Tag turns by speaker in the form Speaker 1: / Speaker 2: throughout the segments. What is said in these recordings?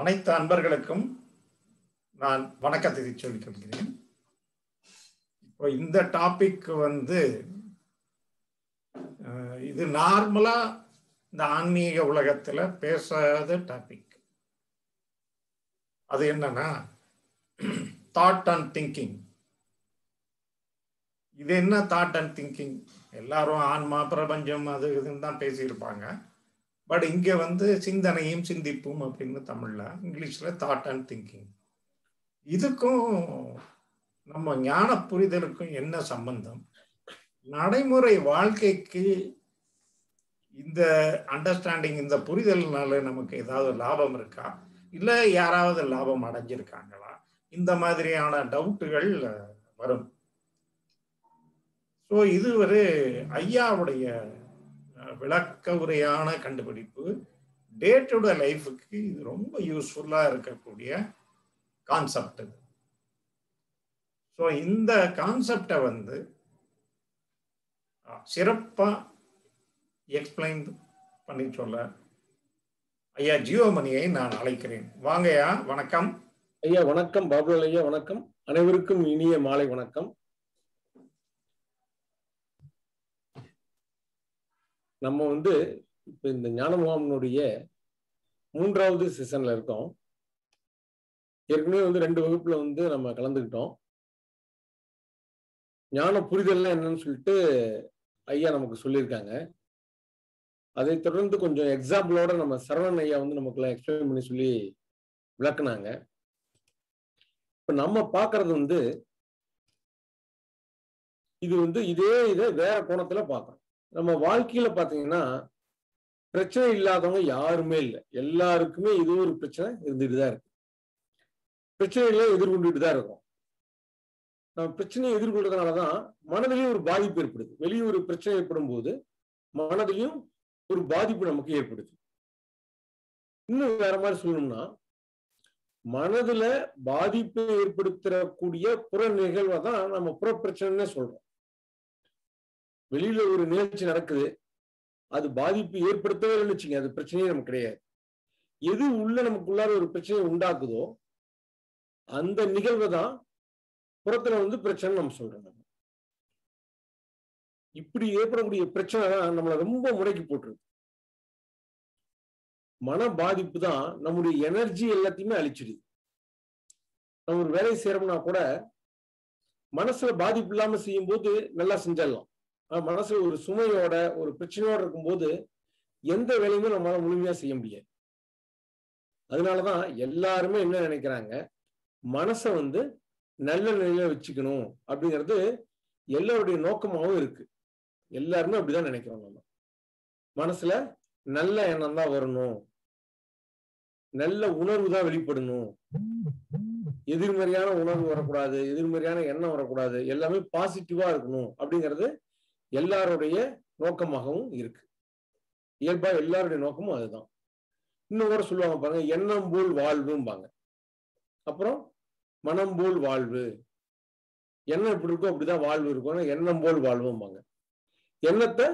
Speaker 1: அனைத்து அன்பர்களுக்கும் நான் வணக்கத்தை சொல்லிக் கொள்கிறேன். இப்போ இந்த டாபிக் வந்து இது நார்மலா இந்த ஆன்மீக உலகத்துல பேசாத டாபிக். அது என்னன்னா தாட் அண்ட் திங்கிங் இது என்ன தாட் அண்ட் திங்கிங் எல்லாரும் ஆன்மா பிரபஞ்சம் அது இதுன்னு தான் பேசியிருப்பாங்க. பட் இங்க வந்து சிந்தனையும் சிந்திப்பும் அப்படின்னு தமிழ்ல இங்கிலீஷ்ல தாட் அண்ட் திங்கிங் இதுக்கும் நம்ம ஞான புரிதலுக்கும் என்ன சம்பந்தம்? நடைமுறை வாழ்க்கைக்கு இந்த அண்டர்ஸ்டாண்டிங் இந்த புரிதல்னால நமக்கு ஏதாவது லாபம் இருக்கா? இல்ல யாராவது லாபம் அடைஞ்சிருக்காங்களா? இந்த மாதிரியான டவுட்டுகள் வரும். ஸோ இது ஒரு ஐயாவுடைய விளக்க உரையான கண்டுபிடிப்பு டே டு டே லைஃபுக்கு இது ரொம்ப யூஸ்ஃபுல்லாக இருக்கக்கூடிய கான்செப்ட் இது ஸோ இந்த கான்செப்டை வந்து சிறப்பாக எக்ஸ்பிளைன் பண்ணி சொல்ல ஐயா ஜியோமணியை நான் அழைக்கிறேன். வாங்கய்யா வணக்கம்.
Speaker 2: ஐயா வணக்கம். பாபுலால் ஐயா வணக்கம். அனைவருக்கும் இனிய மாலை வணக்கம். நம்ம வந்து இப்ப இந்த ஞானமுகாமனுடைய மூன்றாவது செஷன்ல இருக்கோம். ஏற்கனவே வந்து ரெண்டு வகுப்புல வந்து நம்ம கலந்துக்கிட்டோம். ஞான புரிதல்லாம் என்னன்னு சொல்லிட்டு ஐயா நமக்கு சொல்லியிருக்காங்க. அதை தொடர்ந்து கொஞ்சம் எக்ஸாம்பிளோட நம்ம சரவணன் ஐயா வந்து நமக்குலாம் எக்ஸ்பிளைன் பண்ணி சொல்லி விளக்குனாங்க. இப்ப நம்ம பாக்குறது வந்து இது வந்து இதே இதை வேற கோணத்துல பார்க்கறோம். நம்ம வாழ்க்கையில பாத்தீங்கன்னா பிரச்சனை இல்லாதவங்க யாருமே இல்லை. எல்லாருக்குமே இது ஒரு பிரச்சனை இருந்துட்டு தான் இருக்கு. பிரச்சனைகளை எதிர்கொண்டுட்டு தான் இருக்கும். நம்ம பிரச்சனையை எதிர்கொள்றதுனாலதான் மனதிலையும் ஒரு பாதிப்பு ஏற்படுது. வெளியே ஒரு பிரச்சனை ஏற்படும் போது மனதிலையும் ஒரு பாதிப்பு நமக்கு ஏற்படுது. இன்னும் வேற மாதிரி சொல்லணும்னா மனதுல பாதிப்பை ஏற்படுத்தக்கூடிய புற நிகழ்வை தான் நம்ம புற பிரச்சனைன்னு சொல்றோம். வெளியில ஒரு நிகழ்ச்சி நடக்குது அது பாதிப்பு ஏற்படுத்தவே இல்லைன்னு அது பிரச்சனையே நமக்கு கிடையாது. எது உள்ள நமக்குள்ளார ஒரு பிரச்சனையை உண்டாக்குதோ அந்த நிகழ்வை தான் புறத்துல வந்து பிரச்சனை நம்ம சொல்றோம் நம்ம. இப்படி ஏற்படக்கூடிய பிரச்சனை தான் நம்மளை ரொம்ப முறைக்கு போட்டுருது மன பாதிப்பு தான் நம்முடைய எனர்ஜி எல்லாத்தையுமே அழிச்சிடுது. நம்ம ஒரு வேலையை செய்யறோம்னா கூட மனசுல பாதிப்பு இல்லாம செய்யும் போது நல்லா செஞ்சிடலாம். மனசுல ஒரு சுமையோட ஒரு பிரச்சனையோட இருக்கும்போது எந்த வேலையுமே நம்மளால முழுமையா செய்ய முடியாது. அதனாலதான் எல்லாருமே என்ன நினைக்கிறாங்க? மனசை வந்து நல்ல நிலையில வச்சுக்கணும் அப்படிங்கிறது எல்லாருடைய நோக்கமாகவும் இருக்கு. எல்லாருமே அப்படிதான் நினைக்கிறோம் நம்ம. மனசுல நல்ல எண்ணம் தான் வரணும். நல்ல உணர்வு தான் வெளிப்படணும். எதிர்மறையான உணர்வு வரக்கூடாது எதிர்மறையான எண்ணம் வரக்கூடாது. எல்லாமே பாசிட்டிவா இருக்கணும் அப்படிங்கிறது எல்லாருடைய நோக்கமாகவும் இருக்கு. இயல்பா எல்லாருடைய நோக்கமும் அதுதான். இன்னும் கூட சொல்லுவாங்க பாருங்க எண்ணம் போல் வாழ்வும்பாங்க. அப்புறம் மனம் போல் வாழ்வு. எண்ணம் எப்படி இருக்கோ அப்படிதான் வாழ்வு இருக்கும் எண்ணம் போல் வாழ்வும்பாங்க. எண்ணத்தை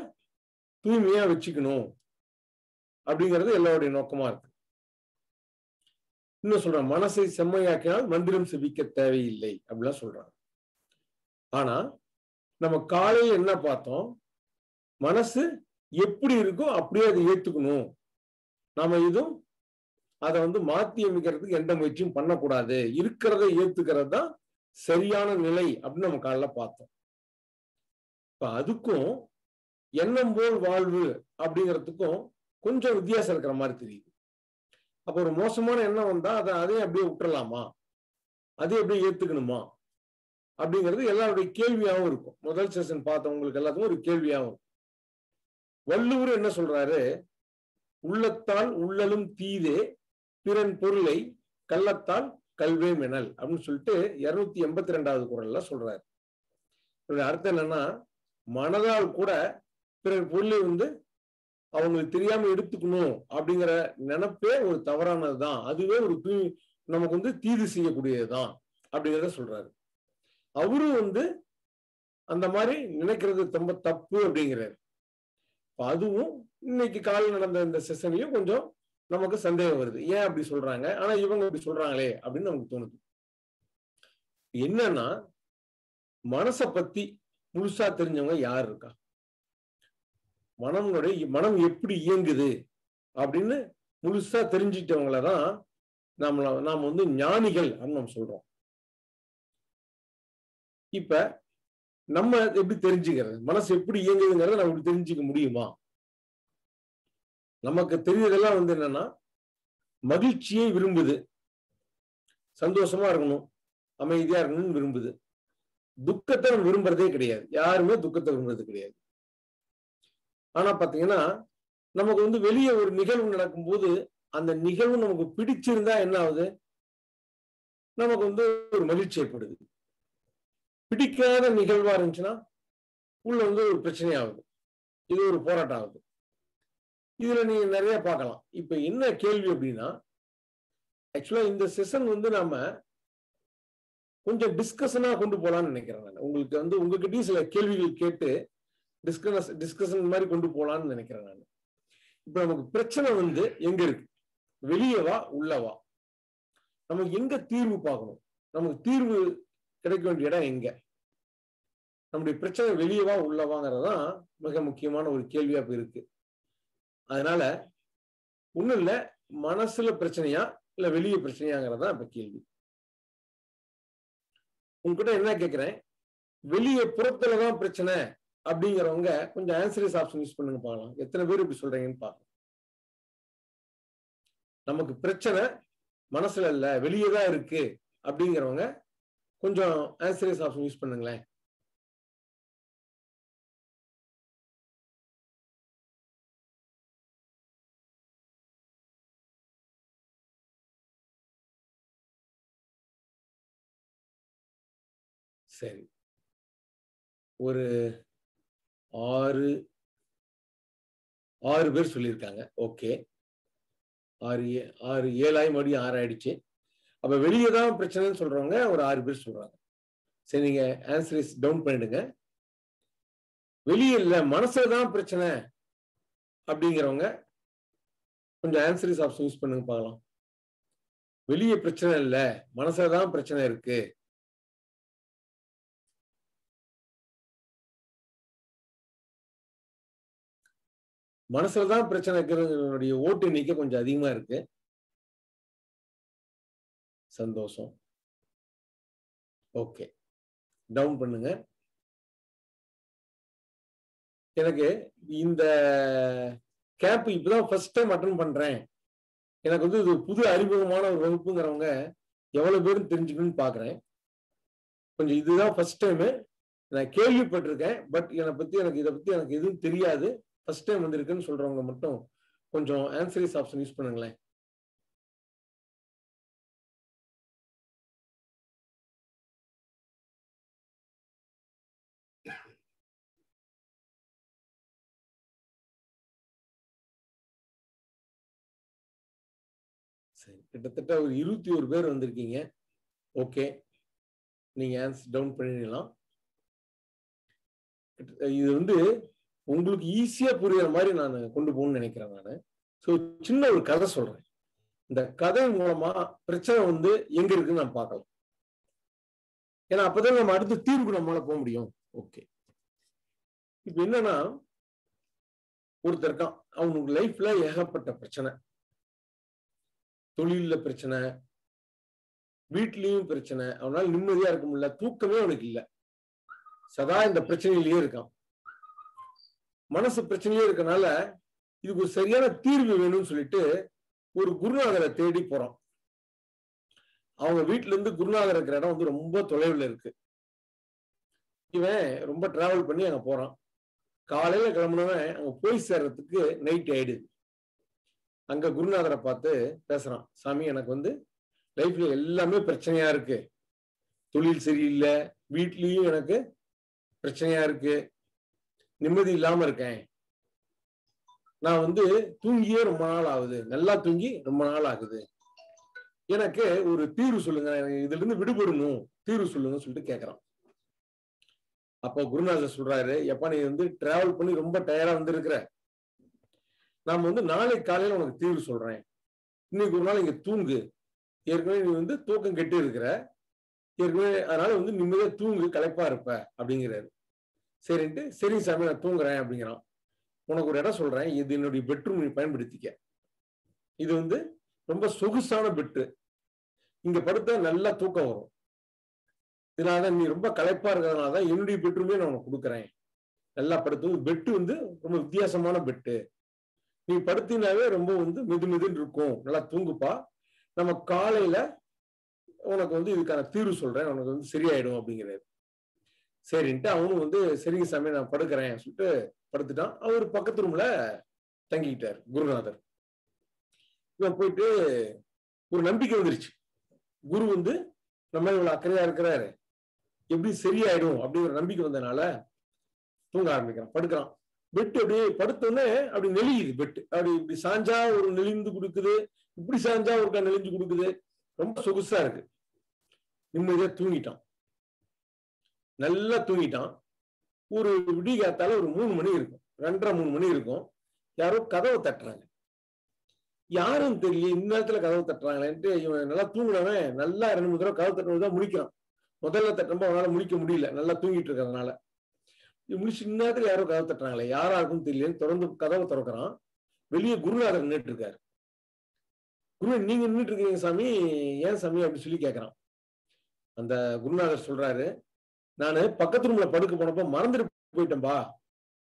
Speaker 2: தூய்மையா வச்சுக்கணும் அப்படிங்கிறது எல்லாருடைய நோக்கமா இருக்கு. இன்னும் சொல்றேன் மனசை செம்மையாக்கினால் மந்திரம் செபிக்க தேவையில்லை அப்படிலாம் சொல்றாங்க. ஆனா நம்ம காலையில் என்ன பார்த்தோம்? மனசு எப்படி இருக்கோ அப்படியே அதை ஏத்துக்கணும். நாம இதுவும் அதை வந்து மாத்தி அமைக்கிறதுக்கு எந்த முயற்சியும் பண்ணக்கூடாது. இருக்கிறத ஏத்துக்கிறது தான் சரியான நிலை அப்படின்னு நம்ம காலைல பார்த்தோம். இப்ப அதுக்கும் எண்ணம் போல் வாழ்வு அப்படிங்கிறதுக்கும் கொஞ்சம் வித்தியாசம் இருக்கிற மாதிரி தெரியுது. அப்ப ஒரு மோசமான எண்ணம் வந்தா அதை அதையும் அப்படியே விட்டுறலாமா? அதையும் அப்படியே ஏத்துக்கணுமா? அப்படிங்கிறது எல்லாருடைய கேள்வியாகவும் இருக்கும். முதல் செஷன் பார்த்தவங்களுக்கு எல்லாத்துக்கும் ஒரு கேள்வியாகவும் இருக்கும். வள்ளுவர் என்ன சொல்றாரு? உள்ளத்தால் உள்ளலும் தீதே பிறன் பொருளை கள்ளத்தால் கல்வே மெனல் அப்படின்னு சொல்லிட்டு இருநூத்தி எண்பத்தி ரெண்டாவது குரல்ல சொல்றாரு. அர்த்தம் என்னன்னா மனதால் கூட பிறர் பொருளை வந்து அவங்களுக்கு தெரியாம எடுத்துக்கணும் அப்படிங்கிற நினைப்பே ஒரு தவறானதுதான். அதுவே ஒரு தூய் நமக்கு வந்து தீது செய்யக்கூடியதுதான் அப்படிங்கிறத சொல்றாரு. அவரும் வந்து அந்த மாதிரி நினைக்கிறது ரொம்ப தப்பு அப்படிங்கிறாரு. அதுவும் இன்னைக்கு காலை நடந்த இந்த செஷன்லயும் கொஞ்சம் நமக்கு சந்தேகம் வருது. ஏன் அப்படி சொல்றாங்க? ஆனா இவங்க இப்படி சொல்றாங்களே அப்படின்னு நமக்கு தோணுது. என்னன்னா மனசை பத்தி முழுசா தெரிஞ்சவங்க யார் இருக்கா? மனம்னுடைய மனம் எப்படி இயங்குது அப்படின்னு முழுசா தெரிஞ்சிட்டவங்கள தான் நம்மள நாம் வந்து ஞானிகள் அப்படின்னு நம்ம சொல்றோம். இப்ப நம்ம எப்படி தெரிஞ்சுக்கிறது? மனசு எப்படி இயங்குதுங்கிறத நம்ம இப்படி தெரிஞ்சுக்க முடியுமா? நமக்கு தெரியறதெல்லாம் வந்து என்னன்னா மகிழ்ச்சியை விரும்புது. சந்தோஷமா இருக்கணும் அமைதியா இருக்கணும்னு விரும்புது. துக்கத்தை விரும்புறதே கிடையாது. யாருமே துக்கத்தை விரும்புறது கிடையாது. ஆனா பாத்தீங்கன்னா நமக்கு வந்து வெளியே ஒரு நிகழ்வு நடக்கும்போது அந்த நிகழ்வு நமக்கு பிடிச்சிருந்தா என்ன ஆகுது? நமக்கு வந்து ஒரு மகிழ்ச்சி ஏற்படுது. பிடிக்காத நிகழ்வா இருந்துச்சுன்னா உள்ள வந்து ஒரு பிரச்சனையாகுது இது ஒரு போராட்டம் ஆகுது இதுல நீங்க நிறைய பார்க்கலாம். இப்ப என்ன கேள்வி அப்படின்னா ஆக்சுவலா இந்த செஷன் வந்து நாம கொஞ்சம் டிஸ்கஷனா கொண்டு போலாம்னு நினைக்கிறேன் நான். உங்களுக்கு வந்து உங்ககிட்டயும் சில கேள்விகள் கேட்டு டிஸ்கஸ் டிஸ்கஷன் மாதிரி கொண்டு போலாம்னு நினைக்கிறேன் நான். இப்ப நமக்கு பிரச்சனை வந்து எங்க இருக்கு? வெளியவா உள்ளவா நம்ம எங்க தீர்வு பார்க்கணும்? நமக்கு தீர்வு கிடைக்க வேண்டிய இடம் எங்க? நம்முடைய பிரச்சனை வெளியவா உள்ளவாங்கிறதான் மிக முக்கியமான ஒரு கேள்வியா இப்ப இருக்கு. அதனால ஒண்ணும் இல்ல மனசுல பிரச்சனையா இல்ல வெளிய பிரச்சனையாங்கிறதா இப்ப கேள்வி. உங்ககிட்ட என்ன கேக்குறேன்? வெளிய புறத்துலதான் பிரச்சனை அப்படிங்கிறவங்க கொஞ்சம் ஆன்சரிஸ் ஆப்ஷன் யூஸ் பண்ணுங்க பார்க்கலாம். எத்தனை பேர் இப்படி சொல்றீங்கன்னு பார்க்கலாம். நமக்கு பிரச்சனை மனசுல இல்ல வெளியே தான் இருக்கு அப்படிங்கிறவங்க கொஞ்சம் ஆன்சரிஸ் ஆப்ஷன் யூஸ் பண்ணுங்களேன். சரி. ஒரு ஆறு ஆறு பேர் சொல்லியிருக்காங்க. ஓகே. ஆறு ஏ- ஆறு ஏழாயிரம் மறுபடியும் ஆறு ஆயிடுச்சு அப்ப வெளியே தான் பிரச்சனைன்னு சொல்றவங்க ஒரு ஆறு பேர் சொல்றாங்க. சரி நீங்க ஆன்சரிஸ் டவுன் பண்ணிடுங்க. வெளியே இல்ல மனசுல தான் பிரச்சனை அப்படிங்கிறவங்க கொஞ்சம் ஆன்சரிஸ் ஆப்ஷன் யூஸ் பண்ணுங்க பார்க்கலாம். வெளியே பிரச்சனை இல்ல மனசுல தான் பிரச்சனை இருக்கு. மனசுல தான் பிரச்சனை இருக்கிறவங்களுடைய ஓட்டு எண்ணிக்கை கொஞ்சம் அதிகமா இருக்கு. சந்தோஷம். ஓகே டவுன் பண்ணுங்க. எனக்கு இந்த கேம்ப் இப்பதான் ஃபர்ஸ்ட் டைம் அட்டன் பண்றேன். எனக்கு வந்து இது புது அறிமுகமான ஒரு வகுப்புங்கிறவங்க எவ்வளவு பேரும் தெரிஞ்சுக்கணும்னு பாக்குறேன். கொஞ்சம் இதுதான் ஃபர்ஸ்ட் டைமு நான் கேள்விப்பட்டிருக்கேன். பட் என்னை பத்தி எனக்கு இதை பத்தி எனக்கு எதுவும் தெரியாது. ஃபர்ஸ்ட் டைம் வந்திருக்குன்னு சொல்றவங்க மட்டும் கொஞ்சம் ஆன்சரிஸ் ஆப்ஷன் யூஸ் பண்ணுங்களேன். கிட்டத்தட்ட ஒரு இருபத்தி ஒரு பேர் வந்திருக்கீங்க. ஓகே நீங்க ஆன்ஸ் டவுன் பண்ணிடலாம். இது வந்து உங்களுக்கு ஈஸியா புரியுற மாதிரி நான் கொண்டு போகணும்னு நினைக்கிறேன் நான். ஸோ சின்ன ஒரு கதை சொல்றேன். இந்த கதை மூலமா பிரச்சனை வந்து எங்க இருக்குன்னு நான் பார்க்கலாம். ஏன்னா அப்பதான் நம்ம அடுத்த தீர்வுக்கு நம்மளால போக முடியும். ஓகே இப்ப என்னன்னா ஒருத்தர் இருக்கான். அவனுக்கு லைஃப்ல ஏகப்பட்ட பிரச்சனை. தொழில்ல பிரச்சனை வீட்லயும் பிரச்சனை அவனால நிம்மதியா இருக்க முடியல தூக்கமே அவனுக்கு இல்ல. சதா இந்த பிரச்சனையிலேயே இருக்கான். மனசு பிரச்சனையே இருக்கனால இதுக்கு ஒரு சரியான தீர்வு வேணும்னு சொல்லிட்டு ஒரு குருநாதரை தேடி போறான். அவங்க வீட்டுல இருந்து குருநாதர் இருக்கிற இடம் வந்து ரொம்ப தொலைவில் இருக்கு. இவன் ரொம்ப டிராவல் பண்ணி அங்க போறான். காலையில கிளம்புனவன் அங்க போய் சேர்றதுக்கு நைட் ஆயிடுது. அங்க குருநாதரை பார்த்து பேசுறான் சாமி எனக்கு வந்து லைஃப்ல எல்லாமே பிரச்சனையா இருக்கு. தொழில் சரியில்லை. வீட்லயும் எனக்கு பிரச்சனையா இருக்கு. நிம்மதி இல்லாம இருக்கேன். நான் வந்து தூங்கியே ரொம்ப நாள் ஆகுது. நல்லா தூங்கி ரொம்ப நாள் ஆகுது. எனக்கு ஒரு தீர்வு சொல்லுங்க. எனக்கு இதுல இருந்து விடுபடணும். தீர்வு சொல்லுங்க சொல்லிட்டு கேக்குறான். அப்போ குருநாதர் சொல்றாரு எப்ப நீ வந்து டிராவல் பண்ணி ரொம்ப டயர்டா வந்திருக்கிற நாம் வந்து நாளை காலையில உனக்கு தீர்வு சொல்றேன். இன்னைக்கு ஒரு நாள் இங்க தூங்கு. ஏற்கனவே நீ வந்து தூக்கம் கெட்டு இருக்கிற. ஏற்கனவே அதனால வந்து நிம்மதியா தூங்கு களைப்பா இருப்ப அப்படிங்கிறாரு. சரின்ட்டு சரி சாமி நான் தூங்குறேன் அப்படிங்கிறான். உனக்கு ஒரு இடம் சொல்றேன். இது என்னுடைய பெட்ரூம் நீ பயன்படுத்திக்க. இது வந்து ரொம்ப சொகுசான பெட்டு இங்க படுத்தா நல்லா தூக்கம் வரும். இதனால நீ ரொம்ப களைப்பா இருக்கிறதுனால தான் என்னுடைய பெட்ரூமே நான் உனக்கு கொடுக்குறேன். நல்லா படுத்து பெட்டு வந்து ரொம்ப வித்தியாசமான பெட்டு நீ படுத்தினாவே ரொம்ப வந்து மெது மெதுன்னு இருக்கும். நல்லா தூங்குப்பா. நம்ம காலையில உனக்கு வந்து இதுக்கான தீர்வு சொல்றேன். உனக்கு வந்து சரியாயிடும் அப்படிங்கிறாரு. சரின்ட்டு அவனும் வந்து சரிங்க சாமி நான் படுக்கிறேன் சொல்லிட்டு படுத்துட்டான். அவர் பக்கத்து ரூம்ல தங்கிக்கிட்டார் குருநாதர். இவன் போயிட்டு ஒரு நம்பிக்கை வந்துருச்சு. குரு வந்து நம்ம இவ்வளவு அக்கறையா இருக்கிறாரு. எப்படி சரியாயிடும் அப்படிங்கிற நம்பிக்கை வந்தனால தூங்க ஆரம்பிக்கிறான் படுக்கிறான். பெட்டு அப்படியே படுத்தோடனே அப்படி நெளியுது பெட்டு அப்படி இப்படி சாஞ்சா ஒரு நெளிந்து கொடுக்குது இப்படி சாஞ்சா ஒருக்கா நெளிஞ்சு கொடுக்குது. ரொம்ப சொகுசா இருக்கு. நிம்மதியா தூங்கிட்டான். நல்லா தூங்கிட்டான். ஒரு விடிகாத்தால ஒரு மூணு மணி இருக்கும். ரெண்டரை மூணு மணி இருக்கும். யாரோ கதவை தட்டுறாங்க. யாரும் தெரியல இந்நேரத்துல கதவை தட்டுறாங்களேன்ட்டு இவன் நல்லா தூங்கினவன் நல்லா ரெண்டு மூணு தடவை கதவை தட்டுறது தான் முடிக்கிறான். முதல்ல தட்டும்போது அவனால முடிக்க முடியல. நல்லா தூங்கிட்டு இருக்கிறதுனால. முடிச்சு இந்நேரத்துல யாரோ கதவு தட்டுறாங்களே யாரா இருக்கும் தெரியலன்னு தொடர்ந்து கதவை திறக்கிறான். வெளியே குருநாதர் நின்றுட்டு இருக்காரு குரு நீங்க நின்றுட்டு இருக்கீங்க சாமி. ஏன் சாமி அப்படின்னு சொல்லி கேட்கறான் அந்த குருநாதர் சொல்றாரு நான் பக்கத்து ரூம்ல படுக்க போனப்ப மறந்துட்டு போயிட்டேன்பா.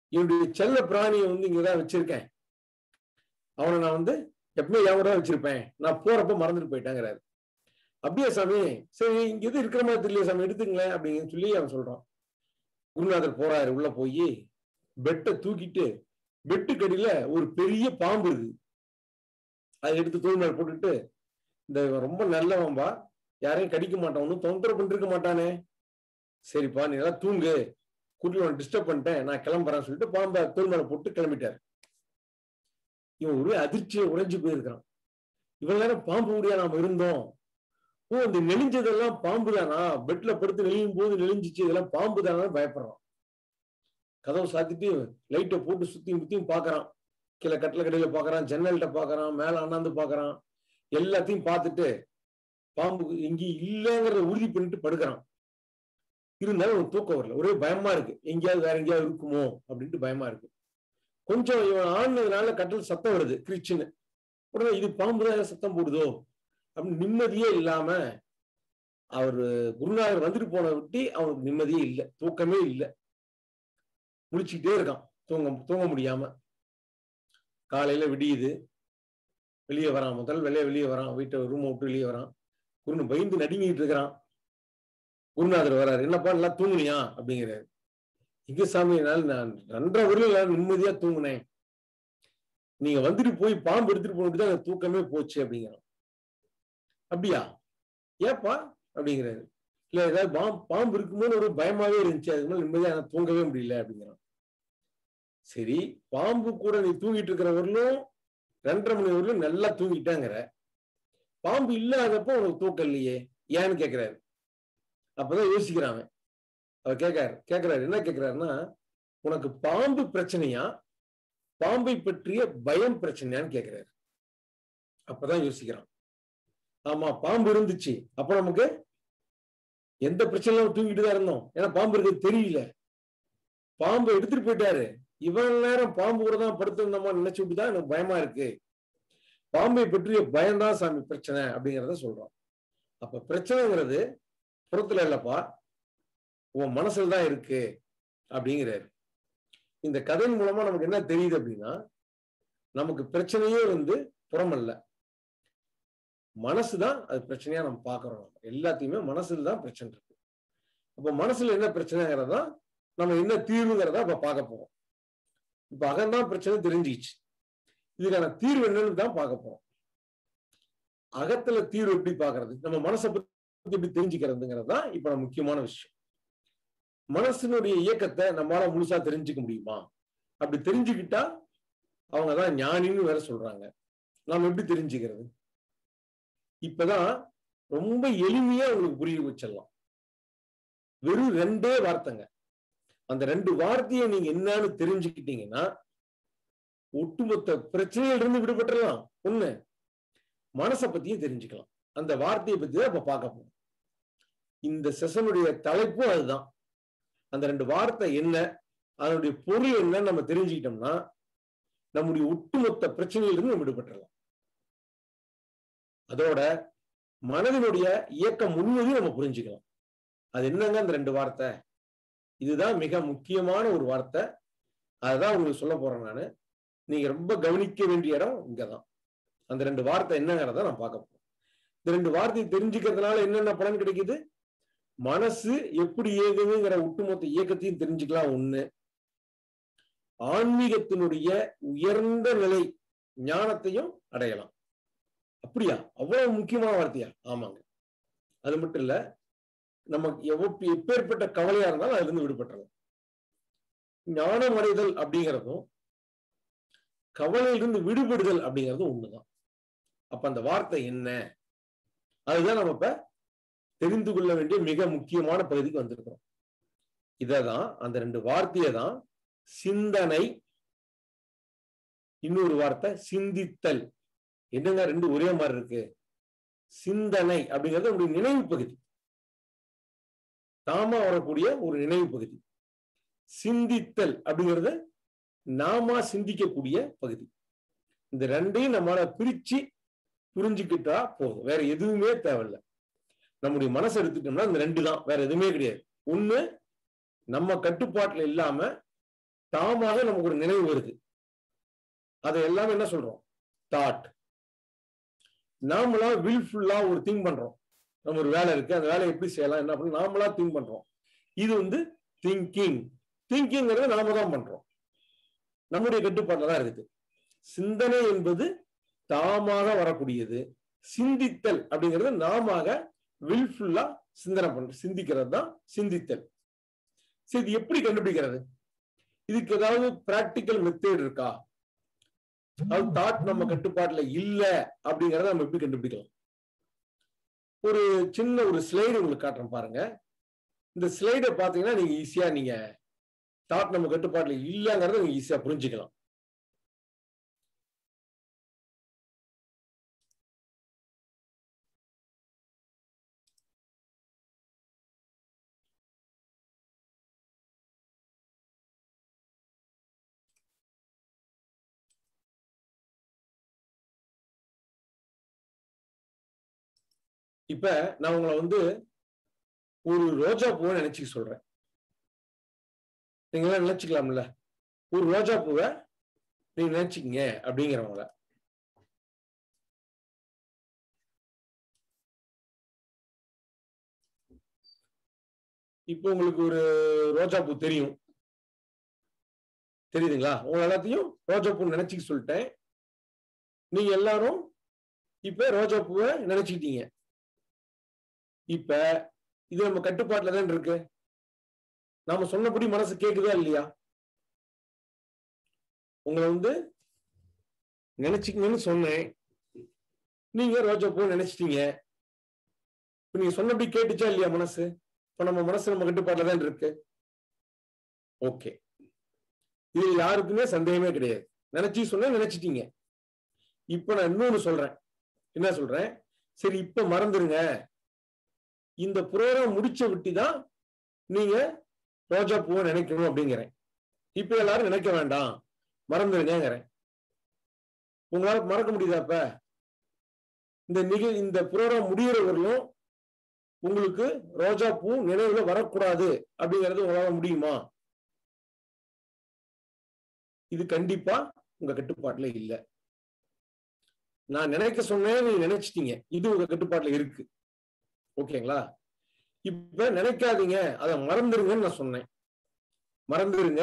Speaker 2: என்னுடைய செல்ல பிராணியை வந்து இங்கதான் வச்சிருக்கேன். அவனை நான் வந்து எப்பவுமே என் வச்சிருப்பேன். நான் போறப்ப மறந்துட்டு போயிட்டேங்கிறாரு. அப்படியே சாமி? சரி இங்க எது இருக்கிற மாதிரி தெரியல சாமி எடுத்துங்களேன் அப்படின்னு சொல்லி அவன் சொல்றான். குருநாதர் போறாரு. உள்ள போய் பெட்டை தூக்கிட்டு பெட்டுக்கடியில ஒரு பெரிய பாம்பு இருக்கு. அதை எடுத்து தூள் மேல போட்டுட்டு இந்த ரொம்ப நல்லவன்பா யாரையும் கடிக்க மாட்டான். ஒன்னும் தொந்தரவு பண்ணிருக்க மாட்டானே. சரிப்பா நீ எல்லாம் தூங்கு. கூட்டில் உன டிஸ்டர்ப் பண்ணிட்டேன். நான் கிளம்புறேன்னு சொல்லிட்டு பாம்பை தோல் மேல போட்டு கிளம்பிட்டாரு. இவன் ஒரே அதிர்ச்சியை உறைஞ்சு போயிருக்கான் இவ்வளவு நேரம் பாம்பு ஊடியா நாம இருந்தோம். ஓ இந்த நெளிஞ்சதெல்லாம் பாம்பு தானா? பெட்ல படுத்து நெளியும் போது நெளிஞ்சிச்சு இதெல்லாம் பாம்பு தானா பயப்படுறான். கதவை சாத்திட்டு லைட்டை போட்டு சுத்தியும் முத்தியும் பாக்குறான். கீழே கட்டில கடையில பாக்குறான் ஜன்னல்கிட்ட பாக்குறான் மேல அண்ணாந்து பாக்குறான். எல்லாத்தையும் பார்த்துட்டு பாம்பு எங்கேயும் இல்லைங்கிறத உறுதி பண்ணிட்டு படுக்கிறான். இருந்தாலும் அவனுக்கு தூக்கம் வரல. ஒரே பயமா இருக்கு. எங்கேயாவது வேற எங்கேயாவது இருக்குமோ அப்படின்ட்டு பயமா இருக்கு. கொஞ்சம் இவன் ஆனதுனால கட்டில் சத்தம் வருது கிரிச்சுன்னு. உடனே இது பாம்பு தான் சத்தம் போடுதோ? அப்படின்னு நிம்மதியே இல்லாம அவர் குருநாதர் வந்துட்டு போன விட்டு அவனுக்கு நிம்மதியே இல்லை தூக்கமே இல்லை. முடிச்சுக்கிட்டே இருக்கான். தூங்க தூங்க முடியாம. காலையில விடியுது. வெளியே வரான். முதல் வெளியே வெளியே வரான். வீட்டை ரூம் விட்டு வெளியே வரான். குருன்னு பயந்து நடுங்கிட்டு இருக்கிறான். குருநாதர் வர்றாரு என்னப்பா நல்லா தூங்குனியா? அப்படிங்கிறாரு. இங்க சாமி? என்னால் நான் ரெண்டரை வரல நிம்மதியா தூங்குனேன். நீங்க வந்துட்டு போய் பாம்பு எடுத்துட்டு போனது தான் தூக்கமே போச்சு அப்படிங்கிறான். அப்படியா? ஏப்பா? அப்படிங்கிறாரு. இல்ல ஏதாவது பாம்பு பாம்பு இருக்குமோன்னு ஒரு பயமாவே இருந்துச்சு. அதுக்கு மேல நிம்மதியா நான் தூங்கவே முடியல அப்படிங்கிறான். சரி பாம்பு கூட நீ தூங்கிட்டு இருக்கிறவர்களும் ரெண்டரை மணி வரலும் நல்லா தூங்கிட்டாங்கிற. பாம்பு இல்லாதப்போ உனக்கு தூக்கம் இல்லையே? ஏன்னு கேக்குறாரு. அப்பதான் யோசிக்கிறான் அவர் கேட்காரு கேட்கிறாரு என்ன கேட்கிறாருன்னா உனக்கு பாம்பு பிரச்சனையா? பாம்பை பற்றிய பயம் பிரச்சனையான்னு கேட்கிறாரு அப்பதான் யோசிக்கிறான். ஆமா பாம்பு இருந்துச்சு. அப்ப நமக்கு எந்த பிரச்சனையும் தூங்கிட்டு தான் இருந்தோம். ஏன்னா பாம்பு இருக்கிறது தெரியல. பாம்பு எடுத்துட்டு போயிட்டாரு. இவ்வளவு நேரம் பாம்பு கூட தான் படுத்திருந்தோமா நினைச்சு தான் எனக்கு பயமா இருக்கு. பாம்பை பற்றிய பயம்தான் சாமி பிரச்சனை அப்படிங்கிறத சொல்றோம். அப்ப பிரச்சனைங்கிறது புறத்துல இல்லப்பா உன் மனசுல தான் இருக்கு அப்படிங்கிறாரு. இந்த கதையின் மூலமா நமக்கு என்ன தெரியுது அப்படின்னா நமக்கு பிரச்சனையே வந்து புறமல்ல. மனசுதான் அது பிரச்சனையா நம்ம பாக்குறோம் எல்லாத்தையுமே மனசுல தான் பிரச்சனை இருக்கு. அப்ப மனசுல என்ன பிரச்சனைங்கிறதா நம்ம என்ன தீர்வுங்கிறதா இப்ப பார்க்க போறோம். இப்ப அகம்தான் பிரச்சனை தெரிஞ்சிச்சு இதுக்கான தீர்வு என்னன்னு தான் பார்க்க போறோம். அகத்துல தீர்வு எப்படி பாக்குறது நம்ம மனசை பத்தி எப்படி தெரிஞ்சுக்கிறதுங்கிறது தான் இப்ப நம்ம முக்கியமான விஷயம். மனசினுடைய இயக்கத்தை நம்மளால முழுசா தெரிஞ்சுக்க முடியுமா? அப்படி தெரிஞ்சுக்கிட்டா அவங்கதான் ஞானின்னு வேற சொல்றாங்க. நாம் எப்படி தெரிஞ்சுக்கிறது? இப்பதான் ரொம்ப எளிமையா உங்களுக்கு புரிய வச்சிடலாம் வெறும் ரெண்டே வார்த்தைங்க. அந்த ரெண்டு வார்த்தையை நீங்க என்னன்னு தெரிஞ்சுக்கிட்டீங்கன்னா ஒட்டுமொத்த பிரச்சனையில இருந்து விடுபட்டுறலாம். ஒண்ணு மனசை பத்தியும் தெரிஞ்சுக்கலாம். அந்த வார்த்தையை பத்தி தான் இப்ப பார்க்க போறோம். இந்த செஷனுடைய தலைப்பும் அதுதான். அந்த ரெண்டு வார்த்தை என்ன அதனுடைய பொருள் என்னன்னு நம்ம தெரிஞ்சுக்கிட்டோம்னா நம்முடைய ஒட்டுமொத்த பிரச்சனையிலிருந்து நம்ம விடுபட்டுடலாம் அதோட மனதினுடைய இயக்கம் முழுவதும் நம்ம புரிஞ்சுக்கலாம் அது என்னங்க அந்த ரெண்டு வார்த்தை? இதுதான் மிக முக்கியமான ஒரு வார்த்தை. அதுதான் உங்களுக்கு சொல்ல போறேன் நான். நீங்க ரொம்ப கவனிக்க வேண்டிய இடம் இங்கதான். அந்த ரெண்டு வார்த்தை என்னங்கிறத நான் பார்க்க போறேன் இந்த ரெண்டு வார்த்தையை தெரிஞ்சுக்கிறதுனால என்னென்ன பலன் கிடைக்குது? மனசு எப்படி இயங்குதுங்கிற ஒட்டுமொத்த இயக்கத்தையும் தெரிஞ்சுக்கலாம் ஒண்ணு. ஆன்மீகத்தினுடைய உயர்ந்த நிலை ஞானத்தையும் அடையலாம். அப்படியா? அவ்வளவு முக்கியமான வார்த்தையா? ஆமாங்க. அது மட்டும் இல்ல நமக்கு எவ்வளவு எப்பேற்பட்ட கவலையா இருந்தாலும் அதுல இருந்து விடுபட்டுறோம் ஞானம் அடைதல் அப்படிங்கிறதும் கவலையிலிருந்து விடுபடுதல் அப்படிங்கிறதும் ஒண்ணுதான். அப்ப அந்த வார்த்தை என்ன? அதுதான் நம்ம இப்ப தெரிந்து கொள்ள வேண்டிய மிக முக்கியமான பகுதிக்கு வந்திருக்கிறோம். இததான் அந்த ரெண்டு வார்த்தையை தான் சிந்தனை. இன்னொரு வார்த்தை சிந்தித்தல். என்னங்க ரெண்டு ஒரே மாதிரி இருக்கு? சிந்தனை அப்படிங்கிறது நம்முடைய நினைவு பகுதி. தாமா வரக்கூடிய ஒரு நினைவு பகுதி. சிந்தித்தல் அப்படிங்கிறது நாமா சிந்திக்கக்கூடிய பகுதி. இந்த ரெண்டையும் நம்மளால பிரிச்சு புரிஞ்சுக்கிட்டா போதும். வேற எதுவுமே தேவையில்ல. நம்முடைய மனசை எடுத்துட்டோம்னா இந்த ரெண்டு தான். வேற எதுவுமே கிடையாது. ஒண்ணு நம்ம கட்டுப்பாட்டுல இல்லாம தாமாக நமக்கு ஒரு நினைவு வருது. அதை எல்லாமே என்ன சொல்றோம்? தாட் நாமளா வில்ஃபுல்லா ஒரு திங்க் பண்றோம். நம்ம ஒரு வேலை இருக்கு அந்த வேலையை எப்படி செய்யலாம் என்ன பண்ண நாமளா திங்க் பண்றோம். இது வந்து திங்கிங் திங்கிங்கிறது நாம தான் பண்றோம். நம்முடைய கட்டுப்பாட்டில் தான் இருக்குது. சிந்தனை என்பது தாமாக வரக்கூடியது. சிந்தித்தல் அப்படிங்கிறது நாம வில்ஃபுல்லா சிந்தனை பண்ற சிந்திக்கிறது தான் சிந்தித்தல். சரி இது எப்படி கண்டுபிடிக்கிறது? இதுக்கு ஏதாவது பிராக்டிக்கல் மெத்தேட் இருக்கா? அதாவது தாட் நம்ம கட்டுப்பாட்டுல இல்ல அப்படிங்கறத நம்ம எப்படி கண்டுபிடிக்கலாம்? ஒரு சின்ன ஒரு ஸ்லைடு உங்களுக்கு காட்டுறேன் பாருங்க. இந்த ஸ்லைடை பாத்தீங்கன்னா நீங்க ஈஸியா நீங்க தாட் நம்ம கட்டுப்பாட்டுல இல்லங்கிறத நீங்க ஈஸியா புரிஞ்சுக்கலாம். இப்ப நான் உங்களை வந்து ஒரு ரோஜா பூவை நினைச்சுக்க சொல்றேன். நீங்க எல்லாம் நினைச்சுக்கலாம்ல. ஒரு ரோஜா பூவை நீங்க நினைச்சிக்கிங்க அப்படிங்கிறவங்கள. இப்போ உங்களுக்கு ஒரு ரோஜா பூ தெரியும். தெரியுதுங்களா? உங்க எல்லாத்தையும் ரோஜா பூ நினைச்சுக்க சொல்லிட்டேன். நீங்க எல்லாரும் இப்ப ரோஜா பூவை நினைச்சுக்கிட்டீங்க. இப்ப இது நம்ம கட்டுப்பாட்டுல தான் இருக்கு? நாம சொன்னபடி மனசு கேக்குதா இல்லையா? உங்களை வந்து நினைச்சிக்கணும்னு சொன்னேன். நீங்க ரோஜா பூ நினைச்சிட்டீங்க. இப்ப நீங்க சொன்னபடி கேட்டுச்சா இல்லையா மனசு? இப்ப நம்ம மனசு நம்ம கட்டுப்பாட்டுல தான் இருக்கு. ஓகே. இது யாருக்குமே சந்தேகமே கிடையாது. நினைச்சு சொன்ன நினைச்சிட்டீங்க. இப்ப நான் இன்னொன்னு சொல்றேன். என்ன சொல்றேன்? சரி இப்ப மறந்துருங்க. இந்த புரோகிராம் முடிச்ச விட்டு தான் நீங்க ரோஜா பூவை நினைக்கணும் அப்படிங்கிறேன். இப்ப எல்லாரும் நினைக்க வேண்டாம். மறந்துருங்கிறேன் உங்களால மறக்க முடியுதாப்ப இந்த நிகழ் இந்த புரோகிராம் வரலும் உங்களுக்கு ரோஜா பூ நினைவுல வரக்கூடாது அப்படிங்கிறது உங்களால முடியுமா? இது கண்டிப்பா உங்க கட்டுப்பாட்டுல இல்ல. நான் நினைக்க சொன்னேன் நீங்க நினைச்சிட்டீங்க. இது உங்க கட்டுப்பாட்டுல இருக்கு. ஓகேங்களா? இப்ப நினைக்காதீங்க. அதை மறந்துருங்கன்னு நான் சொன்னேன். மறந்துருங்க.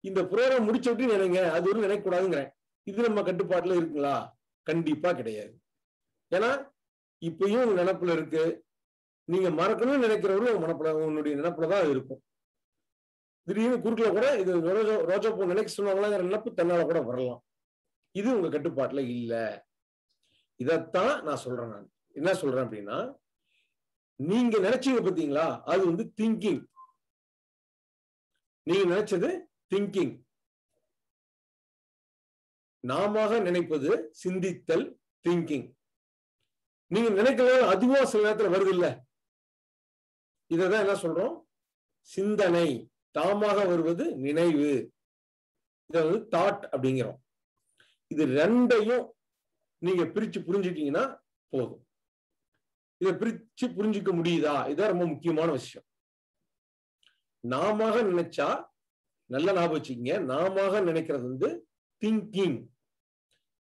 Speaker 2: இந்த புரோகிராம் முடிச்ச விட்டு நினைங்க. அது ஒரு நினைக்கக்கூடாதுங்கிறேன். இது நம்ம கட்டுப்பாட்டுல இருக்குங்களா? கண்டிப்பா கிடையாது. ஏன்னா இப்பயும் உங்க நினப்புல இருக்கு. நீங்க மறக்கணும்னு நினைக்கிறவரும் உங்க மனப்புல உன்னுடைய நினப்புல தான் இருக்கும். திடீர்னு குறுக்கில கூட இது ரோஜா ரோஜா பூ நினைக்க சொன்னாங்களாங்கிற நினப்பு தன்னால கூட வரலாம். இது உங்க கட்டுப்பாட்டுல இல்ல. இதத்தான் நான் சொல்றேன் நான். என்ன சொல்றேன் அப்படின்னா நீங்க நினைச்சீங்க பார்த்தீங்களா? அது வந்து திங்கிங் நீங்க நினைச்சது திங்கிங் நாம நினைப்பது சிந்தித்தல் திங்கிங் நீங்க நினைக்கல அதுவா சில நேரத்துல வருது இல்ல இததான் என்ன சொல்றோம்? சிந்தனை. தாமாக வருவது நினைவு. இத வந்து தாட் அப்படிங்கிறோம். இது ரெண்டையும் நீங்க பிரிச்சு புரிஞ்சுட்டீங்கன்னா போதும். இதை பிரிச்சு புரிஞ்சுக்க முடியுதா? இதான் ரொம்ப முக்கியமான விஷயம். நாம நினைச்சா நல்ல ஞாபகம் வச்சுக்கீங்க. நாம நினைக்கிறது வந்து திங்கிங்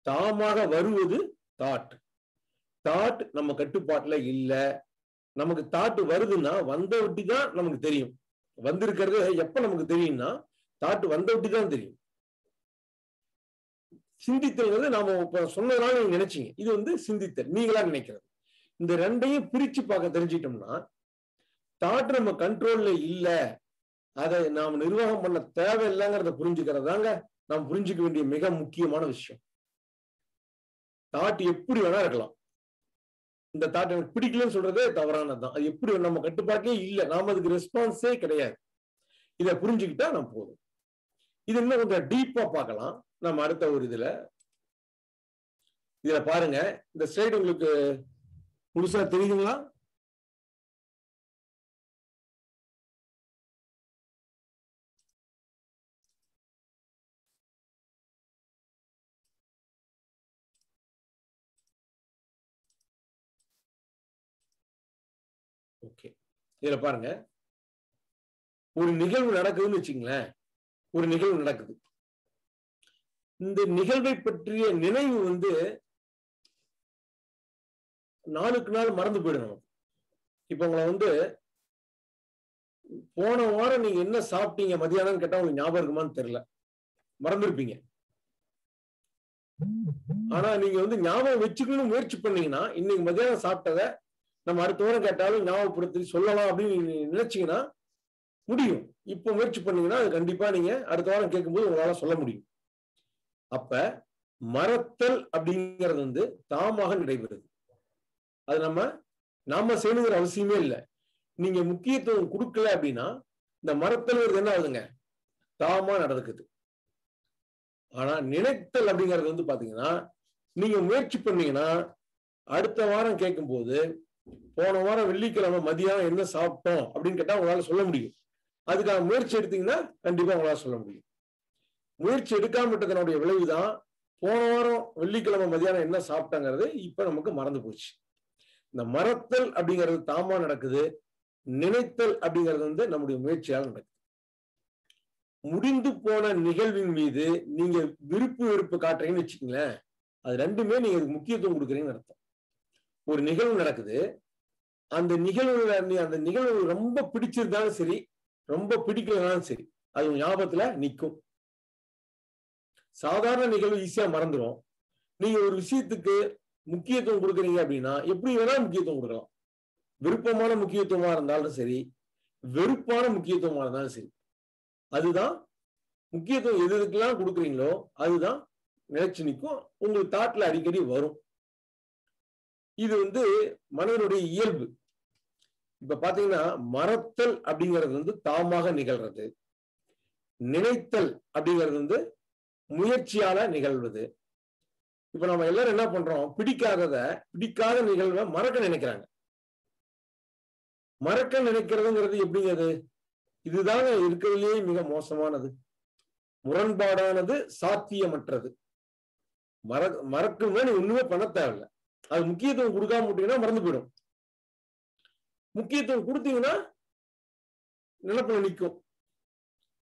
Speaker 2: தாமாக வருவது தாட் தாட் நம்ம கட்டுப்பாட்டுல இல்ல. நமக்கு தாட் வருதுன்னா வந்த ஒட்டி தான் நமக்கு தெரியும். வந்திருக்கிறது எப்ப நமக்கு தெரியும்னா தாட் வந்த ஒட்டி தான் தெரியும் சிந்தித்தல்ங்கிறது நாம இப்ப சொன்னதுனால நீங்க நினைச்சீங்க. இது வந்து சிந்தித்தல். நீங்களா நினைக்கிறது. இந்த ரெண்டையும் பிரிச்சு பார்க்க தெரிஞ்சிட்டோம்னா தாட் நம்ம கண்ட்ரோல்ல இல்ல. அதை நாம் நிர்வாகம் பண்ண தேவையில்லைங்கிறத புரிஞ்சுக்கிறதாங்க நாம் புரிஞ்சுக்க வேண்டிய மிக முக்கியமான விஷயம். தாட் எப்படி வேணா இருக்கலாம். இந்த தாட் எனக்கு பிடிக்கலன்னு சொல்றதே தவறானதுதான் அது எப்படி நம்ம கட்டுப்பாட்டே இல்லை. நாம அதுக்கு ரெஸ்பான்ஸே கிடையாது. இதை புரிஞ்சுக்கிட்டா நம்ம போதும். இது இன்னும் கொஞ்சம் டீப்பா பார்க்கலாம். நம்ம அடுத்த ஒரு இதுல. இதுல பாருங்க. இந்த ஸ்லைடு உங்களுக்கு முழுசா தெரியுதுங்களா? ஓகே. இதுல பாருங்க. ஒரு நிகழ்வு நடக்குதுன்னு வச்சுங்களேன் ஒரு நிகழ்வு நடக்குது. இந்த நிகழ்வை பற்றிய நினைவு வந்து நாளுக்கு நாள் மறந்து போயிடும் இப்ப உங்களை வந்து போன வாரம் நீங்க என்ன சாப்பிட்டீங்க மதியானம் கேட்டா உங்களுக்கு ஞாபகம் இருக்குமான்னு தெரியல. மறந்துருப்பீங்க. ஆனா நீங்க வந்து ஞாபகம் வச்சுக்கணும்னு முயற்சி பண்ணீங்கன்னா இன்னைக்கு மதியானம் சாப்பிட்டத நம்ம அடுத்த வாரம் கேட்டாலும் ஞாபகப்படுத்தி சொல்லலாம் அப்படின்னு நீங்க நினைச்சீங்கன்னா முடியும். இப்ப முயற்சி பண்ணீங்கன்னா அது கண்டிப்பா நீங்க அடுத்த வாரம் கேட்கும்போது உங்களால சொல்ல முடியும். அப்ப மறத்தல் அப்படிங்கிறது வந்து தாமாக நடைபெறுது. அது நம்ம நாம செய்யணுங்கிற அவசியமே இல்லை. நீங்க முக்கியத்துவம் கொடுக்கல அப்படின்னா இந்த மறத்தல் என்ன ஆகுதுங்க? தாமா நடக்குது. ஆனா நினைத்தல் அப்படிங்கிறது வந்து பாத்தீங்கன்னா நீங்க முயற்சி பண்ணீங்கன்னா அடுத்த வாரம் கேட்கும் போது போன வாரம் வெள்ளிக்கிழமை மதியானம் என்ன சாப்பிட்டோம் அப்படின்னு கேட்டா உங்களால சொல்ல முடியும். அதுக்கான முயற்சி எடுத்தீங்கன்னா கண்டிப்பா உங்களால சொல்ல முடியும். முயற்சி எடுக்காம விட்டதனுடைய விளைவுதான் போன வாரம் வெள்ளிக்கிழமை மதியானம் என்ன சாப்பிட்டாங்கிறது இப்ப நமக்கு மறந்து போச்சு. இந்த மறத்தல் அப்படிங்கிறது தாமா நடக்குது நினைத்தல் அப்படிங்கிறது வந்து நம்முடைய முயற்சியால் நடக்குது. முடிந்து போன நிகழ்வின் மீது நீங்க விருப்பு வெறுப்பு காட்டுறீங்கன்னு வச்சுக்கீங்களேன் அது ரெண்டுமே நீங்க முக்கியத்துவம் கொடுக்குறீங்கன்னு அர்த்தம். ஒரு நிகழ்வு நடக்குது அந்த நிகழ்வு அந்த நிகழ்வு ரொம்ப பிடிச்சிருந்தாலும் சரி ரொம்ப பிடிக்கலனாலும் சரி அது ஞாபகத்துல நிற்கும் சாதாரண நிகழ்வு ஈஸியா மறந்துடும் நீங்க ஒரு விஷயத்துக்கு முக்கியத்துவம் கொடுக்குறீங்க அப்படின்னா எப்படி வேணா முக்கியத்துவம் கொடுக்கலாம். விருப்பமான முக்கியத்துவமா இருந்தாலும் சரி வெறுப்பான முக்கியத்துவமா இருந்தாலும் சரி. அதுதான் முக்கியத்துவம் எது எதுக்கெல்லாம் கொடுக்குறீங்களோ அதுதான் நிலைச்சு நிற்கும். உங்களுக்கு தாட்டில் அடிக்கடி வரும். இது வந்து மனிதனுடைய இயல்பு. இப்ப பாத்தீங்கன்னா மறத்தல் அப்படிங்கிறது வந்து தாமாக நிகழ்றது. நினைத்தல் அப்படிங்கிறது வந்து முயற்சியால நிகழ்வது. இப்ப நம்ம எல்லாரும் என்ன பண்றோம்? பிடிக்காதத பிடிக்காத நிகழ்வை மறக்க நினைக்கிறாங்க. மறக்க நினைக்கிறதுங்கிறது எப்படிங்கிறது இதுதாங்க இருக்கிறதுலேயே மிக மோசமானது. முரண்பாடானது சாத்தியமற்றது. மற மறக்கணும்னா நீ ஒண்ணுமே பண்ண தேவையில்ல. அது முக்கியத்துவம் கொடுக்காம விட்டீங்கன்னா மறந்து போயிடும். முக்கியத்துவம் கொடுத்தீங்கன்னா நினைப்புல நிற்கும்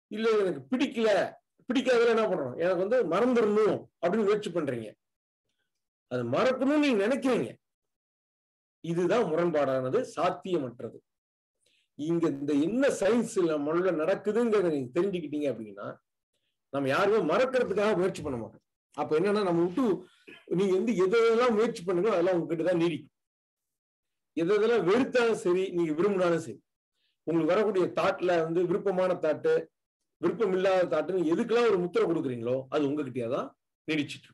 Speaker 2: இல்ல எனக்கு பிடிக்கல. பிடிக்காதல என்ன பண்றோம்? எனக்கு வந்து மறந்துடணும் அப்படின்னு முயற்சி பண்றீங்க. அது மறக்கணும்னு நீங்க நினைக்கிறீங்க. இதுதான் முரண்பாடானது சாத்தியமற்றது. இங்க இந்த என்ன சயின்ஸ் முதல்ல நடக்குதுங்கிறத நீங்க தெரிஞ்சுக்கிட்டீங்க அப்படின்னா நம்ம யாருமே மறக்கிறதுக்காக முயற்சி பண்ண மாட்டோம். அப்ப என்னன்னா நம்ம விட்டு நீங்க வந்து எதெல்லாம் முயற்சி பண்ணுங்களோ அதெல்லாம் உங்ககிட்ட தான் நீடிக்கும். எதெல்லாம் வெறுத்தாலும் சரி நீங்க விரும்பினாலும் சரி. உங்களுக்கு வரக்கூடிய தாட்ல வந்து விருப்பமான தாட்டு விருப்பம் இல்லாத தாட்டுன்னு எதுக்கெல்லாம் ஒரு முத்திரை கொடுக்குறீங்களோ அது உங்ககிட்டயே தான் நீடிச்சிட்டு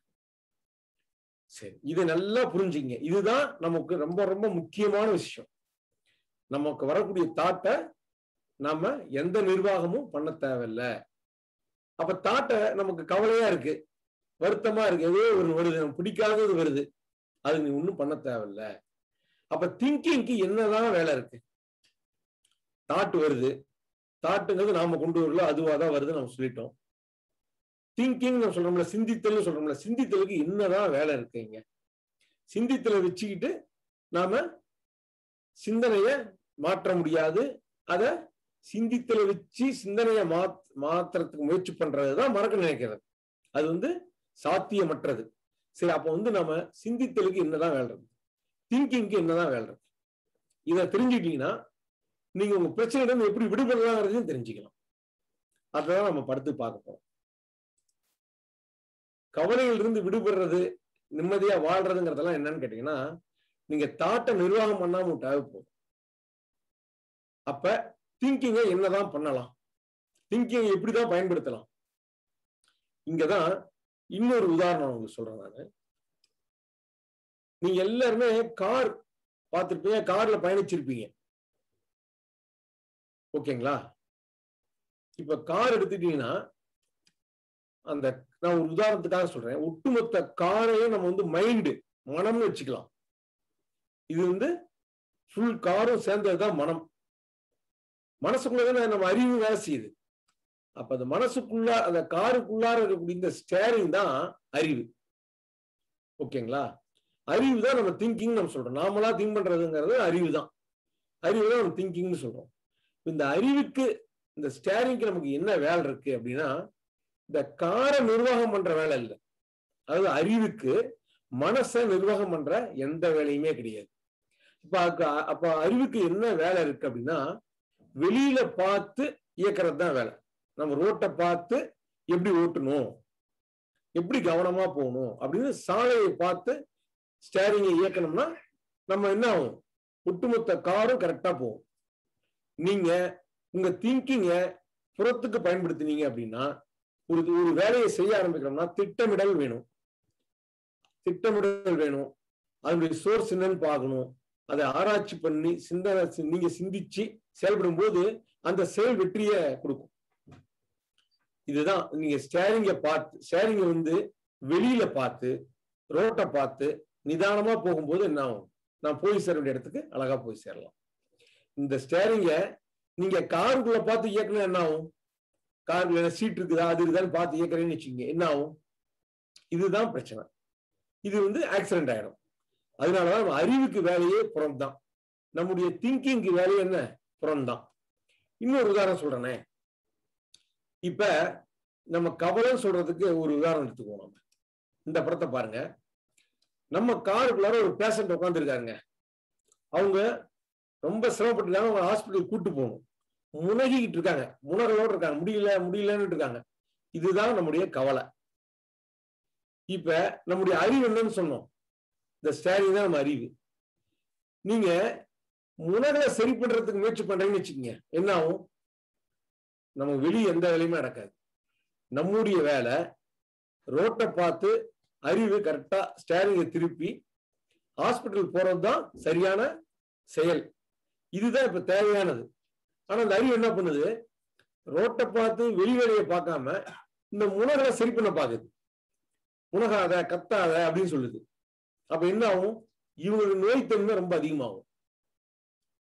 Speaker 2: சரி. இது நல்லா புரிஞ்சுங்க. இதுதான் நமக்கு ரொம்ப ரொம்ப முக்கியமான விஷயம். நமக்கு வரக்கூடிய தாட்டை நாம எந்த நிர்வாகமும் பண்ண தேவையில்லை. அப்ப தாட்டை நமக்கு கவலையா இருக்கு. வருத்தமா இருக்கு. ஏதோ ஒரு வருது நமக்கு பிடிக்காதது வருது. அது நீ ஒன்றும் பண்ண தேவையில்ல. அப்ப திங்கிங்க்கு என்னதான் வேலை இருக்கு? தாட்டு வருது. தாட்டுங்கிறது நாம கொண்டு வரல. அதுவாக தான் வருது நம்ம சொல்லிட்டோம். திங்கிங் நம்ம சொல்றோம்ல சிந்தித்தல் சொல்றோம்ல சிந்தித்தலுக்கு என்னதான் வேலை இருக்குங்க? சிந்தித்தலை வச்சுக்கிட்டு நாம சிந்தனைய மாற்ற முடியாது. அத சிந்தித்தலை வச்சு சிந்தனைய மாத் மாத்துறதுக்கு முயற்சி பண்றதுதான் மறக்க நினைக்கிறது. அது வந்து சாத்தியமற்றது. சரி அப்ப வந்து நம்ம சிந்தித்தலுக்கு என்னதான் வேலை இருக்கு? திங்கிங்க்கு என்னதான் வேலை இருக்கு? இதை தெரிஞ்சுக்கிட்டீங்கன்னா நீங்க உங்க பிரச்சனையிடம் எப்படி விடுபடலாங்கிறதையும் தெரிஞ்சுக்கலாம். அதான் நம்ம படுத்து பார்க்க போறோம். கவலையிலிருந்து விடுபடுறது நிம்மதியா வாழ்றதுங்கிறதெல்லாம் என்னன்னு கேட்டீங்கன்னா நீங்க தாட்டை நிர்வாகம் பண்ணாம விட்டாவே போதும். அப்ப திங்கிங்கை என்னதான் பண்ணலாம்? திங்கிங்கை எப்படிதான் பயன்படுத்தலாம்? இங்கதான் இன்னொரு உதாரணம் உங்களுக்கு சொல்றேன் நான். நீங்க எல்லாருமே கார் பார்த்திருப்பீங்க கார்ல பயணிச்சிருப்பீங்க. ஓகேங்களா? இப்ப கார் எடுத்துட்டீங்கன்னா அந்த நான் ஒரு உதாரணத்துக்காக சொல்றேன். ஒட்டுமொத்த காரையும் நம்ம வந்து மைண்டு மனம்னு வச்சுக்கலாம். இது வந்து ஃபுல் காரும் சேர்ந்ததுதான் மனம். மனசுக்குள்ளதான் நம்ம அறிவு வேலை செய்யுது. அப்ப அந்த மனசுக்குள்ள அந்த காருக்குள்ளார இருக்கக்கூடிய இந்த ஸ்டேரிங் தான் அறிவு. ஓகேங்களா? அறிவு தான் நம்ம திங்கிங் நம்ம சொல்றோம். நாமளா திங்க் பண்றதுங்கிறது அறிவு தான். அறிவு தான் நம்ம திங்கிங்னு சொல்றோம். இந்த அறிவுக்கு இந்த ஸ்டேரிங்க்கு நமக்கு என்ன வேலை இருக்கு அப்படின்னா இந்த காரை நிர்வாகம் பண்ற வேலை இல்லை. அதாவது அறிவுக்கு மனசை நிர்வாகம் பண்ற எந்த வேலையுமே கிடையாது. இப்ப அப்ப அறிவுக்கு என்ன வேலை இருக்கு அப்படின்னா வெளியில பார்த்து இயக்கிறது தான் வேலை. நம்ம ரோட்டை பார்த்து எப்படி ஓட்டணும் எப்படி கவனமா போகணும் அப்படின்னு சாலையை பார்த்து ஸ்டேரிங்கை இயக்கணும்னா நம்ம என்ன ஆகும்? ஒட்டுமொத்த காரும் கரெக்டா போகும். நீங்க உங்க திங்கிங்க புறத்துக்கு பயன்படுத்தினீங்க அப்படின்னா ஒரு ஒரு வேலையை செய்ய ஆரம்பிக்கிறோம்னா திட்டமிடல் வேணும். திட்டமிடல் வேணும். அதனுடைய சோர்ஸ் என்னன்னு பார்க்கணும். அதை ஆராய்ச்சி பண்ணி சிந்தனை நீங்க சிந்திச்சு செயல்படும் போது அந்த செயல் வெற்றியை கொடுக்கும். இதுதான் நீங்க ஸ்டேரிங்க பார்த்து ஸ்டேரிங்க வந்து வெளியில பார்த்து ரோட்டை பார்த்து நிதானமா போகும்போது என்ன ஆகும்? நான் போய் சேர வேண்டிய இடத்துக்கு அழகா போய் சேரலாம். இந்த ஸ்டேரிங்க நீங்க காருக்குள்ள பார்த்து இயக்குனா என்ன ஆகும்? காருக்குள்ள சீட் இருக்குதா அது இருக்குதான்னு பார்த்து இயக்கிறேன்னு வச்சுக்கோங்க. என்ன ஆகும்? இதுதான் பிரச்சனை. இது வந்து ஆக்சிடென்ட் ஆயிடும் அதனாலதான் அறிவுக்கு வேலையே புறம்தான். நம்முடைய திங்கிங்க்கு வேலையே என்ன? புறம்தான். இன்னொரு உதாரணம் சொல்றேனே. இப்ப நம்ம கவலை சொல்றதுக்கு ஒரு உதாரணம் எடுத்துக்குவோம் நம்ம. இந்த படத்தை பாருங்க. நம்ம காருக்குள்ளார ஒரு பேஷண்ட் உட்காந்துருக்காருங்க அவங்க ரொம்ப சிரமப்பட்டுருக்காங்க அவங்க ஹாஸ்பிட்டலுக்கு கூட்டு போகணும். முனகிக்கிட்டு இருக்காங்க முனகளோடு இருக்காங்க முடியல முடியலன்னு இருக்காங்க இதுதான் நம்முடைய கவலை. இப்ப நம்முடைய அறிவு என்னன்னு சொன்னோம். இந்த ஸ்டேரிங் தான் நம்ம அறிவு. நீங்க முனகளை சரி பண்றதுக்கு முயற்சி பண்றீங்கன்னு வச்சுக்கோங்க. என்ன ஆகும்? நம்ம வெளியே எந்த வேலையுமே நடக்காது. நம்முடைய வேலை ரோட்டை பார்த்து அறிவு கரெக்டா ஸ்டேரிங்கை திருப்பி ஹாஸ்பிட்டல் போறதுதான் சரியான செயல். இதுதான் இப்ப தேவையானது. ஆனா அந்த அறிவு என்ன பண்ணுது? ரோட்டை பார்த்து வெளி வேலையை பார்க்காம இந்த முனகளை சரி பண்ண பாக்குது முனகாத கத்தாத அப்படின்னு சொல்லுது. அப்ப என்ன ஆகும்? இவங்களுக்கு நோய்த்தன்மை ரொம்ப அதிகமாகும்.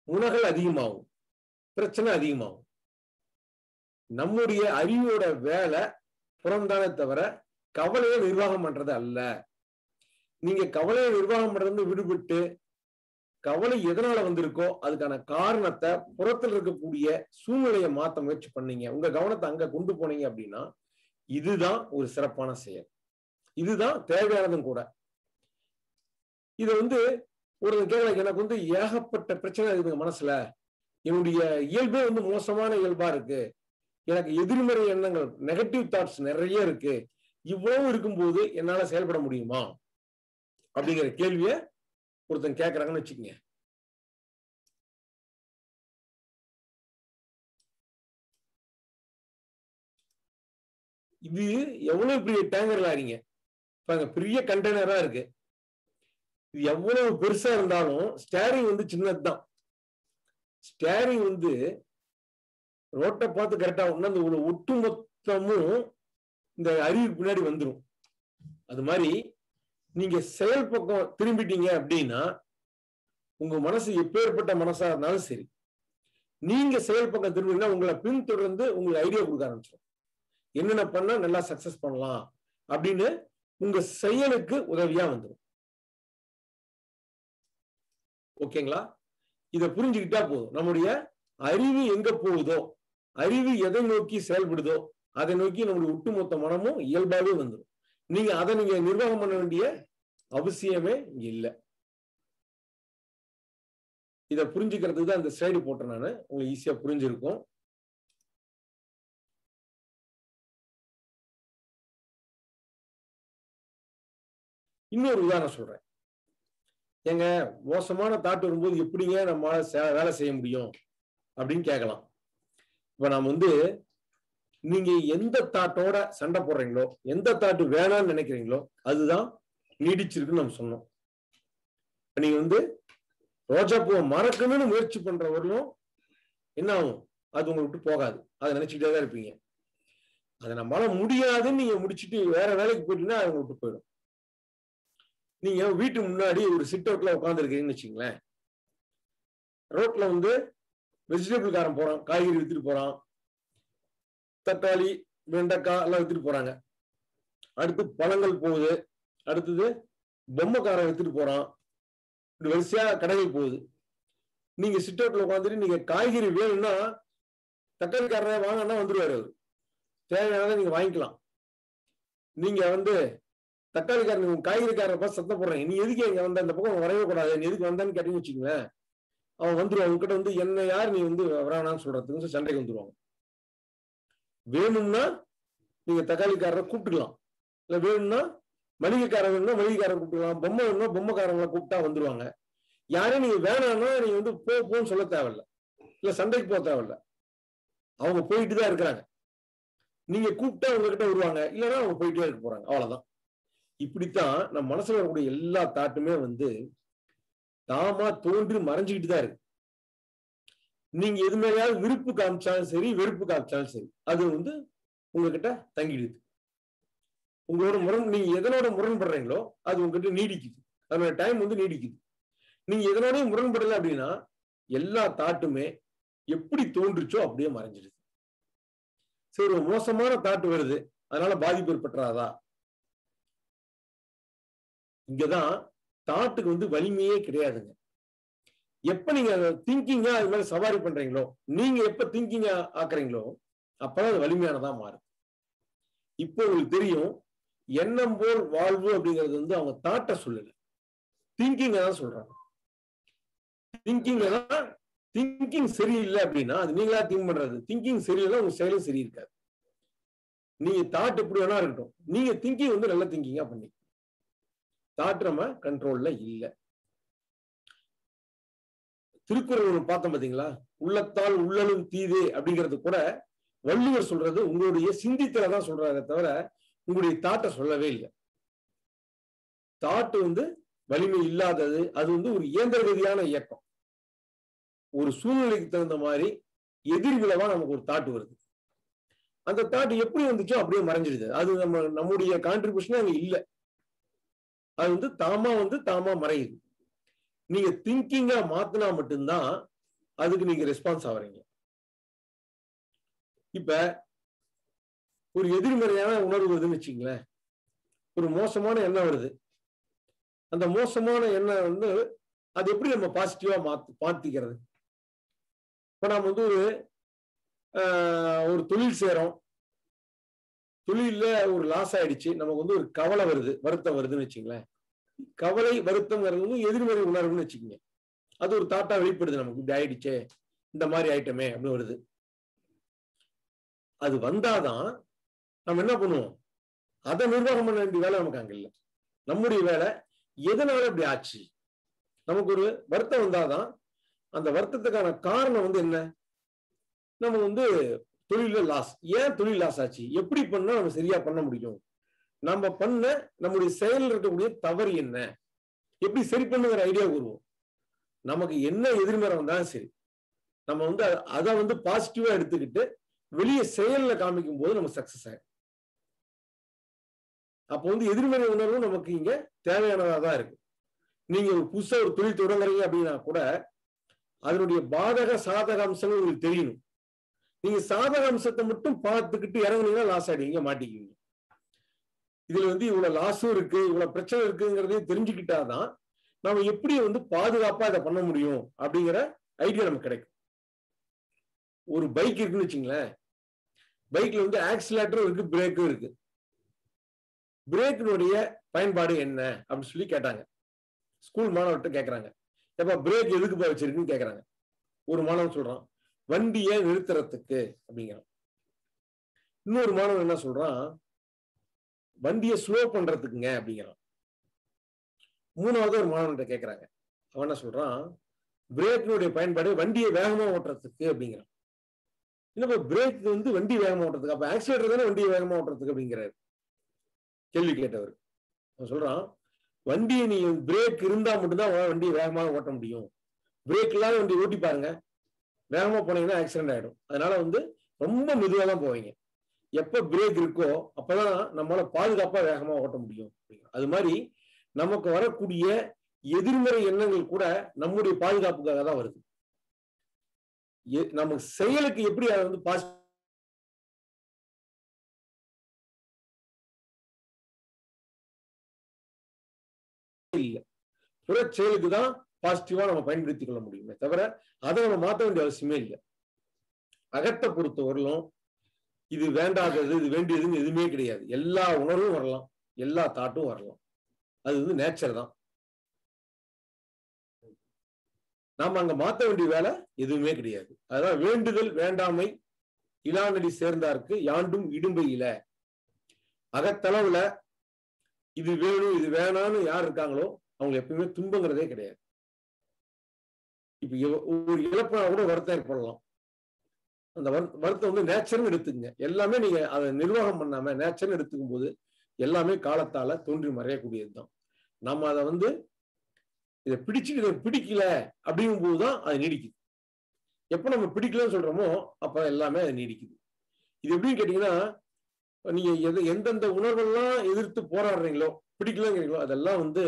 Speaker 2: உணகள் அதிகமாகும். பிரச்சனை அதிகமாகும். நம்முடைய அறிவோட வேலை புறம்தானே தவிர கவலையை நிர்வாகம் பண்றது அல்ல. நீங்க கவலையை நிர்வாகம் பண்றது விடுபட்டு கவலை எதனால வந்திருக்கோ அதுக்கான காரணத்தை புறத்தில் இருக்கக்கூடிய சூழ்நிலையை மாத்த முயற்சி பண்ணீங்க. உங்க கவனத்தை அங்க கொண்டு போனீங்க அப்படின்னா இதுதான் ஒரு சிறப்பான செயல். இதுதான் தேவையானதும் கூட. இது வந்து ஒரு கேட்கல எனக்கு வந்து ஏகப்பட்ட பிரச்சனை இருக்குது மனசுல. என்னுடைய இயல்பே வந்து மோசமான இயல்பா இருக்கு. எனக்கு எதிர்மறை எண்ணங்கள் நெகட்டிவ் தாட்ஸ் நிறைய இருக்கு. இவ்வளவு இருக்கும்போது என்னால செயல்பட முடியுமா? அப்படிங்கிற கேள்வியை ஒருத்தன் கேட்கறாங்கன்னு வச்சுக்கோங்க. இது எவ்வளவு பெரிய டேங்கர் லாரிங்க பாருங்க பெரிய கண்டெய்னரா இருக்கு. இது எவ்வளவு பெருசா இருந்தாலும் ஸ்டேரிங் வந்து சின்னதுதான். ஸ்டேரிங் வந்து ரோட்டை பார்த்து கரெக்டா ஒண்ணு அந்த ஒட்டு மொத்தமும் இந்த அறிவுக்கு பின்னாடி வந்துடும் அது மாதிரி நீங்க செயல் பக்கம் திரும்பிட்டீங்க அப்படின்னா உங்க மனசு எப்பேற்பட்ட மனசா இருந்தாலும் சரி நீங்க செயல் பக்கம் திரும்பினா உங்களை பின்தொடர்ந்து உங்களுக்கு ஐடியா கொடுக்க ஆரம்பிச்சிடும் என்னென்ன பண்ணா நல்லா சக்சஸ் பண்ணலாம் அப்படின்னு உங்க செயலுக்கு உதவியா வந்துடும் ஓகேங்களா இதை புரிஞ்சுக்கிட்டா போதும். நம்முடைய அறிவு எங்க போகுதோ அறிவு எதை நோக்கி செயல்படுதோ அதை நோக்கி நம்மளுடைய ஒட்டுமொத்த மனமும் இயல்பாகவே வந்துடும் நீங்க அதை நீங்க நிர்வாகம் பண்ண வேண்டிய அவசியமே இங்க இல்லை. இதை புரிஞ்சுக்கிறதுக்கு தான் இந்த ஸ்லைடு போட்டேன் நான். உங்களுக்கு ஈஸியா புரிஞ்சிருக்கும். இன்னொரு உதாரணம் சொல்றேன். ஏங்க மோசமான தாட் வரும்போது எப்படிங்க நம்மளால சே- வேலை செய்ய முடியும்? அப்படின்னு கேட்கலாம். இப்ப நாம வந்து நீங்க எந்த தாட்டோட சண்டை போடுறீங்களோ எந்த தாட்டு வேணாம்னு நினைக்கிறீங்களோ அதுதான் நீடிச்சிருக்குன்னு நம்ம சொன்னோம். நீங்க வந்து ரோஜா பூவை மறக்கணும்னு முயற்சி பண்றவர்களும் என்ன ஆகும்? அது உங்களை விட்டு போகாது. அதை நினைச்சுக்கிட்டே தான் இருப்பீங்க. அதை நம்மளால முடியாதுன்னு நீங்க முடிச்சுட்டு வேற வேலைக்கு போயிட்டீங்கன்னா அதை விட்டு போயிடும். நீங்க வீட்டு முன்னாடி ஒரு சிட் அவுட்ல உட்காந்துருக்கீங்கன்னு வச்சுங்களேன் ரோட்ல வந்து வெஜிடபிள் காரன் போறான் காய்கறி வித்துட்டு போறான். தக்காளி வெண்டைக்காய் எல்லாம் வித்துட்டு போறாங்க. அடுத்து பழங்கள் போகுது. அடுத்தது பொம்மைக்காரன் வித்துட்டு போறான். இப்படி வரிசையா கடைகள் போகுது. நீங்க சிட் அவுட்ல உட்காந்துட்டு நீங்க காய்கறி வேணும்னா தக்காளிக்காரரை வாங்கன்னா வந்துருவாரு அவர். தேவையானதை நீங்க வாங்கிக்கலாம். நீங்க வந்து தக்காளிக்காரன் உங்க காய்கறிக்காரரை பார்த்து சத்தம் போடுறேன் நீ எதுக்கு இங்க வந்த? அந்த பக்கம் வரவே கூடாது. நீ எதுக்கு வந்தான்னு கேட்டீங்கன்னு வச்சுக்கோங்களேன். அவன் வந்துருவான். உங்ககிட்ட வந்து என்ன யார் நீ வந்து வரானான்னு சொல்றதுக்கு சண்டைக்கு வந்துருவாங்க. வேணும்னா நீங்க தக்காளிக்காரரை கூப்பிட்டுக்கலாம். இல்ல வேணும்னா மளிகைக்காரன் வேணும்னா மளிகைக்காரன் கூப்பிட்டுக்கலாம். பொம்மை வேணும்னா பொம்மைக்காரங்களை கூப்பிட்டா வந்துருவாங்க. யாரையும் நீங்க வேணாம்னா நீங்க வந்து போ போன்னு சொல்ல தேவையில்ல. இல்ல சண்டைக்கு போக தேவையில்ல. அவங்க போயிட்டு தான் இருக்கிறாங்க. நீங்க கூப்பிட்டா உங்ககிட்ட வருவாங்க. இல்லைன்னா அவங்க போயிட்டே இருக்க போறாங்க. அவ்வளவுதான். இப்படித்தான் நம்ம மனசுல வரக்கூடிய எல்லா தாட்டுமே வந்து தாமா தோன்றி மறைஞ்சுக்கிட்டு தான் இருக்கு. நீங்க எது மேலேயாவது விருப்பு காமிச்சாலும் சரி வெறுப்பு காமிச்சாலும் சரி அது வந்து உங்ககிட்ட தங்கிடுது. உங்களோட முரண் நீங்க எதனோட முரண்படுறீங்களோ அது உங்ககிட்ட நீடிக்குது. அதனோட டைம் வந்து நீடிக்குது. நீங்க எதனோடய முரண்படலை அப்படின்னா எல்லா தாட்டுமே எப்படி தோன்றுச்சோ அப்படியே மறைஞ்சிடுது. சரி ஒரு மோசமான தாட்டு வருது அதனால பாதிப்பு ஏற்பட்டுறாதா? இங்கதான் தாட்டுக்கு வந்து வலிமையே கிடையாதுங்க. எப்ப நீங்க திங்கிங்கா அது மாதிரி சவாரி பண்றீங்களோ நீங்க எப்ப திங்கிங்கா ஆக்குறீங்களோ அப்பதான் அது வலிமையானதா மாறும். இப்போ உங்களுக்கு தெரியும் எண்ணம் போல் வாழ்வு அப்படிங்கிறது வந்து அவங்க தாட்ட சொல்லல. திங்கிங்க தான் சொல்றாங்க. திங்கிங் தான் திங்கிங் சரியில்லை அப்படின்னா அது நீங்களா திங்க் பண்றது. திங்கிங் சரியில்லை உங்க செயலும் சரி இருக்காது. நீங்க தாட் எப்படி வேணா இருக்கட்டும். நீங்க திங்கிங் வந்து நல்ல திங்கிங்கா பண்ணி தாட் நம்ம கண்ட்ரோல்ல இல்லை. திருக்குறள் பார்த்தோம் பாத்தீங்களா? உள்ளத்தால் உள்ளலும் தீதே அப்படிங்கிறது கூட வள்ளுவர் சொல்றது உங்களுடைய சிந்தித்தல தான் சொல்றாங்க தவிர உங்களுடைய தாட்டை சொல்லவே இல்லை. தாட்டு வந்து வலிமை இல்லாதது அது வந்து ஒரு இயந்திர ரீதியான இயக்கம். ஒரு சூழ்நிலைக்கு தகுந்த மாதிரி எதிர்விளவா நமக்கு ஒரு தாட்டு வருது. அந்த தாட்டு எப்படி வந்துச்சோ அப்படியே மறைஞ்சிடுது அது நம்ம நம்முடைய கான்ட்ரிபியூஷனே அங்க இல்லை. அது வந்து தாமா வந்து தாமா மறையுது. நீங்க திங்கிங்கா மாத்தினா மட்டும்தான் அதுக்கு நீங்க ரெஸ்பான்ஸ் ஆவறீங்க. இப்ப ஒரு எதிர்மறையான உணர்வு வருதுன்னு வச்சுங்களேன் ஒரு மோசமான எண்ணம் வருது. அந்த மோசமான எண்ணம் வந்து அது எப்படி நம்ம பாசிட்டிவா மாத்து மாத்திக்கிறது? இப்ப நாம் வந்து ஒரு ஒரு தொழில் செய்யறோம் தொழில ஒரு லாஸ் ஆயிடுச்சு. நமக்கு வந்து ஒரு கவலை வருது வருத்தம் வருதுன்னு வச்சுங்களேன் கவலை வருத்தம் எதிர்மறை உணர்வுன்னு வச்சுக்கோங்க. அது ஒரு தாட்டா வெளிப்படுது நமக்கு. இப்படி ஆயிடுச்சே இந்த மாதிரி ஆயிட்டமே அப்படின்னு வருது. அது வந்தாதான் நம்ம என்ன பண்ணுவோம்? அதை நிர்வாகம் பண்ண வேண்டிய வேலை நமக்கு அங்க இல்லை. நம்முடைய வேலை எதனால இப்படி ஆச்சு? நமக்கு ஒரு வருத்தம் வந்தாதான் அந்த வருத்தத்துக்கான காரணம் வந்து என்ன? நம்ம வந்து தொழில லாஸ் ஏன் தொழில் லாஸ் ஆச்சு? எப்படி பண்ணா நம்ம சரியா பண்ண முடியும்? நம்ம பண்ண நம்முடைய செயல் இருக்கக்கூடிய தவறு என்ன? எப்படி சரி பண்ணுங்கிற ஐடியா வருவோம் நமக்கு என்ன எதிர்மறை வந்தாலும் சரி நம்ம வந்து அதை வந்து பாசிட்டிவா எடுத்துக்கிட்டு வெளியே செயல்ல காமிக்கும் போது நம்ம சக்சஸ் ஆகும் அப்போ வந்து எதிர்மறை உணர்வும் நமக்கு இங்க தேவையானதா தான் இருக்கு. நீங்க ஒரு புதுசா ஒரு தொழில் தொடங்குறீங்க அப்படின்னா கூட அதனுடைய பாதக சாதக அம்சங்கள் உங்களுக்கு தெரியணும். நீங்க சாதக அம்சத்தை மட்டும் பார்த்துக்கிட்டு இறங்குனீங்கன்னா லாஸ் ஆயிடுவீங்க மாட்டிக்குவீங்க. இதுல வந்து இவ்வளவு லாஸும் இருக்கு இவ்வளவு பிரச்சனை இருக்குங்கிறதையும் தெரிஞ்சுக்கிட்டாதான் நம்ம எப்படி வந்து பாதுகாப்பா இதை பண்ண முடியும் அப்படிங்கிற ஐடியா நமக்கு கிடைக்கும். ஒரு பைக் இருக்குன்னு வச்சுங்களேன். பைக்ல வந்து ஆக்சிலேட்டரும் இருக்கு பிரேக்கும் இருக்கு. பிரேக்கினுடைய பயன்பாடு என்ன அப்படின்னு சொல்லி கேட்டாங்க. ஸ்கூல் மாணவர்கிட்ட கேட்கறாங்க எப்ப பிரேக் எதுக்கு வச்சிருக்குன்னு கேட்கறாங்க ஒரு மாணவன் சொல்றான் வண்டியை நிறுத்துறதுக்கு அப்படிங்கிறான். இன்னொரு மாணவன் என்ன சொல்றான் வண்டியை ஸ்லோ பண்றதுக்குங்க அப்படிங்கிறான். மூணாவது ஒரு மாணவன்கிட்ட கேட்கிறாங்க அவன் என்ன சொல்றான்? பிரேக்கினுடைய பயன்பாடு வண்டியை வேகமா ஓட்டுறதுக்கு அப்படிங்கிறான். இல்லப்ப பிரேக் வந்து வண்டி வேகமா ஓட்டுறதுக்கு? அப்ப ஆக்சிலேட்டர் தானே வண்டியை வேகமா ஓட்டுறதுக்கு அப்படிங்கிறாரு. கேள்வி கேட்டவர். அவன் சொல்றான் வண்டியை நீ பிரேக் இருந்தா மட்டும்தான் வண்டியை வேகமாக ஓட்ட முடியும். பிரேக் இல்லாத வண்டி ஓட்டி பாருங்க. வேகமா போனீங்கன்னா ஆக்சிடென்ட் ஆயிடும். அதனால வந்து ரொம்ப மெதுவாக தான் போவீங்க. எப்ப பிரேக் இருக்கோ அப்பதான் நம்மளால பாதுகாப்பா வேகமா ஓட்ட முடியும். அது மாதிரி நமக்கு வரக்கூடிய எதிர்மறை எண்ணங்கள் கூட நம்முடைய பாதுகாப்புக்காக தான் வருது. நம்ம செயலுக்கு எப்படி அதை வந்து பாஸ் இல்லை. புற செயலுக்கு தான் பாசிட்டிவா நம்ம பயன்படுத்திக் கொள்ள முடியுமே தவிர அதை நம்ம மாற்ற வேண்டிய அவசியமே இல்லை. அகத்தை பொறுத்தவரையிலும் இது வேண்டாதது இது வேண்டியதுன்னு எதுவுமே கிடையாது. எல்லா உணர்வும் வரலாம். எல்லா தாட்டும் வரலாம். அது வந்து நேச்சர் தான். நாம அங்க மாத்த வேண்டிய வேலை எதுவுமே கிடையாது. அதான் வேண்டுதல் வேண்டாமை இளாநடி சேர்ந்தார்க்கு யாண்டும் இடும்பை இல. அகத்தளவுல இது வேணும் இது வேணான்னு யார் இருக்காங்களோ அவங்க எப்பயுமே துன்பங்கிறதே கிடையாது. இப்ப ஒரு இழப்பா கூட வருத்தம் ஏற்படலாம் அந்த வருத்தம் வந்து நேச்சர்னு எடுத்துக்கங்க. எல்லாமே நீங்க அதை நிர்வாகம் பண்ணாம நேச்சர்னு எடுத்துக்கும் போது எல்லாமே காலத்தால தோன்றி மறையக்கூடியதுதான். நம்ம அதை வந்து இதை பிடிச்சிட்டு இதை பிடிக்கல அப்படிங்கும் போதுதான் அது நீடிக்குது. எப்ப நம்ம பிடிக்கலன்னு சொல்றோமோ அப்ப எல்லாமே அது நீடிக்குது. இது எப்படின்னு கேட்டீங்கன்னா நீங்க எது எந்தெந்த உணர்வெல்லாம் எதிர்த்து போராடுறீங்களோ பிடிக்கலங்கிறீங்களோ அதெல்லாம் வந்து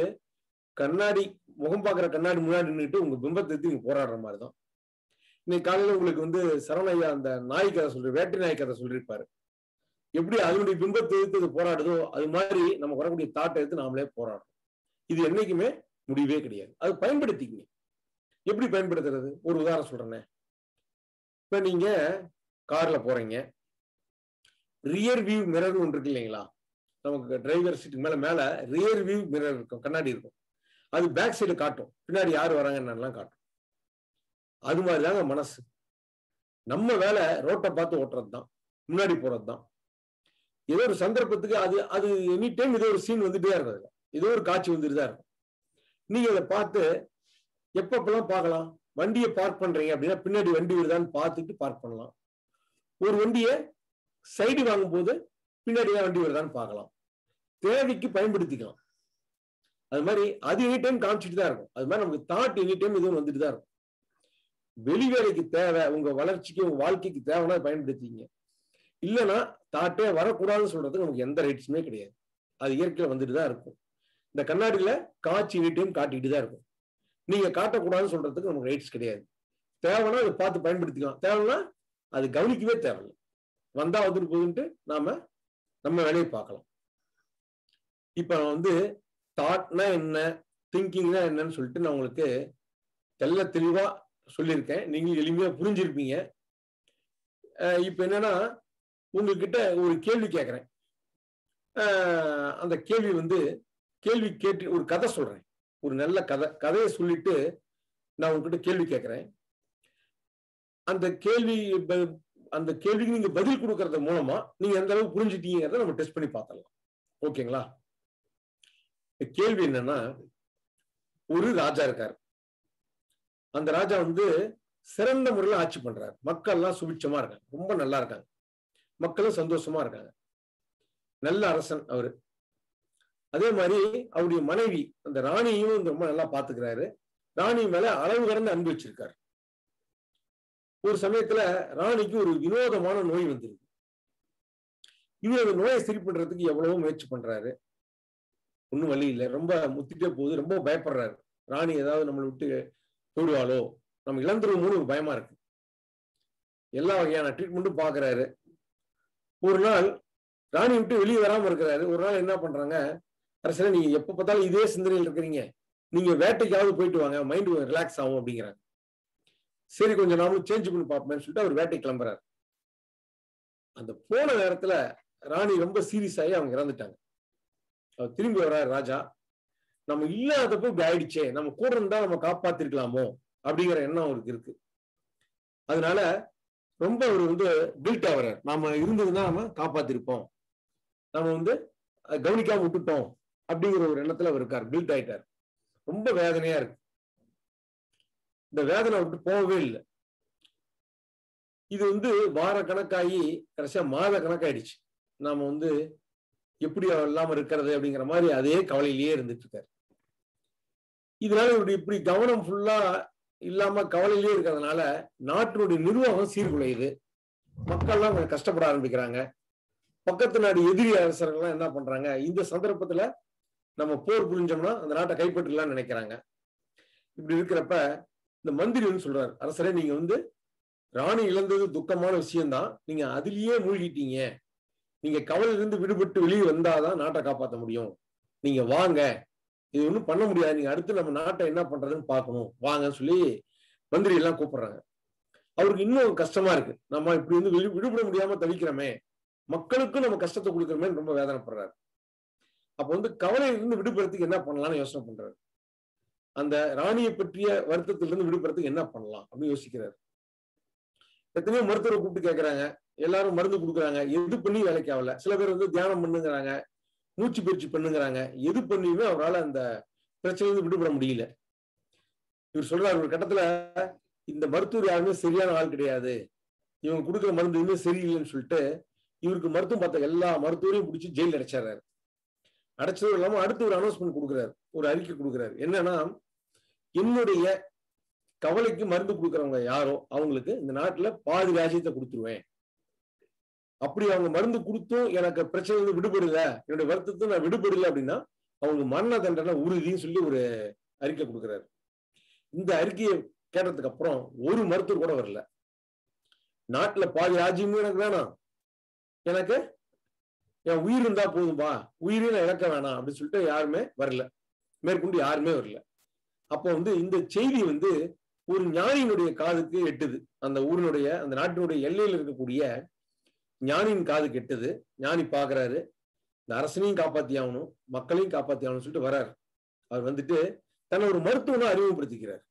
Speaker 2: கண்ணாடி முகம் பார்க்குற கண்ணாடி முன்னாடி நின்றுட்டு உங்க பிம்பத்தை எடுத்து நீங்க போராடுற மாதிரி தான் இன்னைக்கு காலையில உங்களுக்கு வந்து சரவணையா அந்த நாய் கதை சொல்லி வேட்டை நாய் கதை சொல்லியிருப்பாரு. எப்படி அதனுடைய பிம்பத்தை எடுத்து அது போராடுதோ அது மாதிரி நம்ம வரக்கூடிய தாட்டை எடுத்து நாமளே போராடுறோம். இது என்னைக்குமே முடிவே கிடையாது. அது பயன்படுத்திக்கங்க. எப்படி பயன்படுத்துறது? ஒரு உதாரணம் சொல்றேனே. இப்ப நீங்க கார்ல போறீங்க. ரியர் வியூ மிரர் ஒன்று இருக்கு இல்லைங்களா? நமக்கு டிரைவர் சீட்டுக்கு மேல மேல ரியர் வியூ மிரர் இருக்கும். கண்ணாடி இருக்கும். அது பேக் சைடு காட்டும். பின்னாடி யார் வராங்கன்னு காட்டும். அது மாதிரி தாங்க மனசு. நம்ம வேலை ரோட்டை பார்த்து ஓட்டுறது தான் முன்னாடி போறது தான் ஏதோ ஒரு சந்தர்ப்பத்துக்கு அது அது எனி டைம் ஏதோ ஒரு சீன் வந்துட்டே இருக்கிறது ஏதோ ஒரு காட்சி வந்துட்டு தான் இருக்கும். நீங்க அதை பார்த்து எப்பப்பெல்லாம் பார்க்கலாம்? வண்டியை பார்க் பண்றீங்க அப்படின்னா பின்னாடி வண்டி வருதான்னு பார்த்துட்டு பார்க் பண்ணலாம். ஒரு வண்டியை சைடு வாங்கும் போது பின்னாடி தான் வண்டி வருதான்னு பார்க்கலாம். தேவைக்கு பயன்படுத்திக்கலாம். அது மாதிரி அது எனி டைம் காமிச்சிட்டு தான் இருக்கும். அது மாதிரி நமக்கு தாட் எனி டைம் எதுவும் வந்துட்டு தான் இருக்கும். வெளி வேலைக்கு தேவை உங்க வளர்ச்சிக்கு உங்க வாழ்க்கைக்கு தேவைன்னா பயன்படுத்திங்க இல்லைன்னா தாட்டே வரக்கூடாதுன்னு சொல்றதுக்கு நமக்கு எந்த ரைட்ஸுமே கிடையாது. அது இயற்கையில வந்துட்டு தான் இருக்கும். இந்த கண்ணாடியில காட்சி வீட்டையும் காட்டிட்டு தான் இருக்கும். நீங்க காட்டக்கூடாதுன்னு சொல்றதுக்கு நமக்கு ரைட்ஸ் கிடையாது. தேவைன்னா அதை பார்த்து பயன்படுத்திக்கலாம். தேவைன்னா அது கவனிக்கவே தேவையில்லை. வந்தா வந்துட்டு போகுதுன்ட்டு நாம நம்ம வேலையை பார்க்கலாம். இப்ப வந்து தாட்னா என்ன திங்கிங்னா என்னன்னு சொல்லிட்டு நான் உங்களுக்கு தெல்ல தெளிவா சொல்லியிருக்கேன். நீங்களும் எளிமையா புரிஞ்சிருப்பீங்க. இப்போ என்னன்னா உங்ககிட்ட ஒரு கேள்வி கேட்குறேன் அந்த கேள்வி வந்து கேள்வி கேட்டு ஒரு கதை சொல்றேன். ஒரு நல்ல கதை கதையை சொல்லிட்டு நான் உங்ககிட்ட கேள்வி கேட்குறேன் அந்த கேள்வி அந்த கேள்விக்கு நீங்க பதில் கொடுக்கறது மூலமா நீங்க எந்த அளவுக்கு புரிஞ்சுட்டீங்கிறத நம்ம டெஸ்ட் பண்ணி பார்த்தலாம் ஓகேங்களா? கேள்வி என்னன்னா ஒரு ராஜா இருக்காரு. அந்த ராஜா வந்து சிறந்த முறையில் ஆட்சி பண்றாரு. மக்கள் எல்லாம் சுபிட்சமா இருக்காங்க. ரொம்ப நல்லா இருக்காங்க. மக்களும் சந்தோஷமா இருக்காங்க. நல்ல அரசன் அவரு. அதே மாதிரி அவருடைய மனைவி அந்த ராணியும் ரொம்ப நல்லா பாத்துக்கிறாரு. ராணி மேல அளவு கடந்து அன்பு வச்சிருக்காரு. ஒரு சமயத்துல ராணிக்கு ஒரு வினோதமான நோய் வந்துருக்கு. இவர் அந்த நோயை சரி பண்றதுக்கு எவ்வளவோ முயற்சி பண்றாரு. ஒன்றும் வழி இல்லை. ரொம்ப முத்திட்டே போகுது. ரொம்ப பயப்படுறாரு. ராணி ஏதாவது நம்மளை விட்டு போயிடுவாளோ நம்ம இழந்துருவோம்னு ஒரு பயமா இருக்கு. எல்லா வகையான ட்ரீட்மெண்ட்டும் பாக்குறாரு ஒரு நாள் ராணி விட்டு வெளியே வராம இருக்கிறாரு. ஒரு நாள் என்ன பண்றாங்க? அரசே நீங்க எப்ப பார்த்தாலும் இதே சிந்தனையில் இருக்கிறீங்க. நீங்க வேட்டைக்காவது போயிட்டு வாங்க. மைண்டு ரிலாக்ஸ் ஆகும் அப்படிங்கிறாங்க சரி கொஞ்சம் நாமளும் சேஞ்ச் பண்ணி பார்ப்போம்னு சொல்லிட்டு அவர் வேட்டை கிளம்புறாரு. அந்த போன நேரத்துல ராணி ரொம்ப சீரியஸ் ஆகி அவங்க இறந்துட்டாங்க. அவர் திரும்பி வர்றாரு ராஜா. நம்ம இல்லாதப்போ இப்படி ஆயிடுச்சே நம்ம கூட இருந்தா நம்ம காப்பாத்திருக்கலாமோ அப்படிங்கிற எண்ணம் அவருக்கு இருக்கு. அதனால ரொம்ப அவர் வந்து கில்ட் ஆகிறார். நாம இருந்ததுன்னா நம்ம காப்பாத்திருப்போம். நம்ம வந்து கவனிக்காம விட்டுட்டோம் அப்படிங்கிற ஒரு எண்ணத்துல அவர் இருக்கார். கில்ட் ஆயிட்டார். ரொம்ப வேதனையா இருக்கு. இந்த வேதனை விட்டு போகவே இல்லை. இது வந்து வார கணக்காகி கடைசியா மாத கணக்காயிடுச்சு நாம வந்து எப்படி அவர் இல்லாம இருக்கிறது அப்படிங்கிற மாதிரி அதே கவலையிலேயே இருந்துட்டு இருக்காரு. இதனால இவருடைய இப்படி கவனம் ஃபுல்லா இல்லாம கவலையிலேயே இருக்கிறதுனால நாட்டினுடைய நிர்வாகம் சீர்குலையுது. மக்கள்லாம் கொஞ்சம் கஷ்டப்பட ஆரம்பிக்கிறாங்க. பக்கத்து நாடு எதிரி அரசர்கள்லாம் என்ன பண்றாங்க? இந்த சந்தர்ப்பத்துல நம்ம போர் புரிஞ்சோம்னா அந்த நாட்டை கைப்பற்றலாம்னு நினைக்கிறாங்க. இப்படி இருக்கிறப்ப இந்த மந்திரி வந்து சொல்றாரு அரசரே நீங்க வந்து ராணி இழந்தது துக்கமான விஷயம்தான். நீங்க அதுலயே மூழ்கிட்டீங்க. நீங்க கவலையிலிருந்து விடுபட்டு வெளியே வந்தாதான் நாட்டை காப்பாற்ற முடியும். நீங்க வாங்க. இது ஒன்றும் பண்ண முடியாது. நீங்க அடுத்து நம்ம நாட்டை என்ன பண்றதுன்னு பார்க்கணும். வாங்கன்னு சொல்லி மந்திரி எல்லாம் கூப்பிடுறாங்க. அவருக்கு இன்னும் கஷ்டமா இருக்கு. நம்ம இப்படி வந்து விடுபட முடியாம தவிக்கிறோமே. மக்களுக்கும் நம்ம கஷ்டத்தை கொடுக்குறோமே ரொம்ப வேதனைப்படுறாரு. அப்ப வந்து கவலையிலிருந்து விடுபடுறதுக்கு என்ன பண்ணலாம்னு யோசனை பண்றாரு. அந்த ராணியை பற்றிய வருத்தத்திலிருந்து விடுபடுறதுக்கு என்ன பண்ணலாம் அப்படின்னு யோசிக்கிறாரு. எத்தனையோ மருத்துவரை கூப்பிட்டு கேட்கறாங்க எல்லாரும் மருந்து கொடுக்குறாங்க. எது பண்ணி வேலைக்கு ஆகல. சில பேர் வந்து தியானம் பண்ணுங்கிறாங்க. மூச்சு பயிற்சி பண்ணுங்கிறாங்க. எது பண்ணியுமே அவரால் அந்த பிரச்சனையிலிருந்து விடுபட முடியல. இவர் சொல்றாரு ஒரு கட்டத்துல இந்த மருத்துவர் யாருமே சரியான ஆள் கிடையாது. இவங்க கொடுக்குற மருந்து எதுவுமே சரியில்லைன்னு சொல்லிட்டு இவருக்கு மருத்துவம் பார்த்த எல்லா மருத்துவரையும் பிடிச்சி ஜெயில அடைச்சாரு அடைச்சதும் இல்லாம அடுத்து ஒரு அனௌன்ஸ்மெண்ட் கொடுக்குறாரு. ஒரு அறிக்கை கொடுக்குறாரு. என்னன்னா என்னுடைய கவலைக்கு மருந்து கொடுக்குறவங்க யாரோ அவங்களுக்கு இந்த நாட்டுல பாதி ராஜ்யத்தை கொடுத்துருவேன். அப்படி அவங்க மருந்து கொடுத்தும் எனக்கு பிரச்சனை வந்து விடுபடல. என்னுடைய வருத்தத்தை நான் விடுபடல அப்படின்னா அவங்க மரண தண்டனை உறுதின்னு சொல்லி ஒரு அறிக்கை கொடுக்குறாரு. இந்த அறிக்கையை கேட்டதுக்கு அப்புறம் ஒரு மருத்துவர் கூட வரல. நாட்டுல பாதி ராஜ்யமும் எனக்கு வேணாம். எனக்கு என் உயிர் இருந்தா போதும்பா உயிரே நான் இழக்க வேணாம் அப்படின்னு சொல்லிட்டு யாருமே வரல. மேற்கொண்டு யாருமே வரல. அப்போ வந்து இந்த செய்தி வந்து ஒரு ஞானியினுடைய காதுக்கு எட்டுது. அந்த ஊரினுடைய அந்த நாட்டினுடைய எல்லையில் இருக்கக்கூடிய ஞானியின் காது கெட்டது. ஞானி பாக்குறாரு. இந்த அரசனையும் காப்பாத்தி ஆகணும் மக்களையும் காப்பாத்தி ஆகணும்னு சொல்லிட்டு வர்றாரு. அவர் வந்துட்டு தன்னை ஒரு மருத்துவனை அறிமுகப்படுத்திக்கிறார்.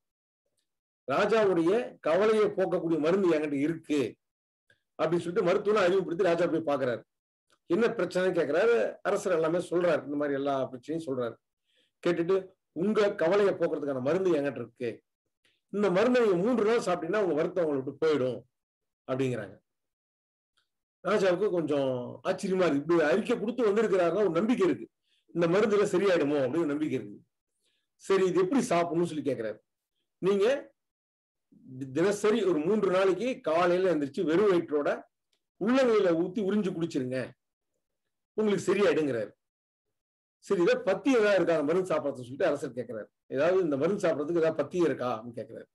Speaker 2: ராஜாவுடைய கவலையை போக்கக்கூடிய மருந்து என்கிட்ட இருக்கு அப்படின்னு சொல்லிட்டு மருத்துவனை அறிமுகப்படுத்தி ராஜா போய் பாக்குறாரு. என்ன பிரச்சனைன்னு கேட்கிறாரு அரசர் எல்லாமே சொல்றாரு. இந்த மாதிரி எல்லா பிரச்சனையும் சொல்றாரு. கேட்டுட்டு உங்க கவலையை போக்குறதுக்கான மருந்து என்கிட்ட இருக்கு. இந்த மருந்தை நீங்க மூன்று நாள் சாப்பிட்டீங்கன்னா உங்க வருத்தம் விட்டு போயிடும் அப்படிங்கிறாங்க. ராஜாவுக்கு கொஞ்சம் ஆச்சரியமா இருக்கு. இப்படி அறிக்கை கொடுத்து வந்திருக்கிறாருன்னா ஒரு நம்பிக்கை இருக்கு. இந்த மருந்துல சரியாயிடுமோ அப்படின்னு நம்பிக்கை இருக்கு. சரி இது எப்படி சாப்பிடணும்னு சொல்லி கேட்கிறாரு நீங்க தினசரி ஒரு மூன்று நாளைக்கு காலையில எந்திரிச்சு வெறும் வயிற்றோட உள்ளங்கையில ஊத்தி உறிஞ்சு குடிச்சிருங்க. உங்களுக்கு சரியாயிடுங்கிறாரு. சரி ஏதாவது பத்தி ஏதாவது இருக்கா? அந்த மருந்து சாப்பிடறதுன்னு சொல்லிட்டு அரசர் கேட்கிறாரு ஏதாவது இந்த மருந்து சாப்பிடறதுக்கு ஏதாவது பத்தியம் இருக்கா? அப்படின்னு கேட்கிறாரு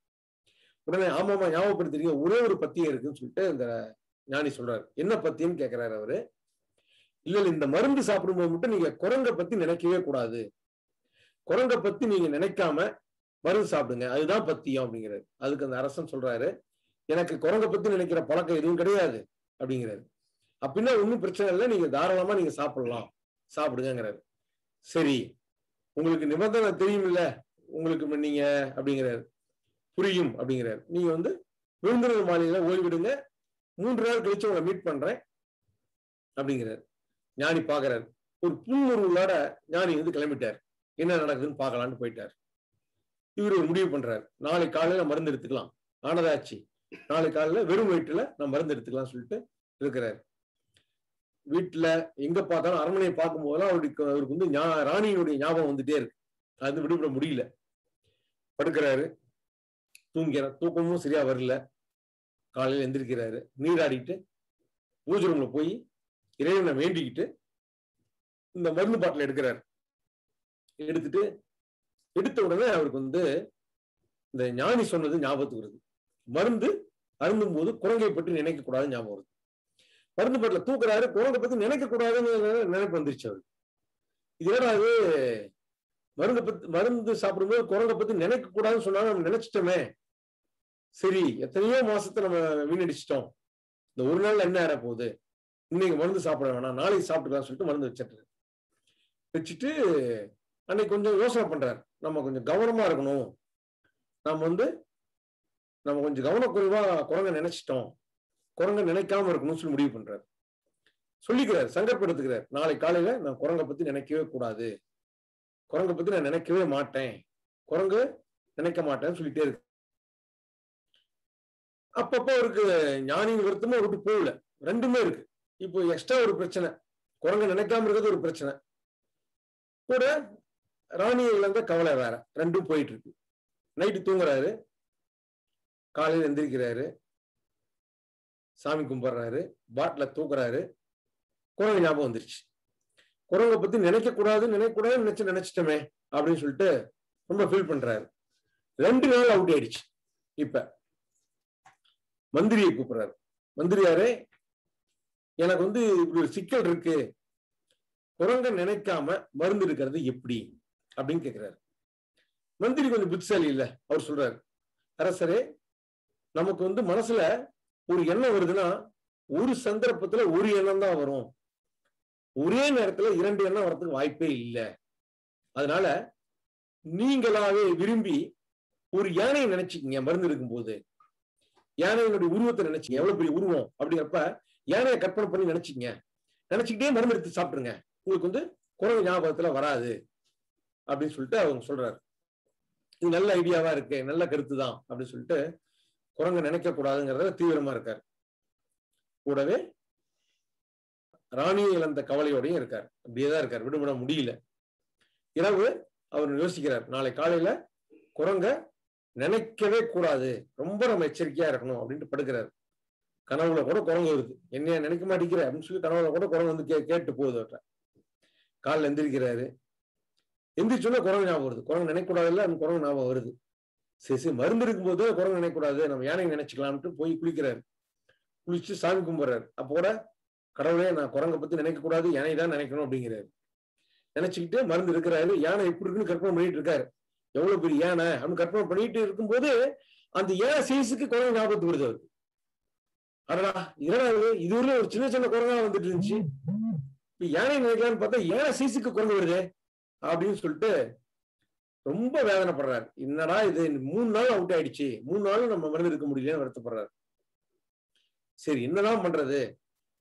Speaker 2: உடனே ஆமாமா ஞாபகப்படுத்துறீங்க ஒரே ஒரு பத்தியம் இருக்குன்னு சொல்லிட்டு இந்த ஞானி சொல்றாரு. என்ன பத்தியம் கேக்குறாரு அவரு. இல்ல இல்ல இந்த மருந்து சாப்பிடும்போது மட்டும் நீங்க குரங்க பத்தி நினைக்கவே கூடாது. குரங்க பத்தி நீங்க நினைக்காம மருந்து சாப்பிடுங்க. அதுதான் பத்தியம் அப்படிங்கிறாரு. அதுக்கு அந்த அரசன் சொல்றாரு எனக்கு குரங்க பத்தி நினைக்கிற பழக்கம் எதுவும் கிடையாது அப்படிங்கிறாரு. அப்படின்னா ஒன்றும் பிரச்சனை இல்லை. நீங்க தாராளமா நீங்க சாப்பிடலாம். சாப்பிடுங்கிறாரு சரி உங்களுக்கு நிபந்தனை தெரியும் இல்ல உங்களுக்கு நீங்க அப்படிங்கிறாரு. புரியும் அப்படிங்கிறாரு. நீங்க வந்து விருந்தினர் மாலையில ஓய்விடுங்க மூன்று நாள் கழிச்சு உங்களை மீட் பண்றேன் அப்படிங்கிறார். ஞானி பாக்குறாரு ஒரு புன்முருவலோட ஞானி வந்து கிளம்பிட்டார். என்ன நடக்குதுன்னு பார்க்கலான்னு போயிட்டார். இவர் ஒரு முடிவு பண்றாரு. நாளை காலையில மருந்து எடுத்துக்கலாம். ஆனதாச்சு. நாளை காலையில வெறும் வயிற்றுல நான் மருந்து எடுத்துக்கலாம் சொல்லிட்டு இருக்கிறாரு. வீட்டுல எங்க பார்த்தாலும் அரண்மனையை பார்க்கும் போதெல்லாம் அவருக்கு அவருக்கு வந்து ராணியினுடைய ஞாபகம் வந்துட்டே இருக்கு. அது விடுபட முடியல. படுக்கிறாரு. தூங்கிற தூக்கமும் சரியா வரல. காலையில் எந்திரிக்கிறாரு. நீராடிட்டு பூஜை ரூம்ல போய் இறைவனை வேண்டிக்கிட்டு இந்த மருந்து பாட்டில் எடுக்கிறாரு. எடுத்துட்டு எடுத்த உடனே அவருக்கு வந்து இந்த ஞானி சொன்னது ஞாபகத்துக்கு வருது. மருந்து அருந்தும் போது குரங்கை பற்றி நினைக்க கூடாது ஞாபகம் வருது. மருந்து பாட்டில் தூக்குறாரு குரங்கை பத்தி நினைக்க கூடாதுன்னு நினைப்பு வந்துருச்சு அவருக்கு. இது ஏதாவது மருந்து பத்தி மருந்து சாப்பிடும்போது குரங்கை பத்தி நினைக்க கூடாதுன்னு சொன்னாலும் நம்ம நினைச்சிட்டோமே. சரி எத்தனையோ மாசத்தை நம்ம வீணடிச்சிட்டோம். இந்த ஒரு நாள் என்ன ஆற போகுது இன்னைக்கு மருந்து சாப்பிட வேணாம் நாளைக்கு சாப்பிட்டுக்கலாம் சொல்லிட்டு மருந்து வச்சிட்டு வச்சுட்டு அன்னைக்கு கொஞ்சம் யோசனை பண்றாரு. நம்ம கொஞ்சம் கவனமா இருக்கணும். நம்ம வந்து நம்ம கொஞ்சம் கவனக்குறைவா குரங்க நினைச்சிட்டோம். குரங்க நினைக்காம இருக்கணும்னு சொல்லி முடிவு பண்றாரு. சொல்லிக்கிறார் சங்கப்படுத்துக்கிறார் நாளை காலையில நான் குரங்க பத்தி நினைக்கவே கூடாது. குரங்க பத்தி நான் நினைக்கவே மாட்டேன். குரங்கு நினைக்க மாட்டேன்னு சொல்லிட்டே இருக்கு அப்பப்போ அவருக்கு ஞானியின் விருத்தமும் விட்டு போகல. ரெண்டுமே இருக்கு. இப்போ எக்ஸ்ட்ரா ஒரு பிரச்சனை. குரங்க நினைக்காம இருக்கிறது ஒரு பிரச்சனை. கூட ராணியை இழந்த கவலை வேற. ரெண்டும் போயிட்டு இருக்கு. நைட்டு தூங்குறாரு. காலையில் எந்திரிக்கிறாரு. சாமி கும்பிடுறாரு. பாட்டில தூக்குறாரு. குரங்கு ஞாபகம் வந்துருச்சு. குரங்கை பத்தி நினைக்க கூடாது நினைக்க கூடாது நினைச்சு நினைச்சிட்டோமே அப்படின்னு சொல்லிட்டு ரொம்ப ஃபீல் பண்றாரு. ரெண்டு நாள் அவுட் ஆயிடுச்சு. இப்ப மந்திரியை கூப்பிடுறாரு. மந்திரியாரே எனக்கு வந்து இப்படி ஒரு சிக்கல் இருக்கு. குரங்க நினைக்காம மருந்து இருக்கிறது எப்படி? அப்படின்னு கேக்குறாரு. மந்திரி கொஞ்சம் புத்திசாலி இல்ல அவர் சொல்றாரு. அரசரே நமக்கு வந்து மனசுல ஒரு எண்ணம் வருதுன்னா ஒரு சந்தர்ப்பத்துல ஒரு எண்ணம் தான் வரும். ஒரே நேரத்துல இரண்டு எண்ணம் வரதுக்கு வாய்ப்பே இல்லை. அதனால நீங்களாவே விரும்பி ஒரு யானையை நினைச்சுக்கீங்க மருந்து இருக்கும்போது யானையினுடைய உருவத்தை நினைச்சீங்க எவ்வளவு பெரிய உருவம்? அப்படிங்கிறப்ப யானையை கற்பனை பண்ணி நினைச்சிங்க நினைச்சுக்கிட்டே மருந்து எடுத்து சாப்பிடுங்க உங்களுக்கு வந்து குரங்கு ஞாபகத்துல வராது அப்படின்னு சொல்லிட்டு அவங்க சொல்றாரு. இது நல்ல ஐடியாவா இருக்கு நல்ல கருத்து தான் அப்படின்னு சொல்லிட்டு குரங்க நினைக்க கூடாதுங்கிறத தீவிரமா இருக்காரு. கூடவே ராணியை இழந்த கவலையோடையும் இருக்கார். அப்படியேதான் இருக்கார். விடுபட முடியல. இரவு அவர் யோசிக்கிறார் நாளை காலையில குரங்க நினைக்கவே கூடாது. ரொம்ப நம்ம எச்சரிக்கையா இருக்கணும் அப்படின்ட்டு படுக்கிறாரு. கனவுல கூட குரங்கு வருது. என்னைய நினைக்க மாட்டேங்கிற? அப்படின்னு சொல்லி கனவுல கூட குரங்கு வந்து கே கேட்டு போகுது அவட்ட காலில் எந்திரிக்கிறாரு. எந்திரிச்சோன்னா குரங்கு ஞாபகம் வருது. குரங்கு நினைக்கூடாதுல்ல அந்த குரங்கு ஞாபகம் வருது. சரி சரி மருந்து இருக்கும்போது குரங்கு நினைக்கக்கூடாது. நம்ம யானை நினைச்சுக்கலாம்ட்டு போய் குளிக்கிறாரு. குளிச்சு சாமி கும்பிட்றாரு. அப்போ கூட கடவுளே நான் குரங்கை பத்தி நினைக்கக்கூடாது யானை தான் நினைக்கணும் அப்படிங்கிறாரு. நினைச்சுக்கிட்டு மருந்து இருக்கிறாரு யானை எப்படி இருக்குன்னு கற்பனை பண்ணிட்டு இருக்காரு. எவ்வளவு பெரிய யானை? அப்படின்னு கற்பனை பண்ணிட்டு இருக்கும்போது அந்த யானை சைஸுக்கு குரங்கு ஞாபகத்து வருது அவருக்கு. அடடா இரண்டாவது இதுவரையில ஒரு சின்ன சின்ன குரங்கா வந்துட்டு இருந்துச்சு. இப்ப யானை நினைக்கலாம்னு பார்த்தா ஏன் சைஸுக்கு குரங்கு வருது அப்படின்னு சொல்லிட்டு ரொம்ப வேதனைப்படுறாரு. என்னடா இது? மூணு நாள் அவுட் ஆயிடுச்சு. மூணு நாள் நம்ம மருந்து இருக்க முடியலன்னு வருத்தப்படுறாரு. சரி என்னதான் பண்றது?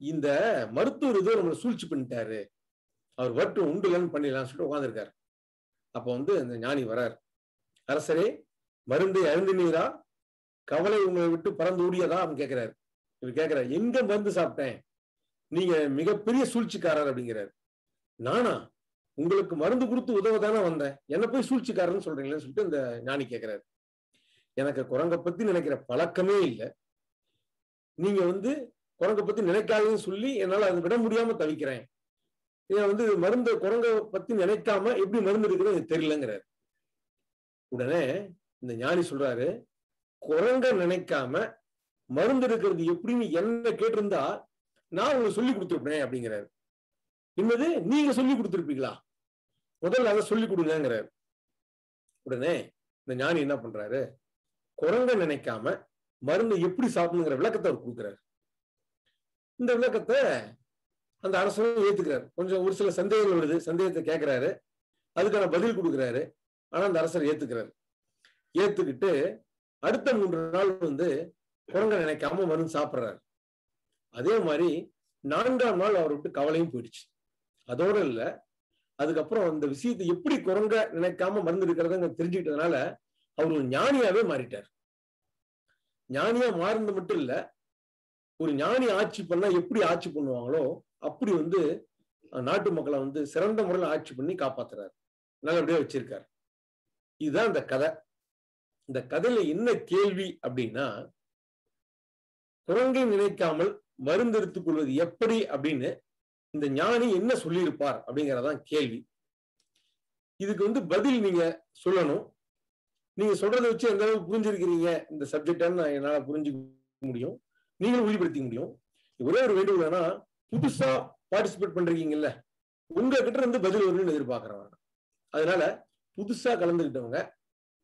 Speaker 2: இந்த மருத்துவர் இதோ நம்மளை சூழ்ச்சி பண்ணிட்டாரு. அவர் வரட்டும் உண்டுலன்னு பண்ணிடலாம்னு சொல்லிட்டு உட்காந்துருக்காரு அப்ப வந்து அந்த ஞானி வராரு அரசரே மருந்தை அழுந்தினீரா கவலை உங்களை விட்டு பறந்து ஓடியதா? அப்படின்னு கேட்கிறாரு. இவர் கேட்கிறார் எங்க மருந்து சாப்பிட்டேன்? நீங்க மிகப்பெரிய சூழ்ச்சிக்காரர் அப்படிங்கிறாரு. நானா? உங்களுக்கு மருந்து கொடுத்து உதவ தானே வந்தேன். என்ன போய் சூழ்ச்சிக்காரன்னு சொல்றீங்களேன்னு சொல்லிட்டு இந்த ஞானி கேட்கிறாரு. எனக்கு குரங்கை பத்தி நினைக்கிற பழக்கமே இல்லை. நீங்க வந்து குரங்கை பத்தி நினைக்காதுன்னு சொல்லி என்னால் அதை விட முடியாம தவிக்கிறேன். இதை வந்து மருந்து குரங்கை பத்தி நினைக்காம எப்படி மருந்து இருக்குன்னு எனக்கு தெரியலங்கிறாரு. உடனே இந்த ஞானி சொல்றாரு குரங்க நினைக்காம மருந்து எடுக்கிறது எப்படின்னு என்ன கேட்டிருந்தா நான் உங்களுக்கு சொல்லி கொடுத்துருப்பேன் அப்படிங்கிறாரு. என்னது நீங்க சொல்லி கொடுத்துருப்பீங்களா? முதல்ல அதை சொல்லி கொடுங்கிறாரு உடனே இந்த ஞானி என்ன பண்றாரு? குரங்க நினைக்காம மருந்து எப்படி சாப்பிடணுங்கிற விளக்கத்தை அவர் கொடுக்குறாரு. இந்த விளக்கத்தை அந்த அரசரும் ஏத்துக்கிறாரு. கொஞ்சம் ஒரு சில சந்தேகங்கள் வருது. சந்தேகத்தை கேட்கிறாரு அதுக்கான பதில் கொடுக்குறாரு. ஆனா அந்த அரசர் ஏத்துக்கிறாரு. ஏத்துக்கிட்டு அடுத்த மூன்று நாள் வந்து குரங்க நினைக்காம மருந்து சாப்பிடுறாரு. அதே மாதிரி நான்காம் நாள் அவர் விட்டு கவலையும் போயிடுச்சு. அதோட இல்ல அதுக்கப்புறம் அந்த விஷயத்தை எப்படி குரங்க நினைக்காம மருந்து இருக்கிறத தெரிஞ்சுக்கிட்டதுனால அவர் ஒரு ஞானியாவே மாறிட்டார். ஞானியா மாறினது மட்டும் இல்ல ஒரு ஞானி ஆட்சி பண்ணா எப்படி ஆட்சி பண்ணுவாங்களோ அப்படி வந்து நாட்டு மக்களை வந்து சிறந்த முறையில் ஆட்சி பண்ணி காப்பாத்துறாரு. நல்லபடியா வச்சிருக்காரு. இதுதான் அந்த கதை. இந்த கதையில என்ன கேள்வி அப்படின்னா குரங்கை நினைக்காமல் மருந்தெடுத்துக் கொள்வது எப்படி அப்படின்னு இந்த ஞானி என்ன சொல்லியிருப்பார் அப்படிங்கறதான் கேள்வி. இதுக்கு வந்து பதில் நீங்க சொல்லணும். நீங்க சொல்றதை வச்சு எந்த அளவுக்கு புரிஞ்சிருக்கிறீங்க இந்த சப்ஜெக்டான்னு நான் என்னால புரிஞ்சுக்க முடியும். நீங்களும் உறுதிப்படுத்திக்க முடியும். ஒரே ஒரு வேண்டுகோள் வேணா புதுசா பார்ட்டிசிபேட் பண்றீங்கல்ல உங்ககிட்ட இருந்து பதில் வரும்னு எதிர்பார்க்கறேன் அதனால புதுசா கலந்துக்கிட்டவங்க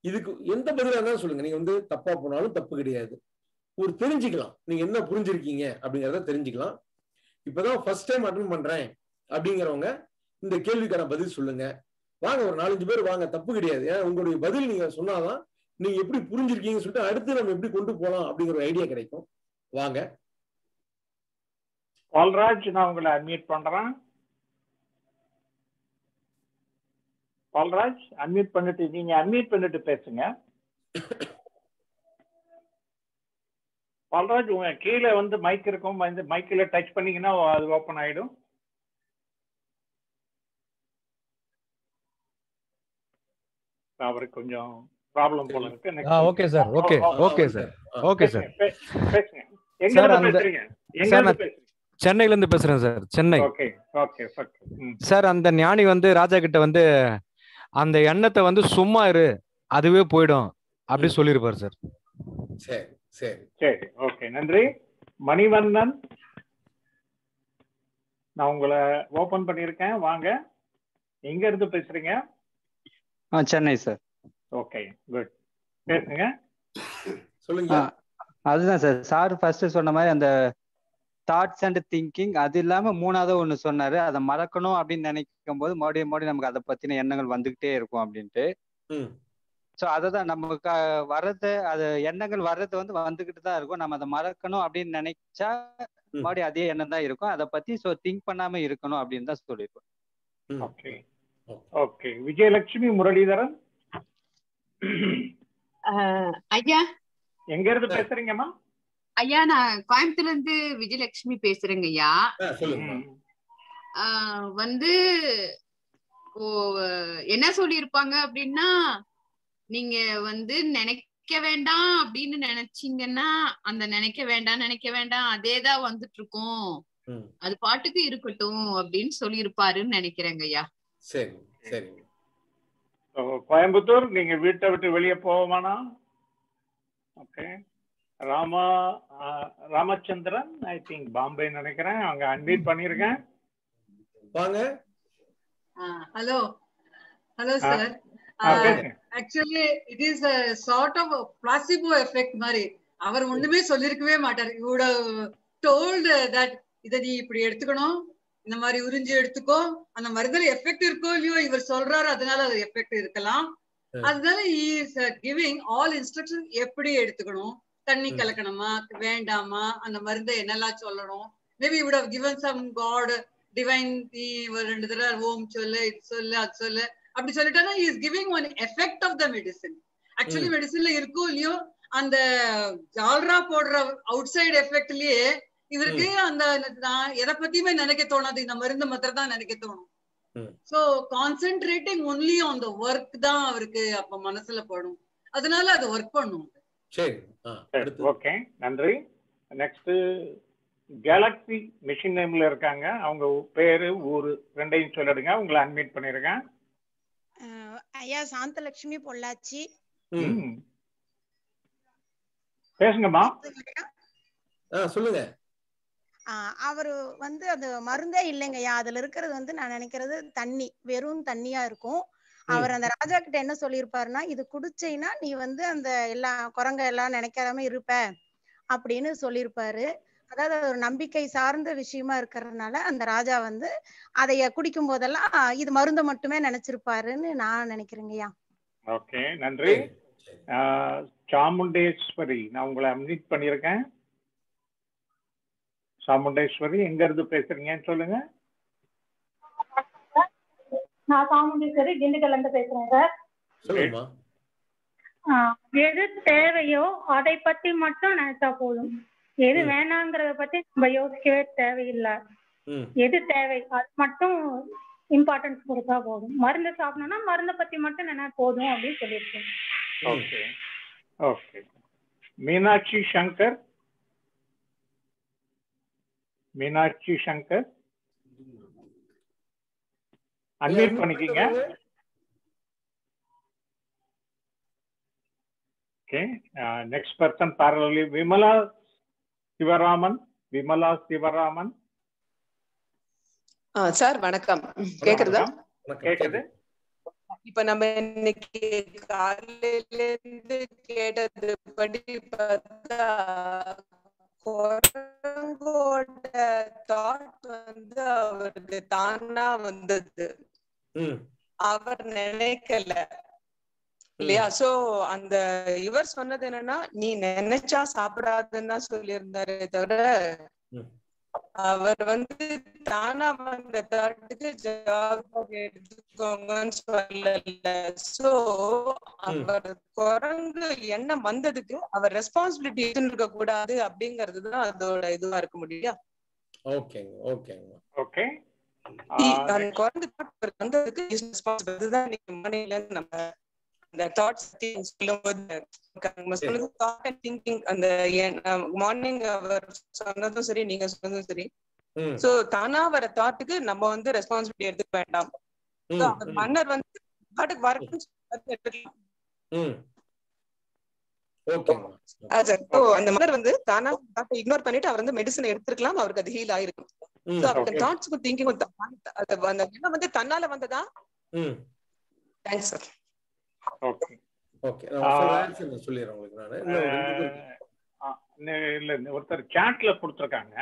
Speaker 2: இதுக்கு எந்த பதிலாக இருந்தாலும் சொல்லுங்க. நீங்க வந்து தப்பா போனாலும் தப்பு கிடையாது. ஒரு தெரிஞ்சுக்கலாம். நீங்க என்ன புரிஞ்சிருக்கீங்க அப்படிங்கறத தெரிஞ்சுக்கலாம். இப்பதான் ஃபர்ஸ்ட் டைம் அட்டன் பண்றேன் அப்படிங்கிறவங்க இந்த கேள்விக்கான பதில் சொல்லுங்க. வாங்க ஒரு நாலஞ்சு பேர் வாங்க. தப்பு கிடையாது. ஏன்னா உங்களுடைய பதில் நீங்க சொன்னாதான் நீங்க எப்படி புரிஞ்சிருக்கீங்கன்னு சொல்லிட்டு அடுத்து நம்ம எப்படி கொண்டு போகலாம் அப்படிங்கிற ஒரு ஐடியா கிடைக்கும். வாங்க.
Speaker 3: பால்ராஜ் நான் உங்களை அட்மிட் பண்றேன். பால்ராஜ் அன்மியூட் பண்ணிட்டு நீங்க அன்மியூட் பண்ணிட்டு பேசுங்க. பால்ராஜ் உங்க கீழே வந்து மைக் இருக்கும். வந்து மைக்கில் டச் பண்ணீங்கன்னா அது ஓப்பன் ஆயிடும். அவருக்கு கொஞ்சம் ப்ராப்ளம் போல இருக்கு.
Speaker 4: Okay sir okay okay sir okay sir
Speaker 3: பேசுங்க எங்க பேசுறீங்க? எங்க
Speaker 4: சென்னையில இருந்து பேசுறேன் sir Chennai.
Speaker 3: Okay okay
Speaker 4: sir அந்த ஞானி வந்து ராஜா கிட்ட வந்து அந்த எண்ணத்தை வந்து சும்மா இரு அதுவே போயிடும் அப்படி. சொல்லியிருப்பாரு சார்.
Speaker 2: சரி சரி.
Speaker 3: சரி ஓகே நன்றி. மணிவண்ணன் நான் உங்களை ஓபன் பண்ணியிருக்கேன் வாங்க. எங்க இருந்து பேசுறீங்க?
Speaker 5: ஆ சென்னை சார்.
Speaker 3: Okay good. பேசுங்க.
Speaker 2: சொல்லுங்க.
Speaker 5: அதுதான் சார் சார் ஃபர்ஸ்ட் சொன்ன மாதிரி அந்த தாட்ஸ் அண்ட் திங்கிங் அது இல்லாம மூணாவது ஒண்ணு சொன்னாரு அதை மறக்கணும் அப்படின்னு நினைக்கும் போது மறுபடியும் மறுபடியும் நமக்கு அதை பத்தின எண்ணங்கள் வந்துகிட்டே இருக்கும் அப்படின்ட்டு. ஸோ அதை தான் நமக்கு வர்றது அது எண்ணங்கள் வர்றது வந்து வந்துகிட்டு தான் இருக்கும். நம்ம அதை மறக்கணும் அப்படின்னு நினைச்சா. மறுபடியும் அதே எண்ணம் தான் இருக்கும். அதை பத்தி ஸோ திங்க் பண்ணாம இருக்கணும் அப்படின்னு தான் சொல்லியிருக்கோம்.
Speaker 3: ஓகே. ஓகே. விஜயலட்சுமி முரளிதரன்?
Speaker 6: ஐயா?
Speaker 3: எங்க இருந்து பேசுறீங்கம்மா?
Speaker 6: ஐயா நான் கோயம்புத்தூர்ல இருந்து விஜயலட்சுமி பேசுறேங்க ஐயா. வந்து ஓ என்ன சொல்லியிருப்பாங்க அப்படின்னா நீங்க வந்து நினைக்க வேண்டாம் அப்படின்னு நினைச்சீங்கன்னா அந்த நினைக்க வேண்டாம் நினைக்க வேண்டாம் அதேதான் வந்துட்டு இருக்கும் அது பாட்டுக்கு இருக்கட்டும் அப்படின்னு சொல்லியிருப்பாருன்னு நினைக்கிறேங்க ஐயா.
Speaker 2: சரி சரி
Speaker 3: கோயம்புத்தூர் நீங்க வீட்டை விட்டு வெளியே போவோமானா okay. Rama Ramachandran I think Bombay நினைக்கிறேன். அங்க அன்மீட் பண்ணியிருக்கேன்
Speaker 2: வாங்க.
Speaker 7: Hello hello. Sir actually it is sort of placebo effect மாதிரி. அவர் ஒண்ணுமே சொல்லிருக்கவே மாட்டார். இவோட டோல்டு தட் இதை நீ இப்படி எடுத்துக்கணும். இந்த மாதிரி உறிஞ்சி எடுத்துக்கோ. அந்த மருந்துல எஃபெக்ட் இருக்கோ இல்லையோ இவர் சொல்றாரு. அதனால அது எஃபெக்ட் இருக்கலாம். அதனால இஸ் கிவிங் ஆல் இன்ஸ்ட்ரக்ஷன் எப்படி எடுத்துக்கணும். தண்ணி. கலக்கணுமா? வேண்டாமா? அந்த மருந்தை என்னெல்லாம் சொல்லணும்? Maybe would have given some god divine நீ ரெண்டு தடவை ஓம் சொல்லு இது சொல்லு அது சொல்லு. அப்படி சொல்லிட்டானா is giving one effect of the medicine actually மெடிசன்ல இருக்கோ இல்லையோ அந்த ஜால்ரா போடுற அவுட் சைடு எஃபெக்ட்லயே இவருக்கு அந்த நான் எதை பத்தியுமே நினைக்க தோணாது. இந்த மருந்து மாத்திரம் தான் நினைக்க தோணும். So concentrating only on the work தான் அவருக்கு அப்ப மனசுல படும். அதனால அது ஒர்க் பண்ணும்
Speaker 2: சரி
Speaker 3: ஓகே நன்றி. நெக்ஸ்ட் கேலக்ஸி மிஷின் நேம்ல இருக்காங்க. அவங்க பேரு ஊரு ரெண்டையும் சொல்லிடுங்க. உங்களை அன்மீட் பண்ணிருக்கேன்
Speaker 8: அஹ் ஐயா சாந்தலட்சுமி பொள்ளாச்சி.
Speaker 3: பேசுங்கம்மா.
Speaker 2: சொல்லுங்க.
Speaker 8: அவரு வந்து அது மருந்தே இல்லைங்கய்யா. அதுல இருக்கிறது வந்து நான் நினைக்கிறது தண்ணி வெறும் தண்ணியா இருக்கும். அவர் அந்த ராஜா கிட்ட என்ன சொல்லியிருப்பாருன்னா இது குடிச்சைன்னா நீ வந்து அந்த எல்லா குரங்க எல்லாம் நினைக்காம இருப்ப அப்படின்னு சொல்லியிருப்பாரு. அதாவது அது ஒரு நம்பிக்கை சார்ந்த விஷயமா இருக்கிறதுனால அந்த ராஜா வந்து அதைய குடிக்கும் போதெல்லாம் "ஆ, இது மருந்தை மட்டுமே நினைச்சிருப்பாருன்னு நான் நினைக்கிறேங்கய்யா
Speaker 3: ஓகே நன்றி. சாமுண்டேஸ்வரி நான் உங்களை அன்மீட் பண்ணியிருக்கேன். சாமுண்டேஸ்வரி எங்க இருந்து பேசுறீங்கன்னு சொல்லுங்க.
Speaker 9: நான் சாமுண்டீஸ்வரி திண்டுக்கல்ல இருந்து பேசுறேன் சார். எது தேவையோ அதை பத்தி மட்டும் நினைச்சா போதும். எது. வேணாங்கிறத பத்தி நம்ம யோசிக்கவே தேவையில்லை. எது தேவை அது மட்டும் இம்பார்ட்டன்ஸ் கொடுத்தா போதும். மருந்து சாப்பிடணும்னா மருந்தை பத்தி மட்டும் நினை போதும் அப்படின்னு சொல்லியிருக்கேன்.
Speaker 3: Okay. Okay. Meenakshi Shankar? Meenakshi Shankar? Unmute பண்ணிக்கீங்க. Okay next person பேரலி விமலா சிவராமன் விமலா சிவராமன்
Speaker 10: சார் வணக்கம். கேக்குறதா?
Speaker 3: கேக்குது?
Speaker 10: இப்ப நம்ம இன்னைக்கு காலையில இருந்து கேட்டது படி பார்த்தா குரங்கோட தாட் வந்து அவருக்கு தானா வந்தது. அவர் நினைக்கல. இல்லையா? சோ அந்த இவர் சொன்னது என்னன்னா நீ நினைச்சா சாப்பிடாதுன்னு தான் சொல்லியிருந்தாரு தவிர. அவர் வந்து தானா வந்த தாட்டுக்கு ஜவாப் எடுத்துக்கோங்கன்னு சொல்லல. சோ அவர் குரங்கு எண்ணம் வந்ததுக்கு அவர் ரெஸ்பான்சிபிலிட்டி இருக்க கூடாது அப்படிங்கிறது தான் அதோட இதுவா இருக்க முடியும்
Speaker 2: ஓகேங்க ஓகேங்க.
Speaker 3: ஓகே.
Speaker 10: மார்னிங் அவர் சொன்னதும் சரி நீங்க சொன்னதும் சரி. சோ தானா வர தாட்டுக்கு நம்ம வந்து ரெஸ்பான்சிபிலிட்டி எடுத்துக்க வேண்டாம். மன்னர் வந்து. So, அந்த மன்னர் வந்து தானா இக்னோர் பண்ணிட்டு அவர் வந்து மெடிசன் எடுத்திருக்கலாம். அவருக்கு அது ஹீல் ஆயிருக்கும். அந்த எண்ணம் வந்து தன்னால வந்ததா?
Speaker 2: ம்
Speaker 10: தேங்க்ஸ் சார்
Speaker 3: ஓகே
Speaker 2: நான் சொல்லிடுறேன் உங்களுக்கு நான்.
Speaker 3: இல்ல ஒருத்தர் சாட்ல கொடுத்துருக்காங்க.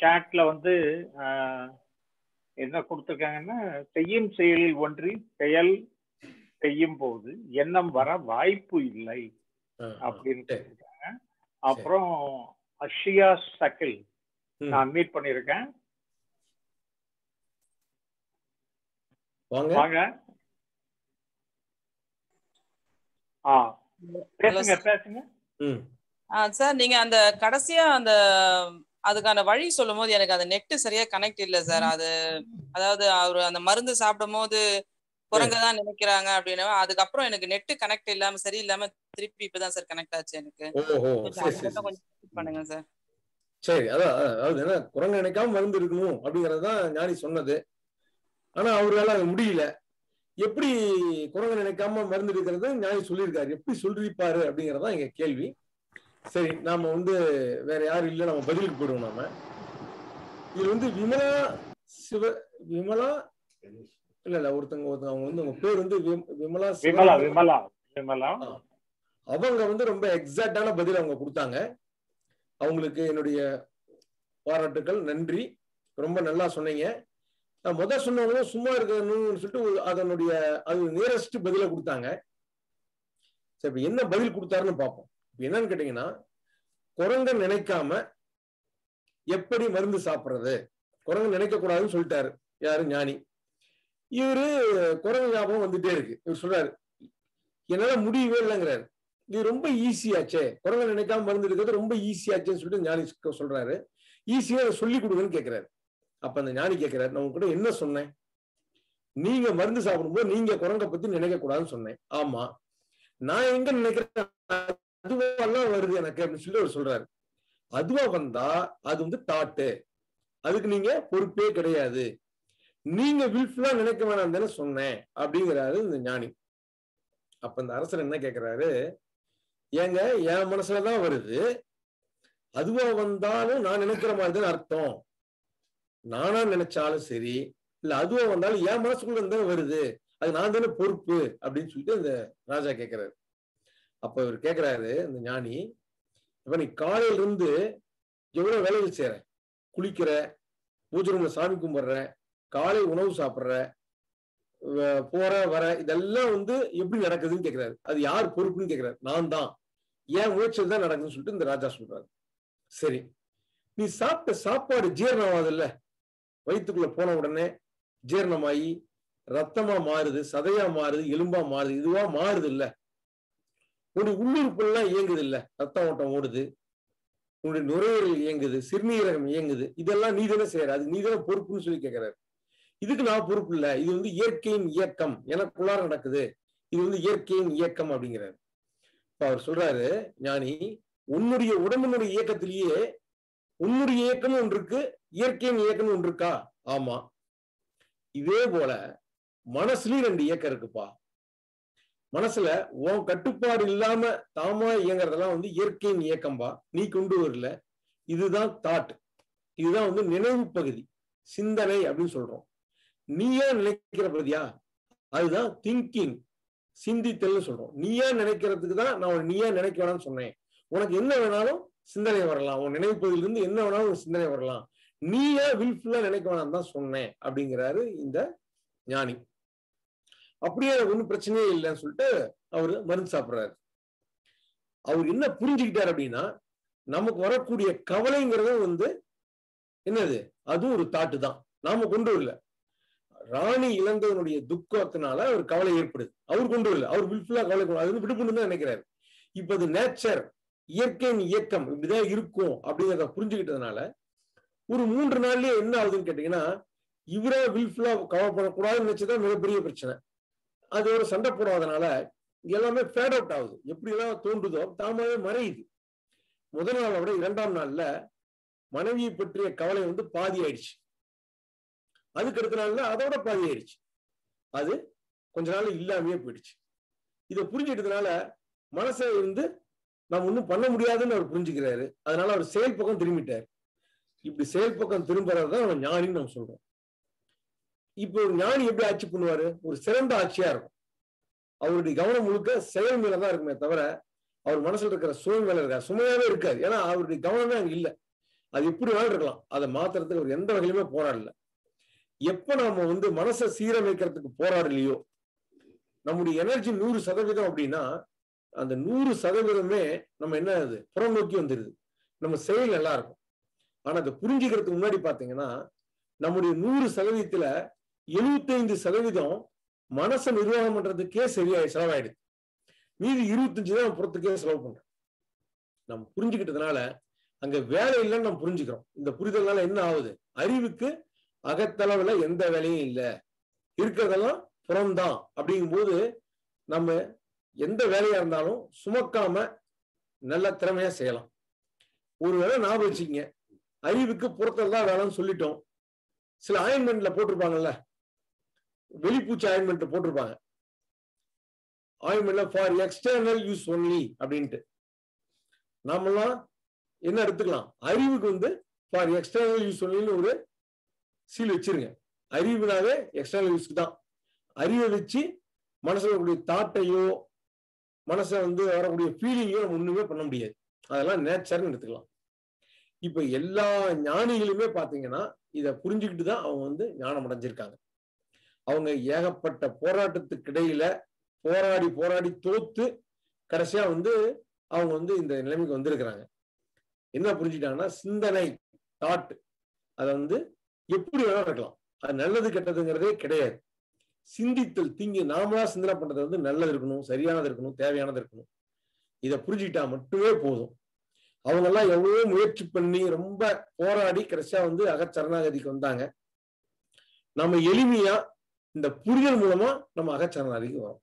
Speaker 3: சாட்ல வந்து என்ன கொடுத்துருக்காங்கன்னா செய்யும் செயலில் ஒன்றி செயல் செய்யும் போது எண்ணம் வர வாய்ப்பு இல்லை. அப்படின்னு அப்புறம் அஷியா சக்கில். நான் மீட் பண்ணியிருக்கேன்.
Speaker 2: வாங்க.
Speaker 3: வாங்க. ஆ பேசுங்க பேசுங்க.
Speaker 11: சார் நீங்க அந்த கடைசியா அந்த அதுக்கான வழி சொல்லும் போது எனக்கு அந்த நெட் சரியா கனெக்ட் இல்ல சார். அது அதாவது அவரு அந்த மருந்து சாப்பிடும் போது குரங்க தான் நினைக்கிறாங்க அப்படின்னு. அதுக்கப்புறம் எனக்கு நெட் கனெக்ட் இல்லாம சரி இல்லாம திருப்பி இப்பதான் சார் கனெக்ட் ஆச்சு எனக்கு. பண்ணுங்க சார்.
Speaker 2: சரி அதான் அதாவது என்ன குரங்கு நினைக்காம மருந்து இருக்கணும் அப்படிங்கறது தான் ஞானி சொன்னது. ஆனா அவரால அது முடியல. எப்படி குரங்கு நினைக்காம மருந்து எடுக்கிறது ஞானி சொல்லியிருக்காரு. எப்படி சொல்லிருப்பாரு அப்படிங்கறது தான் எங்க கேள்வி. சரி நாம வந்து வேற யாரும் இல்லை நம்ம பதிலுக்கு போயிடுவோம் நாம. இது வந்து விமலா சிவ விமலா இல்ல இல்ல ஒருத்தங்க ஒருத்தங்க அவங்க வந்து அவங்க பேர் வந்து விம்- விமலா
Speaker 3: விமலா விமலா விமலா.
Speaker 2: அவங்க வந்து ரொம்ப எக்ஸாக்டான பதில் அவங்க கொடுத்தாங்க. அவங்களுக்கு என்னுடைய பாராட்டுக்கள் நன்றி. ரொம்ப நல்லா சொன்னீங்க. நான் முதல் சொன்னவங்க சும்மா இருக்கணும்னு சொல்லிட்டு அதனுடைய அது நியரஸ்ட் பதிலை கொடுத்தாங்க. சரி இப்போ என்ன பதில் கொடுத்தாருன்னு பார்ப்போம். என்னன்னு கேட்டீங்கன்னா குரங்க நினைக்காம எப்படி மருந்து சாப்பிட்றது? குரங்கு நினைக்க கூடாதுன்னு சொல்லிட்டாரு. யாரு? ஞானி. இவரு குரங்கு ஞாபகம் வந்துட்டே இருக்கு. இவர் சொல்றாரு என்னால முடியவே இல்லைங்கிறாரு. இது ரொம்ப ஈஸியாச்சே குரங்க நினைக்காம மருந்து எடுக்கிறது ரொம்ப ஈஸியாச்சேன்னு சொல்லிட்டு ஞானி சொல்றாரு. ஈஸியா அதை சொல்லி கொடுங்கன்னு கேட்கிறாரு அப்ப அந்த ஞானி கேட்கிறாரு நான் உங்ககிட்ட என்ன சொன்னேன்? நீங்க மருந்து சாப்பிடும்போது நீங்க குரங்க பத்தி நினைக்க கூடாதுன்னு சொன்னேன். ஆமா. நான் எங்க நினைக்கிறேன்? அதுவெல்லாம் வருது எனக்கு அப்படின்னு சொல்லி அவர் சொல்றாரு. அதுவா வந்தா அது வந்து தாட்டு. அதுக்கு நீங்க பொறுப்பே கிடையாது. நீங்க வில்ஃபுல்லா நினைக்க வேணாம் தானே சொன்னேன் அப்படிங்கிறாரு இந்த ஞானி. அப்ப இந்த அரசர் என்ன கேக்குறாரு? ஏங்க என் மனசுலதான் வருது. அதுவா வந்தாலும் நான் நினைக்கிற மாதிரி தான் அர்த்தம். நானா நினைச்சாலும் சரி இல்ல அதுவா வந்தாலும் என் மனசுக்குள்ள இருந்தாலும் வருது. அது நான் தானே பொறுப்பு அப்படின்னு சொல்லிட்டு இந்த ராஜா கேக்குறாரு. அப்ப இவர் கேக்குறாரு இந்த ஞானி இப்ப நீ காலையில இருந்து எவ்வளவு வேலைகள் செய்யற குளிக்கிற பூஜை ரூம்ல சாமி கும்பிடுற காலை உணவு சாப்பிடுற வ- போற வர இதெல்லாம் வந்து எப்படி நடக்குதுன்னு கேக்குறாரு. அது யார் பொறுப்புன்னு கேக்குறாரு. நான் தான். ஏன் முயற்சியில் தான் நடக்குதுன்னு சொல்லிட்டு இந்த ராஜா சொல்றாரு. சரி நீ சாப்பிட்ட சாப்பாடு ஜீரணம் ஆகுதுல்ல வயிற்றுக்குள்ள போன உடனே ஜீரணமாயி ரத்தமா மாறுது சதையா மாறுது எலும்பா மாறுது இதுவா மாறுது இல்ல உன்னுடைய உள்ளுறுப்புலாம் இயங்குது இல்ல ரத்த ஓட்டம் ஓடுது. உன்னுடைய நுரையீரல் இயங்குது சிறுநீரகம் இயங்குது. இதெல்லாம் நீ தானே செய்யற. அது நீ தானே பொறுப்புன்னு சொல்லி கேட்கிறாரு இதுக்கு நான் பொறுப்பு இல்ல. இது வந்து இயற்கையின் இயக்கம். எனக்குள்ளார நடக்குது. இது வந்து இயற்கையின் இயக்கம் அப்படிங்கிறாரு. அவர் சொல்றாரு ஞானி உன்னுடைய உடம்பினுடைய இயக்கத்திலேயே உன்னுடைய இயக்கம் ஒன்று இருக்கு இயற்கையின் இயக்கம் ஒன்று இருக்கா ஆமா. இதே போல மனசுலயும் ரெண்டு இயக்கம் இருக்குப்பா. மனசுல உன் கட்டுப்பாடு இல்லாம தாமா இயங்குறதெல்லாம் வந்து இயற்கையின் இயக்கம்பா. நீ கொண்டு வரல. இதுதான் தாட் இதுதான் வந்து நினைவு பகுதி. சிந்தனை அப்படின்னு சொல்றோம். நீயா நினைக்கிற பகுதியா? அதுதான் திங்கிங் சிந்தித்தல்னு சொல்றோம். நீயா நினைக்கிறதுக்கு தான் நான் உன்னை நீயா நினைக்க வேணாம்னு சொன்னேன். உனக்கு என்ன வேணாலும் சிந்தனை வரலாம். உன் நினைவு இருந்து என்ன வேணாலும் ஒரு சிந்தனை வரலாம். நீயா வில்ஃபுல்லா நினைக்க வேணாம் தான் சொன்னேன் அப்படிங்கிறாரு இந்த ஞானி. அப்படியே ஒன்றும் பிரச்சனையே இல்லைன்னு சொல்லிட்டு அவர் மருந்து சாப்பிடுறாரு. அவர் என்ன புரிஞ்சுக்கிட்டாரு அப்படின்னா நமக்கு வரக்கூடிய கவலைங்கிறத வந்து என்னது? அதுவும் ஒரு தாட்டு தான். நாம கொண்டு வரல. ராணி இழந்தவனுடைய துக்கத்தினால அவர் கவலை ஏற்படுது. அவர் கொண்டு வரல. அவர் வில்ஃபுல்லா கவலை கொண்டு- அது வந்து தான் நினைக்கிறாரு. இப்ப அது நேச்சர் இயற்கையின் இயக்கம் இப்படிதான் இருக்கும் அப்படிங்கிறத புரிஞ்சுக்கிட்டதுனால ஒரு மூன்று நாள்லயே என்ன ஆகுதுன்னு கேட்டீங்கன்னா இவரே வில்ஃபுல்லா கவலைப்படக்கூடாதுன்னு நினைச்சதான் மிகப்பெரிய பிரச்சனை. அது ஒரு சண்டை போடாதனால எல்லாமே ஃபேட் அவுட் ஆகுது. எப்படி எல்லாம் தோன்றுதோ தாமாவே மறையுது. முதல் நாள் விட இரண்டாம் நாள்ல மனைவியை பற்றிய கவலை வந்து பாதி ஆயிடுச்சு. அதுக்கு அடுத்த நாள்ல அதோட பாதி ஆயிடுச்சு அது கொஞ்ச நாள் இல்லாமையே போயிடுச்சு. இதை புரிஞ்சுக்கிட்டதுனால மனசை வந்து நம்ம ஒன்றும் பண்ண முடியாதுன்னு அவர் புரிஞ்சுக்கிறாரு. அதனால அவர் செயல் பக்கம் திரும்பிட்டார். இப்படி செயல் பக்கம் திரும்புறது தான் அவன் ஞானின்னு நம்ம சொல்றோம். இப்போ ஒரு ஞானி எப்படி ஆட்சி பண்ணுவாரு? ஒரு சிறந்த ஆட்சியா இருக்கும். அவருடைய கவனம் முழுக்க செயல் மேலதான் இருக்குமே தவிர அவர் மனசுல இருக்கிற சுமை மேல இருக்காது. சுமையாவே இருக்காது. ஏன்னா அவருடைய கவனமே அங்க இல்லை. அது எப்படி வேணாலும் இருக்கலாம். அதை மாத்துறதுக்கு அவர் எந்த வகையிலுமே போராடல. எப்ப நாம வந்து மனசை சீரமைக்கிறதுக்கு போராடலையோ நம்முடைய எனர்ஜி நூறு சதவீதம் அப்படின்னா அந்த நூறு சதவீதமே நம்ம என்ன ஆகுது? புறநோக்கி வந்துருது. நம்ம செயல் நல்லா இருக்கும். ஆனா அதை புரிஞ்சுக்கிறதுக்கு முன்னாடி பாத்தீங்கன்னா நம்முடைய நூறு சதவீதத்துல எழுபத்தைந்து சதவீதம் மனசை நிர்வாகம் பண்றதுக்கே சரியாய் செலவாயிடுது. மீதி இருபத்தஞ்சு தான் புறத்துக்கே செலவு பண்றோம். நம்ம புரிஞ்சுக்கிட்டதுனால அங்க வேலை இல்லைன்னு நம்ம புரிஞ்சுக்கிறோம். இந்த புரிதல்னால என்ன ஆகுது? அறிவுக்கு அகத்தளவுல எந்த வேலையும் இல்லை. இருக்கிறதெல்லாம் புறம்தான். அப்படிங்கும்போது நம்ம எந்த வேலையா இருந்தாலும் சுமக்காம நல்ல திறமையா செய்யலாம். ஒரு வேளை ஞாபகம் வச்சுக்கங்க. அறிவுக்கு புறத்தில் தான் வேலைன்னு சொல்லிட்டோம். சில ஆயின்மெண்ட்ல போட்டிருப்பாங்கல்ல. வெளிப்பூச்சி ஆயின்மெண்ட் போட்டிருப்பாங்க. ஆயின்மெண்ட்ல ஃபார் எக்ஸ்டர்னல் யூஸ் ஒன்லி அப்படின்ட்டு. நாமெல்லாம் என்ன எடுத்துக்கலாம்? அறிவுக்கு வந்து ஃபார் எக்ஸ்டர்னல் யூஸ் ஒன்லின்னு ஒரு சீல் வச்சிருங்க. அறிவுனாவே எக்ஸ்டர்னல் யூஸ்க்கு தான். அறிவை வச்சு மனசுல இருக்கக்கூடிய தாட்டையோ மனசை வந்து வரக்கூடிய ஃபீலிங்கையோ நம்ம ஒண்ணுமே பண்ண முடியாது. அதெல்லாம் நேச்சர்னு எடுத்துக்கலாம். இப்ப எல்லா ஞானிகளுமே பாத்தீங்கன்னா இதை புரிஞ்சுக்கிட்டு தான் அவங்க வந்து ஞானம் அடைஞ்சிருக்காங்க. அவங்க ஏகப்பட்ட போராட்டத்துக்கு இடையில போராடி போராடி தோத்து கடைசியா வந்து அவங்க வந்து இந்த நிலைமைக்கு வந்திருக்கிறாங்க. என்ன புரிஞ்சுட்டாங்கன்னா சிந்தனை தாட் அதை வந்து எப்படி வேணா இருக்கலாம் அது நல்லது கெட்டதுங்கிறதே கிடையாது. சிந்தித்தல் திங்கி நாமளா சிந்தனை பண்றது வந்து நல்லது இருக்கணும் சரியானது இருக்கணும் தேவையானது இருக்கணும். இதை புரிஞ்சுக்கிட்டா மட்டுமே போதும். அவங்க எல்லாம் எவ்வளவோ முயற்சி பண்ணி ரொம்ப போராடி கடைசியா வந்து அகச்சரணாகதிக்கு வந்தாங்க. நம்ம எளிமையா இந்த புரிதல் மூலமா நம்ம அகச்சரணாகதிக்கு வரோம்.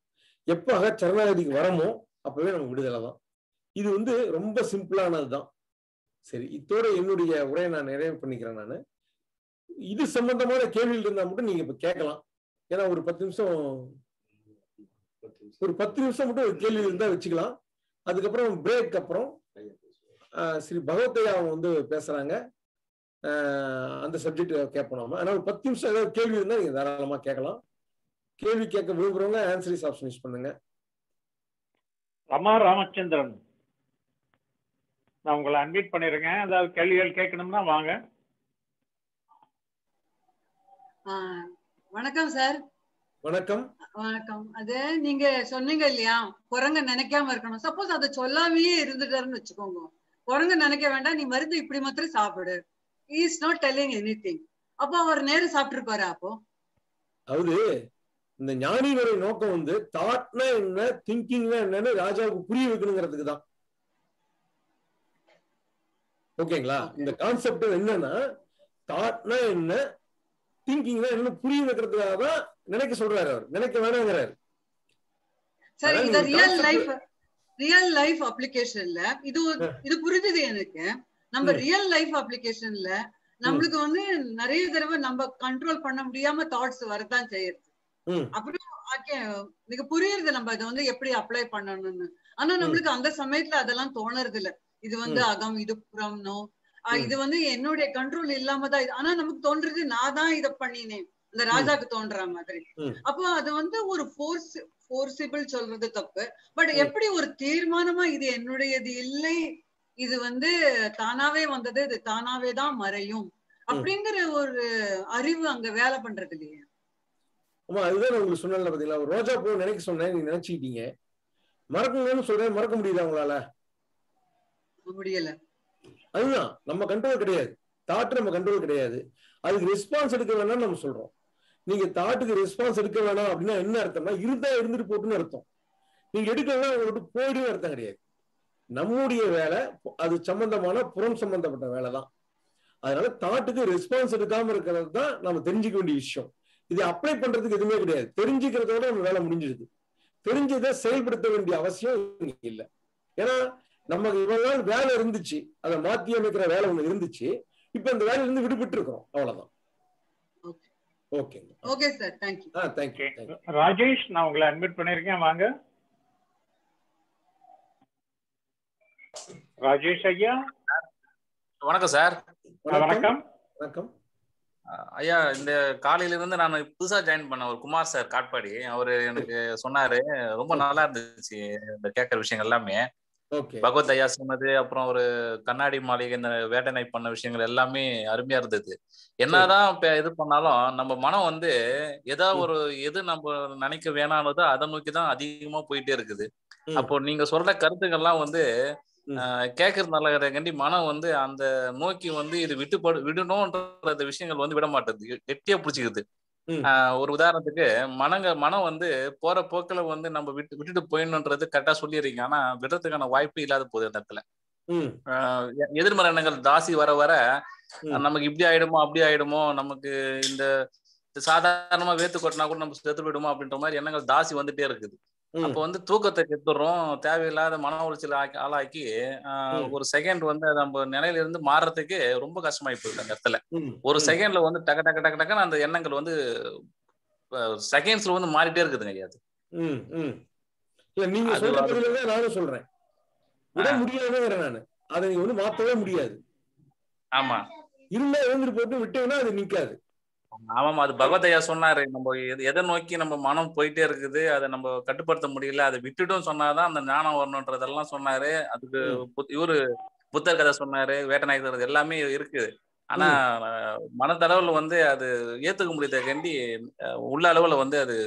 Speaker 2: எப்ப அகச்சரணாகதிக்கு வரமோ அப்பவே நம்ம விடுதலை தான். இது வந்து ரொம்ப சிம்பிளானது தான் சரி இத்தோட என்னுடைய உரையை நான் நிறைவு பண்ணிக்கிறேன் நான். இது சம்பந்தமான கேள்விகள் இருந்தா மட்டும் நீங்க இப்ப கேட்கலாம். ஏன்னா ஒரு பத்து நிமிஷம் ஒரு பத்து நிமிஷம் மட்டும் ஒரு கேள்வி இருந்தா வச்சுக்கலாம். அதுக்கப்புறம் பிரேக் அப்புறம் ஸ்ரீ பகவத்தையா அவங்க வந்து பேசுறாங்க. அந்த சப்ஜெக்ட் கேட்போம் நம்ம ஆனால் ஒரு பத்து நிமிஷம் ஏதாவது கேள்வி இருந்தா நீங்க தாராளமா கேட்கலாம். கேள்வி கேட்க விரும்புறவங்க ஆன்சரிஸ் ஆப்ஷன் யூஸ் பண்ணுங்க.
Speaker 3: ரமா ராமச்சந்திரன். நான் உங்களை அன்வைட் பண்ணிடுறேங்க அதாவது கேள்விகள் கேட்கணும்னா வாங்க.
Speaker 7: வணக்கம் சார்.
Speaker 2: வணக்கம்.
Speaker 7: வணக்கம். அது நீங்க சொன்னீங்க இல்லையா குரங்க நினைக்காம இருக்கணும். சப்போஸ் அதை சொல்லாமயே இருந்துட்டாருன்னு வச்சுக்கோங்க. குரங்க நினைக்க வேண்டாம் நீ மருந்து இப்படி மாத்திரம் சாப்பிடு. Is not telling anything அப்போ அவர் நேரம் சாப்பிட்டுருப்பாரு அப்போ?
Speaker 2: அதாவது இந்த ஞானிகளுடைய நோக்கம் வந்து தாட்னா என்ன திங்கிங்னா என்னன்னு ராஜாவுக்கு புரிய வைக்கணுங்கிறதுக்கு தான். ஓகேங்களா இந்த கான்செப்ட் என்னன்னா தாட்னா என்ன திங்கிங்னா என்ன புரிய வைக்கிறதுக்காக தான் நினைக்க சொல்றாரு அவர். நினைக்க வேணாங்கிறாரு.
Speaker 7: சரி
Speaker 2: நீங்க
Speaker 7: ரியல் லைஃப் ரியல் லைஃப் அப்ளிகேஷன்ல இது இது புரிஞ்சுது எனக்கு. நம்ம. ரியல் லைஃப் அப்ளிகேஷன்ல நம்மளுக்கு வந்து நிறைய தடவை நம்ம கண்ட்ரோல் பண்ண முடியாம தாட்ஸ் வரதான் செய்யுது.
Speaker 2: ம்.
Speaker 7: அப்புறம் மிக புரியுது நம்ம அதை வந்து எப்படி அப்ளை பண்ணணும்னு. ஆனா நம்மளுக்கு அந்த சமயத்துல அதெல்லாம் தோணுறது இல்ல இது வந்து. அகம் இது புறம்னோ. இது வந்து என்னுடைய கண்ட்ரோல் இல்லாம தான் இது. ஆனா நமக்கு தோன்றது நான் தான் இத பண்ணினேன். இந்த ராஜாக்கு தோன்ற மாதிரி. அப்போ அது வந்து ஒரு ஃபோர்ஸ் ஃபோர்சிபிள் சொல்றது தப்பு. பட். எப்படி ஒரு தீர்மானமா இது என்னுடையது இல்லை? இது வந்து தானாவே வந்தது. இது தானாவே தான் மறையும். அப்படிங்கிற ஒரு அறிவு அங்க வேலை பண்றது இல்லையா.
Speaker 2: ஆமா அதுதான் உங்களுக்கு சொன்னேன்ல பாத்தீங்களா? ரோஜா பூ நினைக்க சொன்னேன் நீங்க நினைச்சுக்கிட்டீங்க. மறக்கணும்னு சொல்றேன் மறக்க முடியுதா உங்களால?
Speaker 7: முடியல.
Speaker 2: அதுதான் நம்ம கண்ட்ரோல் கிடையாது. தாட் நம்ம கண்ட்ரோல் கிடையாது. அதுக்கு ரெஸ்பான்ஸ் எடுக்க வேணாம்னு நம்ம சொல்றோம். நீங்க தாட்டுக்கு ரெஸ்பான்ஸ் எடுக்க வேணாம் அப்படின்னா என்ன அர்த்தம்னா இருந்தா இருந்துட்டு போட்டுன்னு அர்த்தம். நீங்க எடுக்கலாம் உங்களுக்கு விட்டு போயிடும் அர்த்தம் கிடையாது. நம்முடைய வேலை அது சம்பந்தமான புறம் சம்பந்தப்பட்ட வேலை தான். அதனால தாட்டுக்கு ரெஸ்பான்ஸ் எடுக்காம இருக்கிறது தான் நம்ம தெரிஞ்சுக்க வேண்டிய விஷயம். இது அப்ளை பண்றதுக்கு எதுவுமே கிடையாது. தெரிஞ்சுக்கிறதோட நம்ம வேலை முடிஞ்சிருது தெரிஞ்சதை செயல்படுத்த வேண்டிய அவசியம் இல்லை. ஏன்னா நமக்கு இவ்வளவு நாள் வேலை இருந்துச்சு. அதை மாத்தி அமைக்கிற வேலை ஒண்ணு இருந்துச்சு. இப்ப இந்த வேலையில இருந்து விடுபட்டு இருக்கிறோம் அவ்வளவுதான் ஓகேங்க
Speaker 7: ஓகே சார் தேங்க்யூ
Speaker 2: ஆ தேங்க்யூ
Speaker 3: ராஜேஷ் நான் உங்களை அட்மிட் பண்ணிருக்கேன். வாங்க. ராஜேஷ் ஐயா.
Speaker 12: வணக்கம் சார்.
Speaker 3: வணக்கம்.
Speaker 2: வணக்கம்.
Speaker 12: ஐயா இந்த காலையில இருந்து நான் புதுசா ஜாயின் பண்ண ஒரு குமார் சார் காட்பாடி. அவரு எனக்கு சொன்னாரு. ரொம்ப நல்லா இருந்துச்சு இந்த கேட்கற விஷயங்கள் எல்லாமே. பகவத் ஐயா சொன்னது அப்புறம் ஒரு கண்ணாடி மாளிகை இந்த வேட்டனை பண்ண விஷயங்கள் எல்லாமே அருமையா இருந்தது. என்னதான் இப்ப இது பண்ணாலும் நம்ம மனம் வந்து ஏதாவது ஒரு எது நம்ம நினைக்க வேணானதோ அதை நோக்கி தான் அதிகமா போயிட்டே இருக்குது. அப்போ நீங்க சொல்ற கருத்துக்கள்லாம் வந்து கேட்கறது நல்ல கண்டி மனம் வந்து அந்த நோக்கி வந்து இது விட்டுப்படு விடணும்ன்ற விஷயங்கள் வந்து விட மாட்டேது. கெட்டியா பிடிச்சிக்குது. ஒரு உதாரணத்துக்கு மனங்க மனம் வந்து போற போக்குல வந்து நம்ம விட்டு விட்டுட்டு போயிடணுன்றது கரெக்டா சொல்லிடுறீங்க. ஆனா விடுறதுக்கான வாய்ப்பு இல்லாத போகுது அந்த இடத்துல. எதிர்மறை எண்ணங்கள் தாசி வர வர நமக்கு இப்படி ஆயிடுமோ அப்படி ஆயிடுமோ நமக்கு இந்த சாதாரணமா வேத்து கொட்டினா கூட நம்ம செத்து போயிடுமோ அப்படின்ற மாதிரி எண்ணங்கள் தாசி வந்துட்டே இருக்குது. அப்போ வந்து தூக்கத்தை கெட்டுறோம் தேவையில்லாத மன உளைச்சல் ஆளாக்கி ஒரு செகண்ட் வந்து நம்ம நிலையில இருந்து மாறுறதுக்கு ரொம்ப கஷ்டமாயி போயிடுது அந்த இடத்துல. ஒரு செகண்ட்ல வந்து டக்கு டக்கு டக்கு டக்குன்னு அந்த எண்ணங்கள் வந்து செகண்ட்ஸ்ல வந்து மாறிட்டே இருக்குதுங்க ஐயா அது
Speaker 2: இல்ல நீங்க சொல்ற பதில நானும் சொல்றேன். விட முடியாதுங்கிறேன் நானு. அதை நீங்க வந்து மாத்தவே முடியாது.
Speaker 12: ஆமா.
Speaker 2: இருந்தா எழுந்துட்டு போட்டு விட்டீங்கன்னா அது நிக்காது.
Speaker 12: ஆமாம் அது பகவதையா சொன்னாரு. நம்ம எதை நோக்கி நம்ம மனம் போயிட்டே இருக்குது அதை நம்ம கட்டுப்படுத்த முடியல அதை விட்டுட்டும் சொன்னாதான் அந்த ஞானம் வரணுன்றதெல்லாம் சொன்னாரு. அதுக்கு இவரு புத்தர் கதை சொன்னாரு வேட்டநாயகர் எல்லாமே இருக்குது ஆனா மனதளவுல வந்து அது ஏத்துக்க முடியாத கண்டி உள்ள அளவுல வந்து அது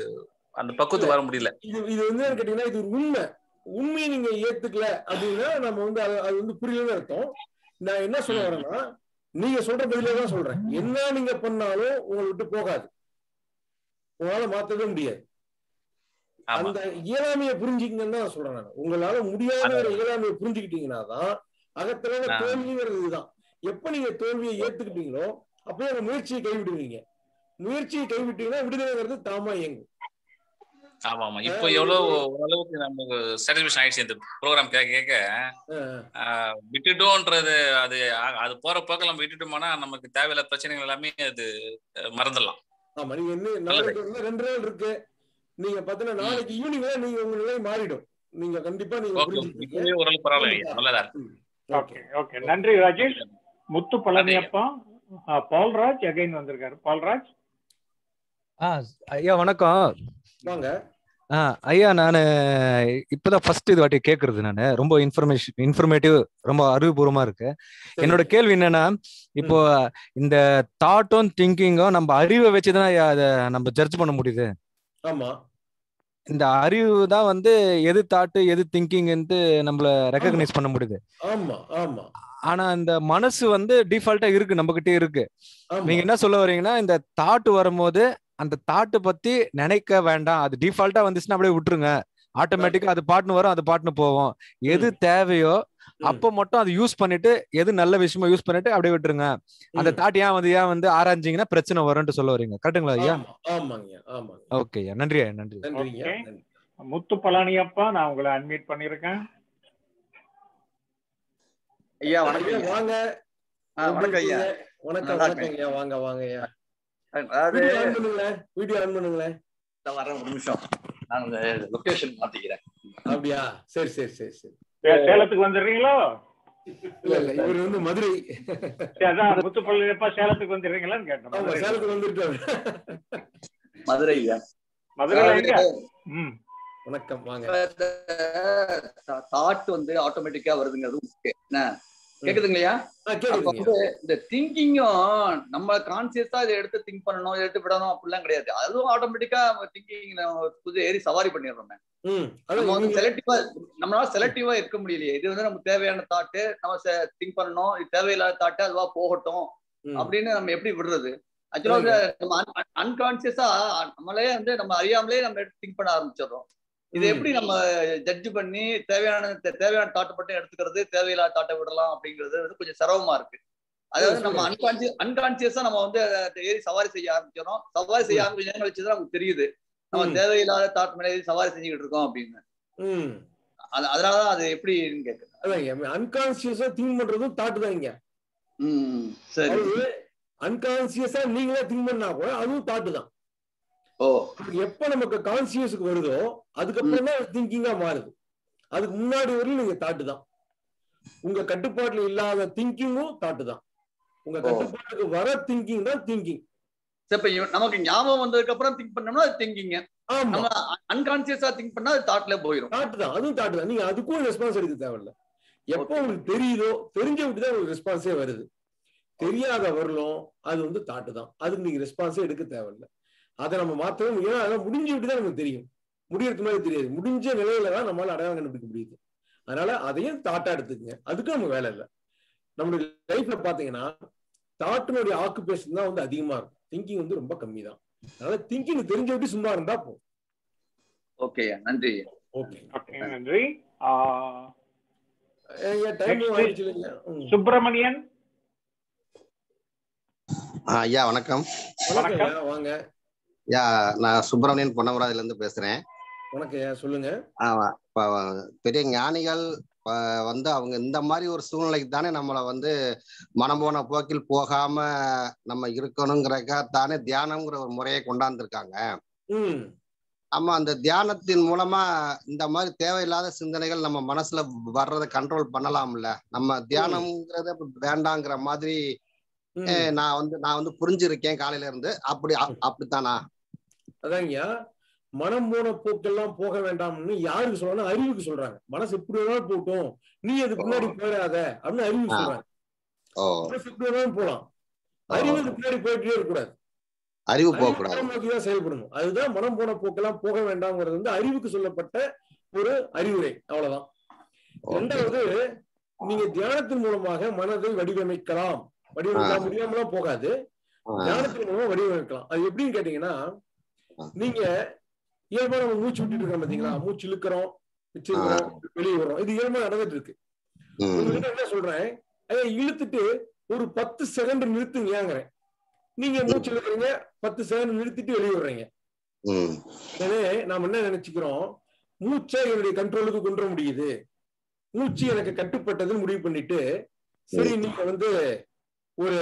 Speaker 12: அந்த பக்குவத்துக்கு வர முடியல.
Speaker 2: இது இது வந்து கேட்டீங்கன்னா இது உண்மை. உண்மையை நீங்க ஏத்துக்கல அப்படின்னா நம்ம வந்து அது வந்து புரியலன்னு அர்த்தம். நான் என்ன சொல்ல வரேன்னா நீங்க சொல்ற பதிலே தான் சொல்றேன். என்ன நீங்க பண்ணாலும் உங்களை விட்டு போகாது. உங்களால மாத்தவே முடியாது. அந்த இயலாமையை புரிஞ்சுக்கங்கன்னு தான் சொல்றேன் நான். உங்களால முடியாத இயலாமையை புரிஞ்சுக்கிட்டீங்கன்னா தான் அகத்திலான தோல்விங்கிறது இதுதான் எப்ப நீங்க தோல்வியை ஏத்துக்கிட்டீங்களோ அப்பயே அந்த முயற்சியை கைவிடுவீங்க. முயற்சியை கைவிட்டீங்கன்னா விடுதலைங்கிறது தாமா இயங்கும்.
Speaker 12: ஆமா ஆமா. இப்போ எவ்வளவு ஓரளவுக்கு நமக்கு சாட்டிஸ்பேஷன் ஆயிடுச்சு இந்த ப்ரோக்ராம் கேட்க கேட்க விட்டுட்டோன்றது அது அது போற போக்க நம்ம விட்டுட்டோம்னா நமக்கு தேவையில்லாத பிரச்சனைகள் எல்லாமே அது மறந்துடலாம்.
Speaker 2: ஆமா நீங்க என்ன நாளைக்கு ரெண்டு நாள் இருக்கு. நீங்க பாத்தீங்கன்னா நாளைக்கு ஈவினிங் நீங்க உங்க நிலை மாறிடும். நீங்க கண்டிப்பா நீங்க
Speaker 12: ஓரளவு பரவாயில்ல நல்லதா
Speaker 3: ஓகே ஓகே. நன்றி ராஜேஷ். முத்து பழனியப்பா. பால்ராஜ் அகைன் வந்திருக்காரு. பால்ராஜ்.
Speaker 4: ஆ ஐயா வணக்கம். ஐயா நான் இப்பதான் ஃபர்ஸ்ட் இது வாட்டி கேட்கறது நான். ரொம்ப இன்ஃபர்மேஷன் இன்ஃபர்மேட்டிவ் ரொம்ப அறிவுபூர்வமா இருக்கு. என்னோட கேள்வி என்னன்னா இப்போ இந்த தாட்டும் திங்கிங்கும் நம்ம அறிவை வச்சுதான் அதை நம்ம ஜட்ஜ் பண்ண முடியுது?
Speaker 2: ஆமா.
Speaker 4: இந்த அறிவு தான் வந்து எது தாட்டு எது திங்கிங்ன்ட்டு நம்மள ரெக்கக்னைஸ் பண்ண முடியுது.
Speaker 2: ஆமா ஆமா.
Speaker 4: ஆனா இந்த மனசு வந்து டிஃபால்ட்டா இருக்கு நம்ம கிட்டே இருக்கு நீங்க என்ன சொல்ல வரீங்கன்னா இந்த தாட் வரும்போது அந்த தாட்டு பத்தி நினைக்க வேண்டாம். அது டிஃபால்ட்டா வந்துச்சுன்னா அப்படியே விட்டுருங்க. ஆட்டோமேட்டிக்கா அது பாட்டுன்னு வரும் அது பாட்டுன்னு போவோம் எது தேவையோ அப்ப மட்டும் அதை யூஸ் பண்ணிட்டு எது நல்ல விஷயமா யூஸ் பண்ணிட்டு அப்படியே விட்டுருங்க. அந்த தாட் ஏன் வந்து ஏன் வந்து ஆராய்ஞ்சிங்கன்னா பிரச்சனை வரும்னு சொல்ல வரீங்க. கரெக்டுங்களா ஐயா? ஓகே ஐயா நன்றி ஐயா நன்றி.
Speaker 3: முத்து பழனியப்பா நான் உங்களை அட்மிட் பண்ணிருக்கேன்
Speaker 13: ஐயா வணக்கம்
Speaker 2: வாங்க.
Speaker 13: வணக்கம் ஐயா.
Speaker 2: வணக்கம் வணக்கம் ஐயா வாங்க வாங்க ஐயா. வீடியோ ஆன் பண்ணுங்களேன். வீடியோ ஆன் பண்ணுங்களேன்.
Speaker 13: வரேன் ஒரு நிமிஷம். நான் லொகேஷன் மாத்திக்கிறேன்.
Speaker 2: அப்படியா? சரி சரி சரி சரி.
Speaker 3: சேலத்துக்கு வந்துடுறீங்களோ?
Speaker 2: இல்ல இல்ல இவர் வந்து மதுரை.
Speaker 3: அதான் முத்துப்பள்ளியப்பா சேலத்துக்கு வந்துடுறீங்களான்னு மதுரை.
Speaker 2: சேலத்துக்கு வந்துட்டாரு
Speaker 13: மதுரை
Speaker 3: மதுரையில எங்க? ம்.
Speaker 2: வணக்கம் வாங்க.
Speaker 13: தாட் வந்து ஆட்டோமேட்டிக்கா வருதுங்கிறது ஓகே என்ன? கேக்குதுங்களையா? இந்த திங்கிங்கும் நம்ம கான்சியஸா இதை எடுத்து திங்க் பண்ணணும் எடுத்து விடணும் அப்படிலாம் கிடையாது. அதுவும் ஆட்டோமேட்டிக்கா திங்கிங் புது ஏறி சவாரி பண்ணிடுறோம். செலக்டிவா நம்மளால செலக்டிவா இருக்க முடியலையே. இது வந்து நமக்கு தேவையான தாட்டு நம்ம திங்க் பண்ணணும். இது தேவையில்லாத தாட்டு அதுவா போகட்டும் அப்படின்னு நம்ம எப்படி விடுறது? ஆக்சுவலா நம்ம அன்கான்சியஸா நம்மளே வந்து நம்ம அறியாமலே நம்ம எடுத்து திங்க் பண்ண ஆரம்பிச்சிடுறோம். இது எப்படி நம்ம ஜட்ஜ் பண்ணி தேவையான தேவையான தாட்டை மட்டும் எடுத்துக்கிறது தேவையில்லாத தாட்டை விடலாம் அப்படிங்கிறது வந்து கொஞ்சம் சிரமமா இருக்கு. அதாவது நம்ம அன்கான்சியஸ் அன்கான்சியஸா நம்ம வந்து ஏறி சவாரி செய்ய ஆரம்பிக்கிறோம். சவாரி செய்ய ஆரம்பிச்ச நேரம் வச்சுதான் நமக்கு தெரியுது. நம்ம. தேவையில்லாத தாட் மேலே சவாரி செஞ்சுக்கிட்டு இருக்கோம் அப்படின்னு. அது அதனாலதான் அது எப்படின்னு கேக்குறேன்.
Speaker 2: அதான் அன்கான்சியஸா திங்க் பண்றதும் தாட்டு தான் இங்க.
Speaker 13: சரி.
Speaker 2: அன்கான்சியஸா நீங்களே திங்க் பண்ணா கூட அதுவும் தாட்டு தான். எப்ப நமக்கு கான்சியஸுக்கு வருதோ அதுக்கப்புறம் தான் திங்கிங்கா மாறுது. அதுக்கு முன்னாடி வரையும் நீங்க தாட்டு தான். உங்க கட்டுப்பாட்டுல இல்லாத திங்கிங்கும் தாட்டு தான். உங்க கட்டுப்பாட்டுக்கு வர திங்கிங் தான் திங்கிங்
Speaker 13: நமக்கு ஞாபகம் வந்ததுக்கு அப்புறம் திங்க் பண்ணோம்னா அது திங்கிங்க
Speaker 2: ஆமா.
Speaker 13: நம்ம அன்கான்சியஸா திங்க் பண்ணா அது தாட்ல போயிடும்
Speaker 2: தாட்டு தான். அதுவும் தாட்டு தான். நீங்க அதுக்கும் ரெஸ்பான்ஸ் எடுக்க தேவையில்ல. எப்போ உங்களுக்கு தெரியுதோ தெரிஞ்ச விட்டு தான் உங்களுக்கு ரெஸ்பான்ஸே வருது. தெரியாத வரலும் அது வந்து தாட்டு தான். அதுக்கு நீங்க ரெஸ்பான்ஸே எடுக்க தேவையில்ல. அதை நம்ம மாத்தவே முடியும். அதெல்லாம் முடிஞ்சு விட்டு தான் நமக்கு தெரியும். முடியறது மாதிரி தெரியாது. முடிஞ்ச நிலையில தான் நம்மளால அடையாளம் கண்டுபிடிக்க முடியுது. அதனால அதையும் தாட்டா எடுத்துக்கங்க. அதுக்கு நம்ம வேலை இல்லை. நம்மளுடைய லைஃப்ல பாத்தீங்கன்னா தாட்டினுடைய ஆக்குபேஷன் தான் வந்து அதிகமா இருக்கும். திங்கிங் வந்து ரொம்ப கம்மி தான் அதனால திங்கிங் தெரிஞ்ச விட்டு சும்மா இருந்தா போதும்.
Speaker 13: ஓகே நன்றி
Speaker 2: ஓகே
Speaker 3: ஓகே நன்றி. சுப்பிரமணியன்.
Speaker 14: ஐயா வணக்கம்.
Speaker 2: வணக்கம். வாங்க.
Speaker 14: ஐயா நான் சுப்பிரமணியன் பொன்னமராஜில இருந்து பேசுறேன்.
Speaker 2: வணக்கம் ஐயா சொல்லுங்க.
Speaker 14: ஆமா பெரிய ஞானிகள் வந்து அவங்க இந்த மாதிரி ஒரு சூழ்நிலைக்கு தானே நம்மளை வந்து மனம் போன போக்கில் போகாம நம்ம இருக்கணுங்கிறக்கா தானே தியானம்ங்கிற ஒரு முறையை கொண்டாந்துருக்காங்க.
Speaker 2: ம்.
Speaker 14: நம்ம அந்த தியானத்தின் மூலமா இந்த மாதிரி தேவையில்லாத சிந்தனைகள் நம்ம மனசுல வர்றதை கண்ட்ரோல் பண்ணலாம்ல. நம்ம தியானம்ங்கிறத வேண்டாங்கிற மாதிரி நான் வந்து நான் வந்து புரிஞ்சிருக்கேன் காலையில இருந்து அப்படி அப்- அப்படித்தானா?
Speaker 2: அதாங்கய்யா மனம் போன போக்கெல்லாம் போக வேண்டாம்னு யாருக்கு சொல்றாங்க? அறிவுக்கு சொல்றாங்க. மனசு எப்படி வேணாலும் போகட்டும். நீ அதுக்கு பின்னாடி போயிடாத அப்படின்னு அறிவுக்கு. சொல்றாங்க. மனசு எப்படி வேணாலும் போலாம் அறிவு பின்னாடி போயிட்டே இருக்கக்கூடாது.
Speaker 14: அறிவு போகக்கூடாது.
Speaker 2: செயல்படணும். அதுதான் மனம் போன போக்கெல்லாம் போக வேண்டாம்ங்கிறது வந்து அறிவுக்கு சொல்லப்பட்ட ஒரு அறிவுரை. அவ்வளவுதான். ரெண்டாவது நீங்க தியானத்தின் மூலமாக மனதை வடிவமைக்கலாம். வடிவமைக்க. முடியாமலாம் போகாது. தியானத்தின் மூலமா வடிவமைக்கலாம். அது எப்படின்னு கேட்டீங்கன்னா நீங்க இயல்பா நம்ம மூச்சு விட்டுட்டு இருக்கோம் பாத்தீங்களா? மூச்சு இழுக்கிறோம் வச்சிருக்கிறோம் வெளியே வர்றோம். இது இயல்பா நடந்துட்டு இருக்கு. உங்ககிட்ட என்ன சொல்றேன்? இழுத்துட்டு ஒரு பத்து செகண்ட் நிறுத்துங்கங்கிறேன் நீங்க மூச்சு இழுக்கிறீங்க பத்து செகண்ட் நிறுத்திட்டு வெளியே வர்றீங்க. எனவே நாம என்ன நினைச்சுக்கிறோம்? மூச்சை என்னுடைய கண்ட்ரோலுக்கு கொண்டு வர முடியுது. மூச்சு எனக்கு கட்டுப்பட்டதுன்னு முடிவு பண்ணிட்டு சரி நீங்க வந்து ஒரு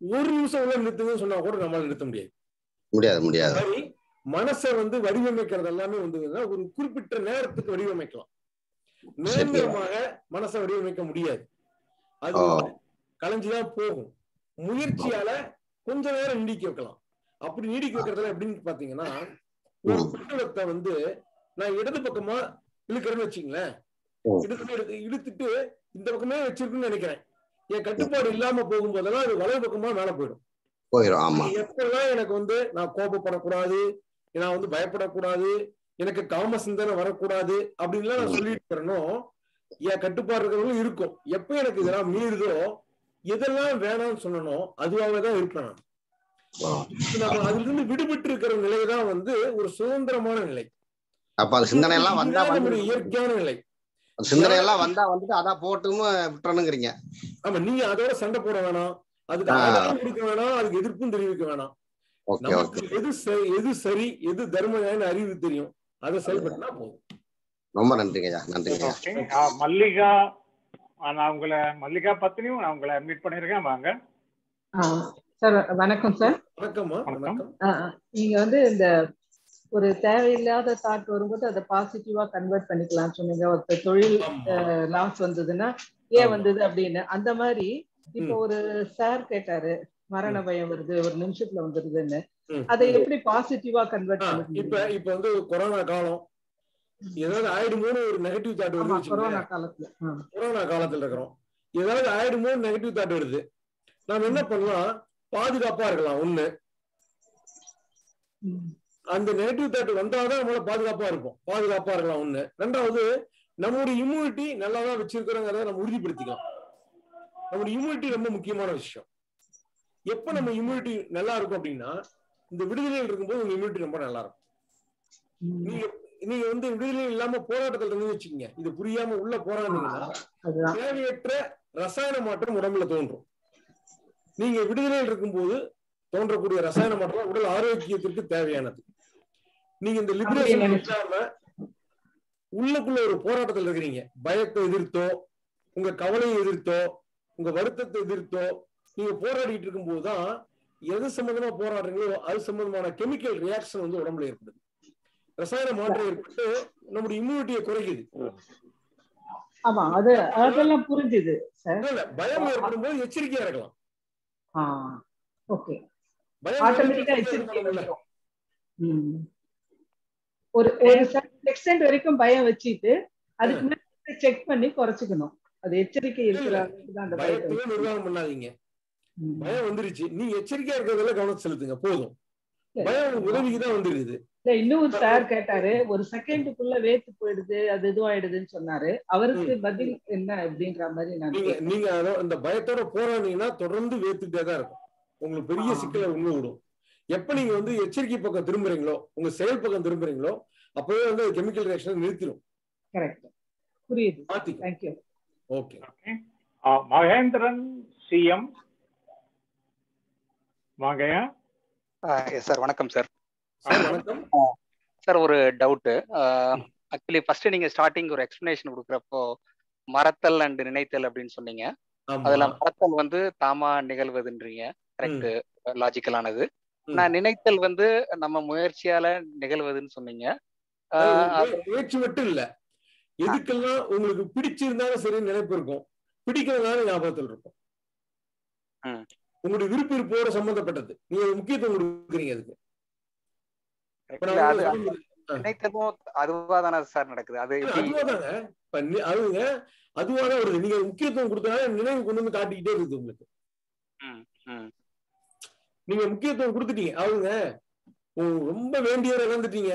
Speaker 2: ஒரு நிமிஷம் உள்ள நிறுத்துங்கன்னு சொன்னா கூட நம்மளால நிறுத்த முடியாது.
Speaker 14: முடியாது முடியாது.
Speaker 2: மனசை வந்து வடிவமைக்கிறது எல்லாமே வந்து ஒரு குறிப்பிட்ட நேரத்துக்கு வடிவமைக்கலாம். நிரந்தரமாக மனசை வடிவமைக்க முடியாது. அது. கலைஞ்சுதான் போகும். முயற்சியால கொஞ்ச நேரம் நீடிக்க வைக்கலாம். அப்படி நீடிக்க வைக்கிறதுல எப்படின்னு பாத்தீங்கன்னா ஒரு புத்தகத்தை வந்து நான் இடது பக்கமா இழுக்கிறேன்னு வச்சுங்களேன்
Speaker 14: ம்.
Speaker 2: இடது பக்கம் இழுத்து- இழுத்துட்டு இந்த பக்கமே வச்சிருக்குன்னு நினைக்கிறேன். என் கட்டுப்பாடு இல்லாம போகும்போதெல்லாம் அது வலது பக்கமா மேல போயிடும்.
Speaker 14: போயிடும் ஆமா.
Speaker 2: எப்பெல்லாம் எனக்கு வந்து நான் கோபப்படக்கூடாது நான் வந்து பயப்படக்கூடாது எனக்கு காம சிந்தனை வரக்கூடாது அப்படின்லாம் நான் சொல்லிட்டு இருக்கிறேனோ என் கட்டுப்பாடு இருக்கிறவங்களும் இருக்கும். எப்ப எனக்கு இதெல்லாம் மீறுதோ எதெல்லாம் வேணாம்னு சொன்னனோ அதுவாகவே தான் இருப்பேன் நம்ம அதுல இருந்து விடுபட்டு இருக்கிற நிலைதான் வந்து ஒரு சுதந்திரமான நிலை.
Speaker 14: அப்ப அந்த சிந்தனை எல்லாம் வந்தா
Speaker 2: இயற்கையான நிலை.
Speaker 14: சிந்தனை எல்லாம் வந்தா வந்துட்டு அதான் போட்டும் விட்டுறணுங்கிறீங்க.
Speaker 2: ஆமா நீங்க அதோட சண்டை போட வேணாம். அதுக்கு
Speaker 14: ஆ.
Speaker 2: ஆதரவும் கொடுக்க வேணாம் அதுக்கு எதிர்ப்பும் தெரிவிக்க வேணாம்.
Speaker 14: ஓகே
Speaker 2: நமக்கு எது சரி எது சரி எது தர்மமான அறிவு தெரியும். அதை செயல்படுத்தினா போதும்.
Speaker 14: ரொம்ப நன்றிங்க ஐயா நன்றிங்க ஐயா.
Speaker 3: ஓகே ஆ, மல்லிகா நான் உங்களை மல்லிகா பத்தினியும் நான் உங்களை மீட் பண்ணியிருக்கேன். வாங்க.
Speaker 15: சார் வணக்கம் சார்.
Speaker 3: வணக்கம்.
Speaker 15: நீங்க வந்து இந்த ஒரு தேவையில்லாத தாட் வரும்போது அதை பாசிட்டிவா கன்வெர்ட் பண்ணிக்கலாம் சொன்னீங்க. ஒருத்தர் தொழில் லாஸ் வந்ததுன்னா ஏன் வந்தது அப்படின்னு. அந்த மாதிரி இப்போ ஒரு சார் கேட்டாரு மரண பயம் வருது ஒரு நிமிஷத்துல வந்துருதுன்னு. அதை எப்படி பாசிட்டிவா கன்வெர்ட் பண்ண
Speaker 2: இப்ப இப்ப வந்து கொரோனா காலம். ஏதாவது ஆயிடுமோன்னு ஒரு நெகட்டிவ் தாட் வருது
Speaker 15: கொரோனா. காலத்துல.
Speaker 2: கொரோனா காலத்துல இருக்கிறோம். ஏதாவது ஆயிடுமோ நெகட்டிவ் தாட் வருது. நாம என்ன பண்ணலாம்? பாதுகாப்பா இருக்கலாம் ஒண்ணு. அந்த நெகட்டிவ் தாட் வந்தாதான் நம்மளால பாதுகாப்பா இருப்போம். பாதுகாப்பா இருக்கலாம் ஒண்ணு. ரெண்டாவது நம்மளுடைய இம்யூனிட்டி நல்லா தான் வச்சிருக்கிறோங்கிறத நம்ம உறுதிப்படுத்திக்கலாம். நம்மளுடைய இம்யூனிட்டி ரொம்ப முக்கியமான விஷயம். எப்ப நம்ம இம்யூனிட்டி நல்லா இருக்கும் அப்படின்னா இந்த விடுதலையில் இருக்கும்போது உங்க இம்யூனிட்டி ரொம்ப நல்லா இருக்கும் நீங்க நீங்க வந்து விடுதலை இல்லாம போராட்டத்துல இருந்து வச்சுக்கீங்க. இது புரியாம உள்ள போராடுனீங்கன்னா. தேவையற்ற ரசாயன மாற்றம் உடம்புல தோன்றும். நீங்க விடுதலையில் இருக்கும்போது தோன்றக்கூடிய ரசாயன மாற்றம் உடல் ஆரோக்கியத்திற்கு தேவையானது. நீங்க இந்த லிபரேஷன் இல்லாம உள்ளுக்குள்ள ஒரு போராட்டத்தில் இருக்கிறீங்க. பயத்தை எதிர்த்தோ உங்க கவலையை எதிர்த்தோ உங்க வருத்தத்தை எதிர்த்தோ நீங்க போராடிட்டு இருக்கும்போது தான் எது சம்பந்தமா போராடுறீங்களோ அது சம்பந்தமான கெமிக்கல் ரியாக்ஷன் வந்து உடம்புல ஏற்படுது. ரசாயன மாற்றம் ஏற்பட்டு நம்முடைய இம்யூனிட்டியை குறைக்குது.
Speaker 15: ஆமா அது அதெல்லாம் புரிஞ்சுது
Speaker 2: பயம் ஏற்படும் போது எச்சரிக்கையா இருக்கலாம்.
Speaker 15: ஓகே. ஒரு எக்ஸ்டென்ட் வரைக்கும் பயம் வச்சுட்டு அதுக்கு செக் பண்ணி குறைச்சுக்கணும். அது எச்சரிக்கை இருக்கிற அளவுக்கு தான் அந்த பயத்தை
Speaker 2: பயத்தையே நிர்வாகம் பண்ணாதீங்க. பயம் வந்துருச்சு. நீங்க எச்சரிக்கையா இருக்கிறதுல கவனம் செலுத்துங்க. போதும். பயம் உதவிக்கு தான் வந்துருக்குது.
Speaker 15: இல்ல இன்னும் சார் கேட்டாரு ஒரு செகண்டுக்குள்ள வேத்து போயிடுது அது இதுவாயிடுதுன்னு சொன்னாரு. அவருக்கு பதில் என்ன அப்படின்ற மாதிரி நான்
Speaker 2: நீங்க நீங்க அந்த பயத்தோட போராடினீங்கன்னா தொடர்ந்து வேத்துட்டே தான் இருக்கும். உங்களுக்கு பெரிய சிக்கலை உள்ள விடும். எப்ப நீங்க வந்து எச்சரிக்கை பக்கம் திரும்புறீங்களோ உங்க செயல் பக்கம் திரும்புறீங்களோ அப்பவே வந்து கெமிக்கல் ரியாக்ஷன் நிறுத்திடும்
Speaker 15: கரெக்ட் புரியுது. Thank you
Speaker 2: okay.
Speaker 3: Mahendran CM. வாங்கய்யா
Speaker 16: எஸ் சார். வணக்கம் சார். சார் ஒரு டவுட்டு. ஆக்சுவலி ஃபர்ஸ்ட் நீங்க ஸ்டார்டிங் ஒரு எக்ஸ்பிளனேஷன் கொடுக்குறப்போ மறத்தல் அண்ட் நினைத்தல் அப்படின்னு சொன்னீங்க. அதுல மறத்தல் வந்து தாமா நிகழ்வதுன்றீங்க. கரெக்ட் லாஜிக்கலானது நான் நினைத்தல் வந்து நம்ம முயற்சியால நிகழ்வதுன்னு சொன்னீங்க.
Speaker 2: முயற்சி மட்டும் இல்ல. எதுக்கெல்லாம் உங்களுக்கு பிடிச்சிருந்தாலும் சரி நினைப்பு இருக்கும். பிடிக்கிறதுனால ஞாபகத்தில் இருக்கும். உங்களுடைய விருப்ப இருப்போட சம்பந்தப்பட்டது. நீங்க முக்கியத்துவம் கொடுக்குறீங்க அதுக்கு. அதுவாதான் வருது. நீங்க முக்கியத்துவம் கொடுத்தனால நினைவு கொண்டு வந்து காட்டிக்கிட்டே இருக்குது உங்களுக்கு. நீங்க முக்கியத்துவம் கொடுத்துட்டீங்க. அவங்க ரொம்ப வேண்டியவரை இழந்துட்டீங்க.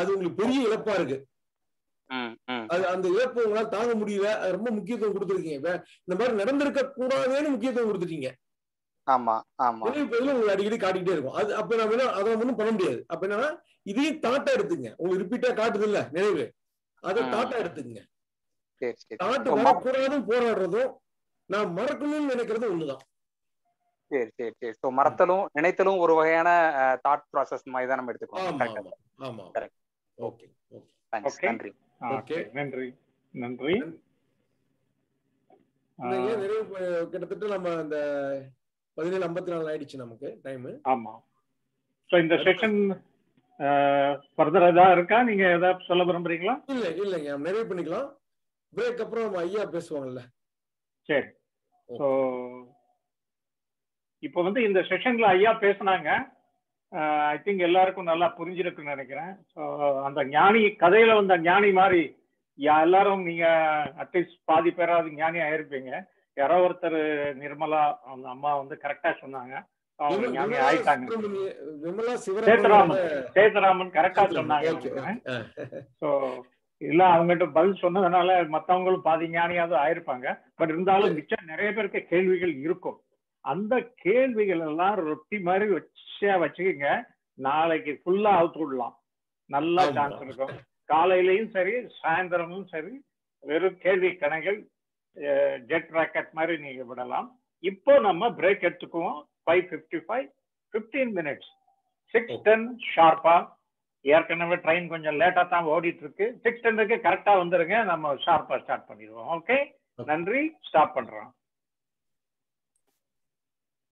Speaker 2: அது உங்களுக்கு பெரிய இழப்பா இருக்கு. அது அந்த இழப்பு உங்களால தாங்க முடியல. அது ரொம்ப முக்கியத்துவம் கொடுத்துருக்கீங்க. இந்த மாதிரி நடந்திருக்க கூடாதுன்னு முக்கியத்துவம் கொடுத்துட்டீங்க.
Speaker 16: ஆமா ஆமா.
Speaker 2: உங்களுக்கு அடிக்கடி காட்டிக்கிட்டே இருக்கும். அது அப்ப நம்ம என்ன அதை ஒண்ணும் பண்ண முடியாது. அப்ப என்னன்னா இதையும் தாட்டா எடுத்துங்க. உங்களுக்கு ரிப்பீட்டா காட்டுது இல்ல நினைவு. அதை. தாட்டா எடுத்துங்க.
Speaker 16: சரி சரி.
Speaker 2: தாட்டு வரக்கூடாதும் போராடுறதும் நான் மறக்கணும்னு நினைக்கிறதும் ஒண்ணுதான்.
Speaker 16: சரி சரி சரி. ஸோ மறத்தலும் நினைத்தலும் ஒரு வகையான தாட் ப்ராசஸ் மாதிரி தான் நம்ம எடுத்துக்கணும்.
Speaker 2: ஆமா
Speaker 16: கரெக்டா
Speaker 2: ஆமா ஆமா.
Speaker 16: Correct
Speaker 2: okay okay
Speaker 16: thanks
Speaker 3: Okay.
Speaker 16: நன்றி.
Speaker 3: ஓகே. நன்றி. நன்றி.
Speaker 2: நிறைவு கிட்டத்தட்ட நம்ம அந்த பதினேழு ஐம்பத்தி நாலு ஆயிடுச்சு நமக்கு டைம்
Speaker 3: ஆமா. ஸோ இந்த செஷன் ஃபர்தர் ஏதாவது இருக்கா? நீங்க ஏதாவது சொல்ல விரும்புறீங்களா?
Speaker 2: இல்ல இல்லைங்க. நிறைவு பண்ணிக்கலாம். பிரேக் அப்புறம் ஐயா பேசுவாங்கல்ல.
Speaker 3: சரி. ஸோ இப்போ வந்து இந்த செஷன்ல ஐயா பேசுனாங்க. ஐ திங்க் எல்லாருக்கும் நல்லா புரிஞ்சிருக்குன்னு நினைக்கிறேன். ஸோ அந்த ஞானி கதையில வந்த ஞானி மாதிரி எல்லாரும் நீங்க அட்லீஸ்ட் பாதி பேராவது ஞானி ஆயிருப்பீங்க. யாரோ ஒருத்தர் நிர்மலா அந்த அம்மா வந்து கரெக்டா சொன்னாங்க. அவங்க ஞானி ஆயிட்டாங்க.
Speaker 2: சிவராமன்
Speaker 3: சேத்தராமன் கரெக்டா சொன்னாங்க. ஸோ இல்ல அவங்ககிட்ட பதில் சொன்னதுனால மத்தவங்களும் பாதி ஞானியாவது ஆயிருப்பாங்க. பட் இருந்தாலும் மிச்சம் நிறைய பேருக்கு கேள்விகள் இருக்கும். அந்த கேள்விகள் எல்லாம் ரொட்டி மாதிரி வச்சா வச்சுக்கோங்க. நாளைக்கு ஃபுல்லா அவுத்து விடலாம். நல்ல. சான்ஸ் இருக்கும். காலையிலயும் சரி சாயந்தரமும் சரி வெறும் கேள்வி கணைகள் ஜெட் ராக்கெட் மாதிரி நீங்க விடலாம். இப்போ நம்ம பிரேக் எடுத்துக்குவோம். Five fifty five fifteen minutes six ten ஷார்ப்பா ஏற்கனவே ட்ரெயின் கொஞ்சம் லேட்டா தான் ஓடிட்டு இருக்கு சிக்ஸ் டென்னுக்கு கரெக்டா வந்துருங்க. நம்ம ஷார்ப்பா ஸ்டார்ட் பண்ணிடுவோம். ஓகே. நன்றி. ஸ்டாப் பண்றோம்.